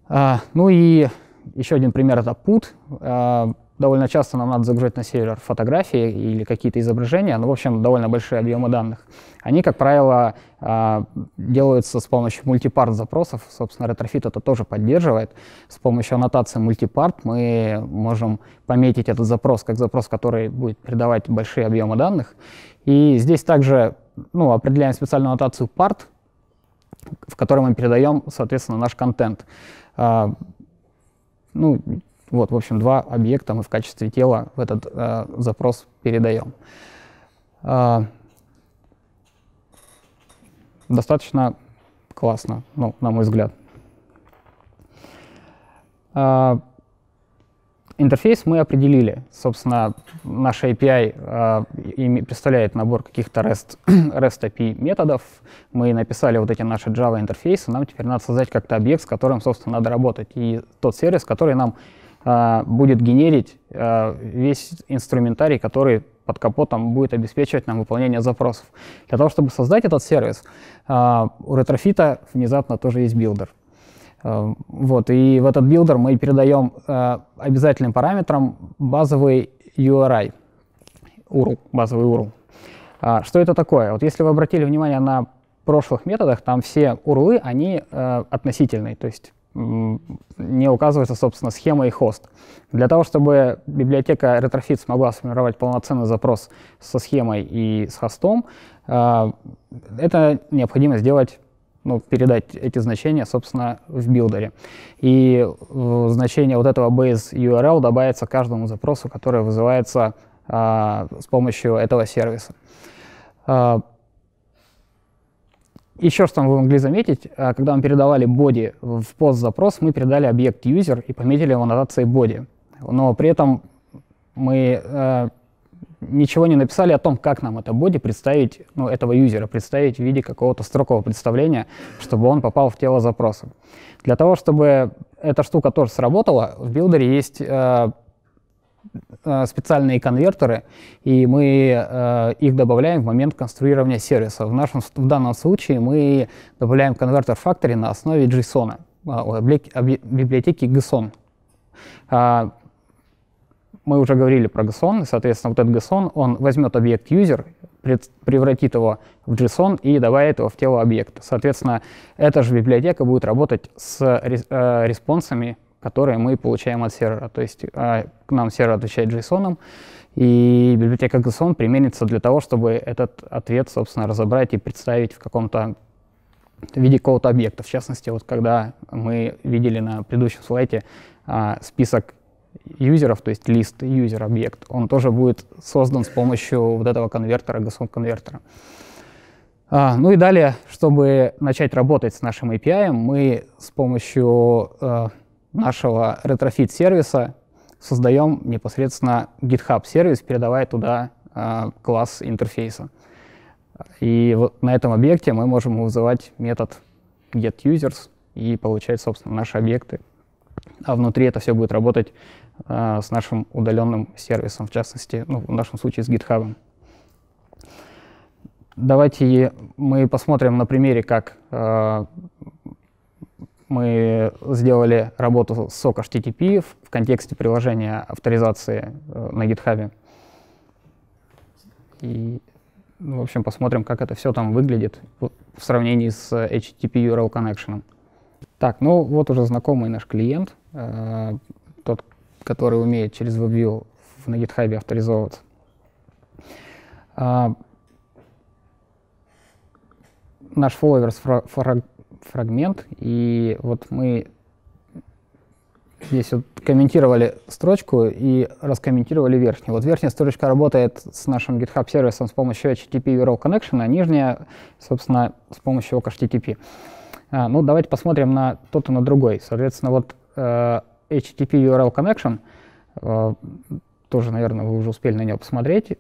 А, ну и еще один пример — это put. А, довольно часто нам надо загружать на сервер фотографии или какие-то изображения, ну, в общем, довольно большие объемы данных. Они, как правило, а, делаются с помощью мультипарт запросов. Собственно, Retrofit это тоже поддерживает. С помощью аннотации мультипарт мы можем пометить этот запрос как запрос, который будет передавать большие объемы данных. И здесь также ну, определяем специальную аннотацию part, в которой мы передаем, соответственно, наш контент. Ну, вот, в общем, два объекта мы в качестве тела в этот э, запрос передаем. Э, достаточно классно, ну, на мой взгляд. Э, интерфейс мы определили. Собственно, наш API э, представляет набор каких-то REST, REST API методов. Мы написали вот эти наши Java интерфейсы. Нам теперь надо создать как-то объект, с которым, собственно, надо работать. И тот сервис, который нам э, будет генерить э, весь инструментарий, который под капотом будет обеспечивать нам выполнение запросов. Для того, чтобы создать этот сервис, э, у Retrofit внезапно тоже есть билдер. Э, вот, и в этот билдер мы передаем э, обязательным параметром базовый URI, URL, базовый URL. А, что это такое? Вот если вы обратили внимание на прошлых методах, там все URL, они э, относительные, то есть не указывается, собственно, схема и хост. Для того, чтобы библиотека Retrofit смогла сформировать полноценный запрос со схемой и с хостом, э, это необходимо сделать ну, передать эти значения, собственно, в билдере. И значение вот этого base URL добавится каждому запросу, который вызывается а, с помощью этого сервиса. А, еще что вы могли заметить, а, когда мы передавали body в пост-запрос, мы передали объект user и пометили его нотацией body. Но при этом мы а, ничего не написали о том, как нам это боди представить, ну, этого юзера, представить в виде какого-то строкового представления, чтобы он попал в тело запроса. Для того, чтобы эта штука тоже сработала, в билдере есть э, э, специальные конвертеры, и мы э, их добавляем в момент конструирования сервиса. В, нашем, в данном случае мы добавляем конвертер Factory на основе JSON, э, библиотеки GSON мы уже говорили про JSON, и, соответственно, вот этот JSON, он возьмет объект user, превратит его в JSON и добавит его в тело объекта. Соответственно, эта же библиотека будет работать с э, респонсами, которые мы получаем от сервера. То есть э, к нам сервер отвечает JSON, и библиотека JSON применится для того, чтобы этот ответ, собственно, разобрать и представить в каком-то виде какого-то объекта. В частности, вот когда мы видели на предыдущем слайде а, список юзеров, то есть лист user объект, он тоже будет создан с помощью вот этого конвертера, GSON конвертера. А, ну и далее, чтобы начать работать с нашим API, мы с помощью э, нашего retrofit сервиса создаем непосредственно GitHub сервис, передавая туда э, класс интерфейса. И вот на этом объекте мы можем вызывать метод getUsers и получать, собственно, наши объекты. А внутри это все будет работать э, с нашим удаленным сервисом, в частности, ну, в нашем случае с GitHub. Давайте мы посмотрим на примере, как э, мы сделали работу с SOC HTTP в, контексте приложения авторизации э, на GitHub. И, ну, в общем, посмотрим, как это все там выглядит в, сравнении с HTTP URL Connection. Так, ну вот уже знакомый наш клиент, э, который умеет через WebView на GitHub авторизовываться. Э, наш followers фраг, фрагмент, и вот мы здесь вот комментировали строчку и раскомментировали верхнюю. Вот верхняя строчка работает с нашим GitHub сервисом с помощью HTTP URL Connection, а нижняя, собственно, с помощью HTTP. А, ну, давайте посмотрим на тот и на другой. Соответственно, вот э, HTTP URL Connection, э, тоже, наверное, вы уже успели на него посмотреть.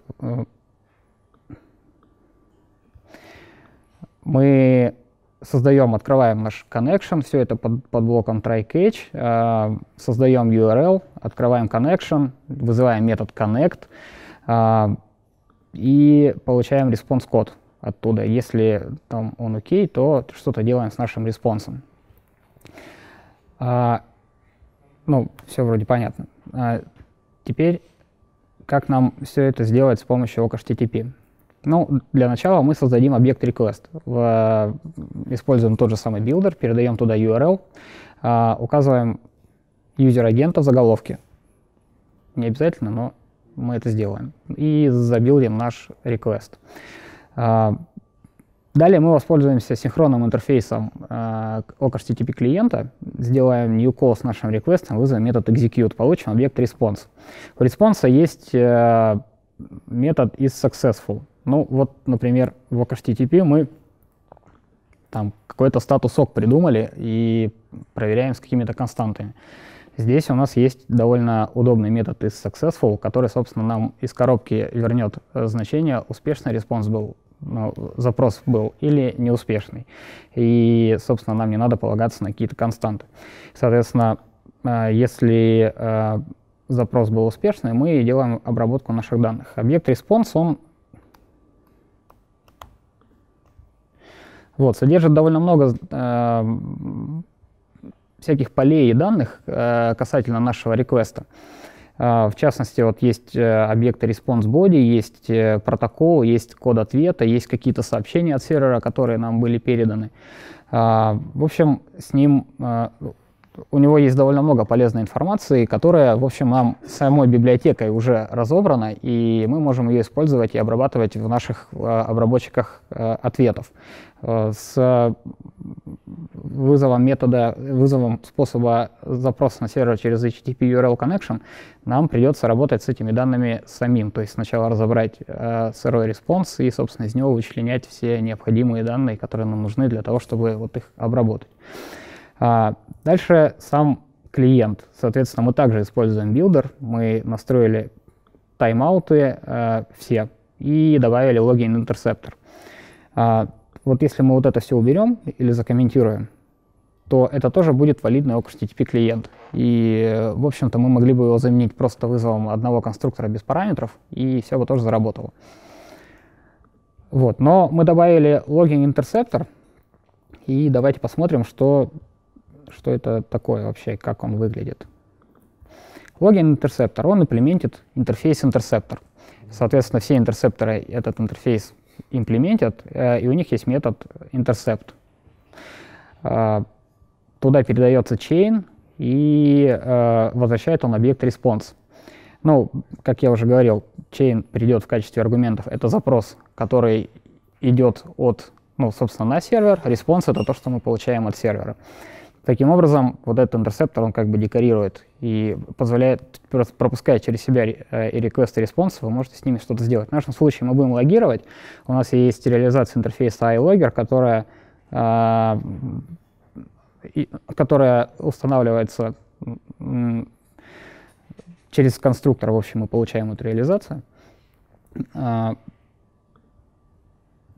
Мы создаем, открываем наш connection, все это под, под блоком try-catch, э, создаем URL, открываем connection, вызываем метод connect э, и получаем response-код оттуда. Если там он окей, то что-то делаем с нашим респонсом. Ну, все вроде понятно. А, теперь, как нам все это сделать с помощью OkHttp? Ну, для начала мы создадим объект request. В, используем тот же самый билдер, передаем туда URL, а, указываем юзер-агента в заголовке. Не обязательно, но мы это сделаем. И забилдим наш request. А, далее мы воспользуемся синхронным интерфейсом э, HTTP клиента, сделаем new call с нашим реквестом, вызовем метод execute, получим объект response. У response есть э, метод is successful. Ну вот, например, в HTTP мы там какой-то статус OK придумали и проверяем с какими-то константами. Здесь у нас есть довольно удобный метод isSuccessful, который, собственно, нам из коробки вернет э, значение успешный response был ну, запрос был или неуспешный. И, собственно, нам не надо полагаться на какие-то константы. Соответственно, э, если э, запрос был успешный, мы делаем обработку наших данных. Объект response, он вот, содержит довольно много э, всяких полей и данных касательно нашего реквеста. А, в частности, вот есть э, объекты response body, есть э, протокол, есть код ответа, есть какие-то сообщения от сервера, которые нам были переданы. А, в общем, с ним а, у него есть довольно много полезной информации, которая, в общем, нам самой библиотекой уже разобрана, и мы можем ее использовать и обрабатывать в наших обработчиках ответов. С вызовом метода, вызовом способа запроса на сервер через HTTP URL connection нам придется работать с этими данными самим. То есть сначала разобрать э, сырой response и, собственно, из него вычленять все необходимые данные, которые нам нужны для того, чтобы вот их обработать. А, дальше сам клиент. Соответственно, мы также используем билдер. Мы настроили тайм-ауты э, все и добавили логин интерсептор. А, вот если мы вот это все уберем или закомментируем, то это тоже будет валидный HTTP клиент. И, в общем-то, мы могли бы его заменить просто вызовом одного конструктора без параметров, и все бы тоже заработало. Вот. Но мы добавили логин интерсептор, и давайте посмотрим, что, что это такое вообще, как он выглядит. Логин интерсептор, он имплементит интерфейс интерсептор. Соответственно, все интерсепторы этот интерфейс имплементят, э, и у них есть метод intercept. А, туда передается chain, и э, возвращает он объект response. Ну, как я уже говорил, chain придет в качестве аргументов. Это запрос, который идет от, ну, собственно, на сервер. Response — это то, что мы получаем от сервера. Таким образом, вот этот интерсептор, он как бы декорирует и позволяет, пропуская через себя э, и реквесты, и респонсы, вы можете с ними что-то сделать. В нашем случае мы будем логировать. У нас есть реализация интерфейса iLogger, которая, а, которая устанавливается через конструктор, в общем, мы получаем эту реализацию. А,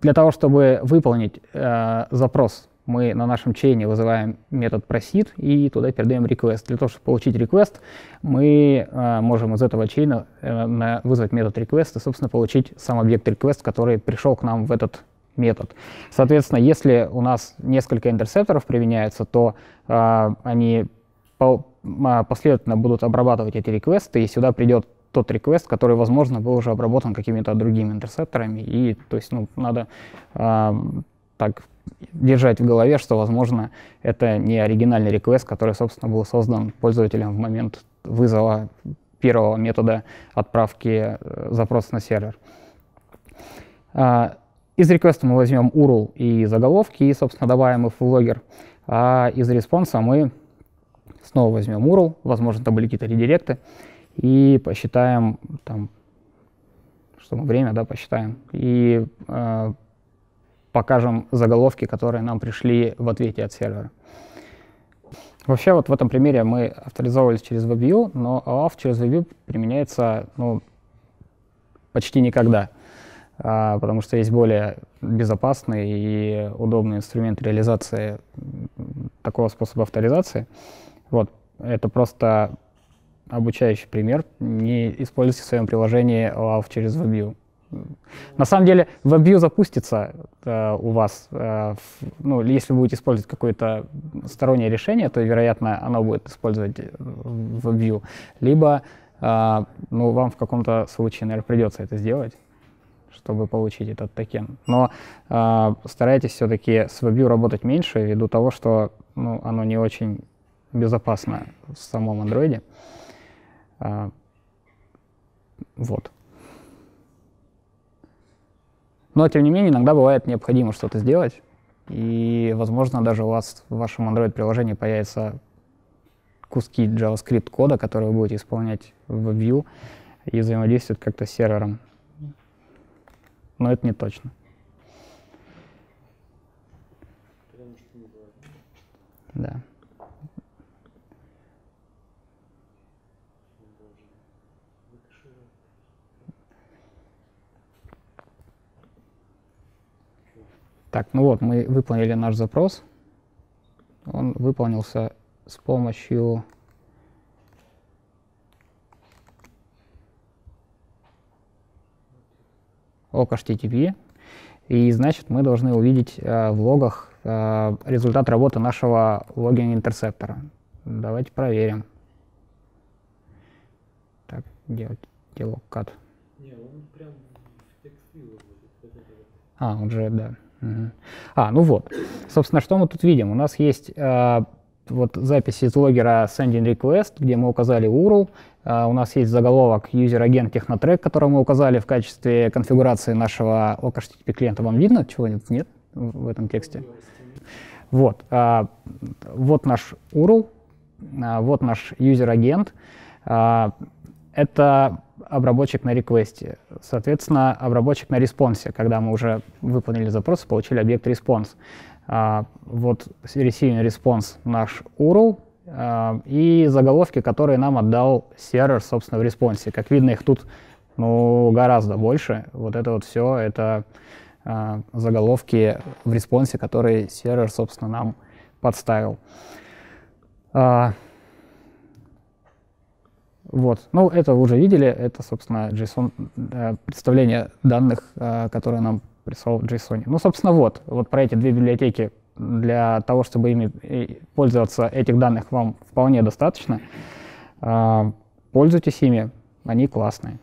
для того, чтобы выполнить э, запрос мы на нашем чейне вызываем метод proceed и туда передаем request. Для того, чтобы получить request, мы э, можем из этого чейна э, вызвать метод request и, собственно, получить сам объект request, который пришел к нам в этот метод. Соответственно, если у нас несколько интерсепторов применяются, то э, они по, э, последовательно будут обрабатывать эти реквесты, и сюда придет тот request, который, возможно, был уже обработан какими-то другими interceptor ами, и то есть ну, надо э, так держать в голове, что, возможно, это не оригинальный request, который, собственно, был создан пользователем в момент вызова первого метода отправки э, запроса на сервер. А, из request а мы возьмем URL и заголовки и, собственно, добавим их в logger. А из response а мы снова возьмем URL, возможно, это были какие-то редиректы, и посчитаем там, что мы время, да, посчитаем, и э, покажем заголовки, которые нам пришли в ответе от сервера. Вообще вот в этом примере мы авторизовывались через WebView, но OAuth через WebView применяется ну, почти никогда, а, потому что есть более безопасный и удобный инструмент реализации такого способа авторизации. Вот, это просто обучающий пример. Не используйте в своем приложении OAuth через WebView. На самом деле WebView запустится э, у вас, э, в, ну, если вы будете использовать какое-то стороннее решение, то, вероятно, оно будет использовать э, WebView. Либо э, ну, вам в каком-то случае, наверное, придется это сделать, чтобы получить этот токен. Но э, старайтесь все-таки с WebView работать меньше, ввиду того, что ну, оно не очень безопасно в самом андроиде. Э, вот. Но, тем не менее, иногда бывает необходимо что-то сделать, и, возможно, даже у вас в вашем Android-приложении появятся куски JavaScript кода, которые вы будете исполнять в Vue и взаимодействовать как-то с сервером. Но это не точно. Да. Так, ну вот, мы выполнили наш запрос. Он выполнился с помощью ок HTTP. И значит, мы должны увидеть э, в логах э, результат работы нашего логин интерсептора. Давайте проверим. Так, делать делок кат. Не, он прям в текст А, он же, да. А, ну вот. Собственно, что мы тут видим? У нас есть э, вот запись из логера sending request, где мы указали URL. Э, у нас есть заголовок user agent technotrack, который мы указали в качестве конфигурации нашего OKHTTP клиента. Вам видно чего-нибудь? Нет в этом тексте? Вот. Э, вот наш URL, э, вот наш user агент. Э, это обработчик на реквесте. Соответственно, обработчик на респонсе, когда мы уже выполнили запрос и получили объект response. А, вот receiving response наш URL а, и заголовки, которые нам отдал сервер, собственно, в response е. Как видно, их тут ну, гораздо больше. Вот это вот все, это а, заголовки в response е, которые сервер, собственно, нам подставил. Вот. Ну, это вы уже видели, это, собственно, JSON, э, представление данных, э, которые нам прислал в JSON. Ну, собственно, вот, вот про эти две библиотеки для того, чтобы ими э, пользоваться, этих данных вам вполне достаточно. Пользуйтесь ими, они классные.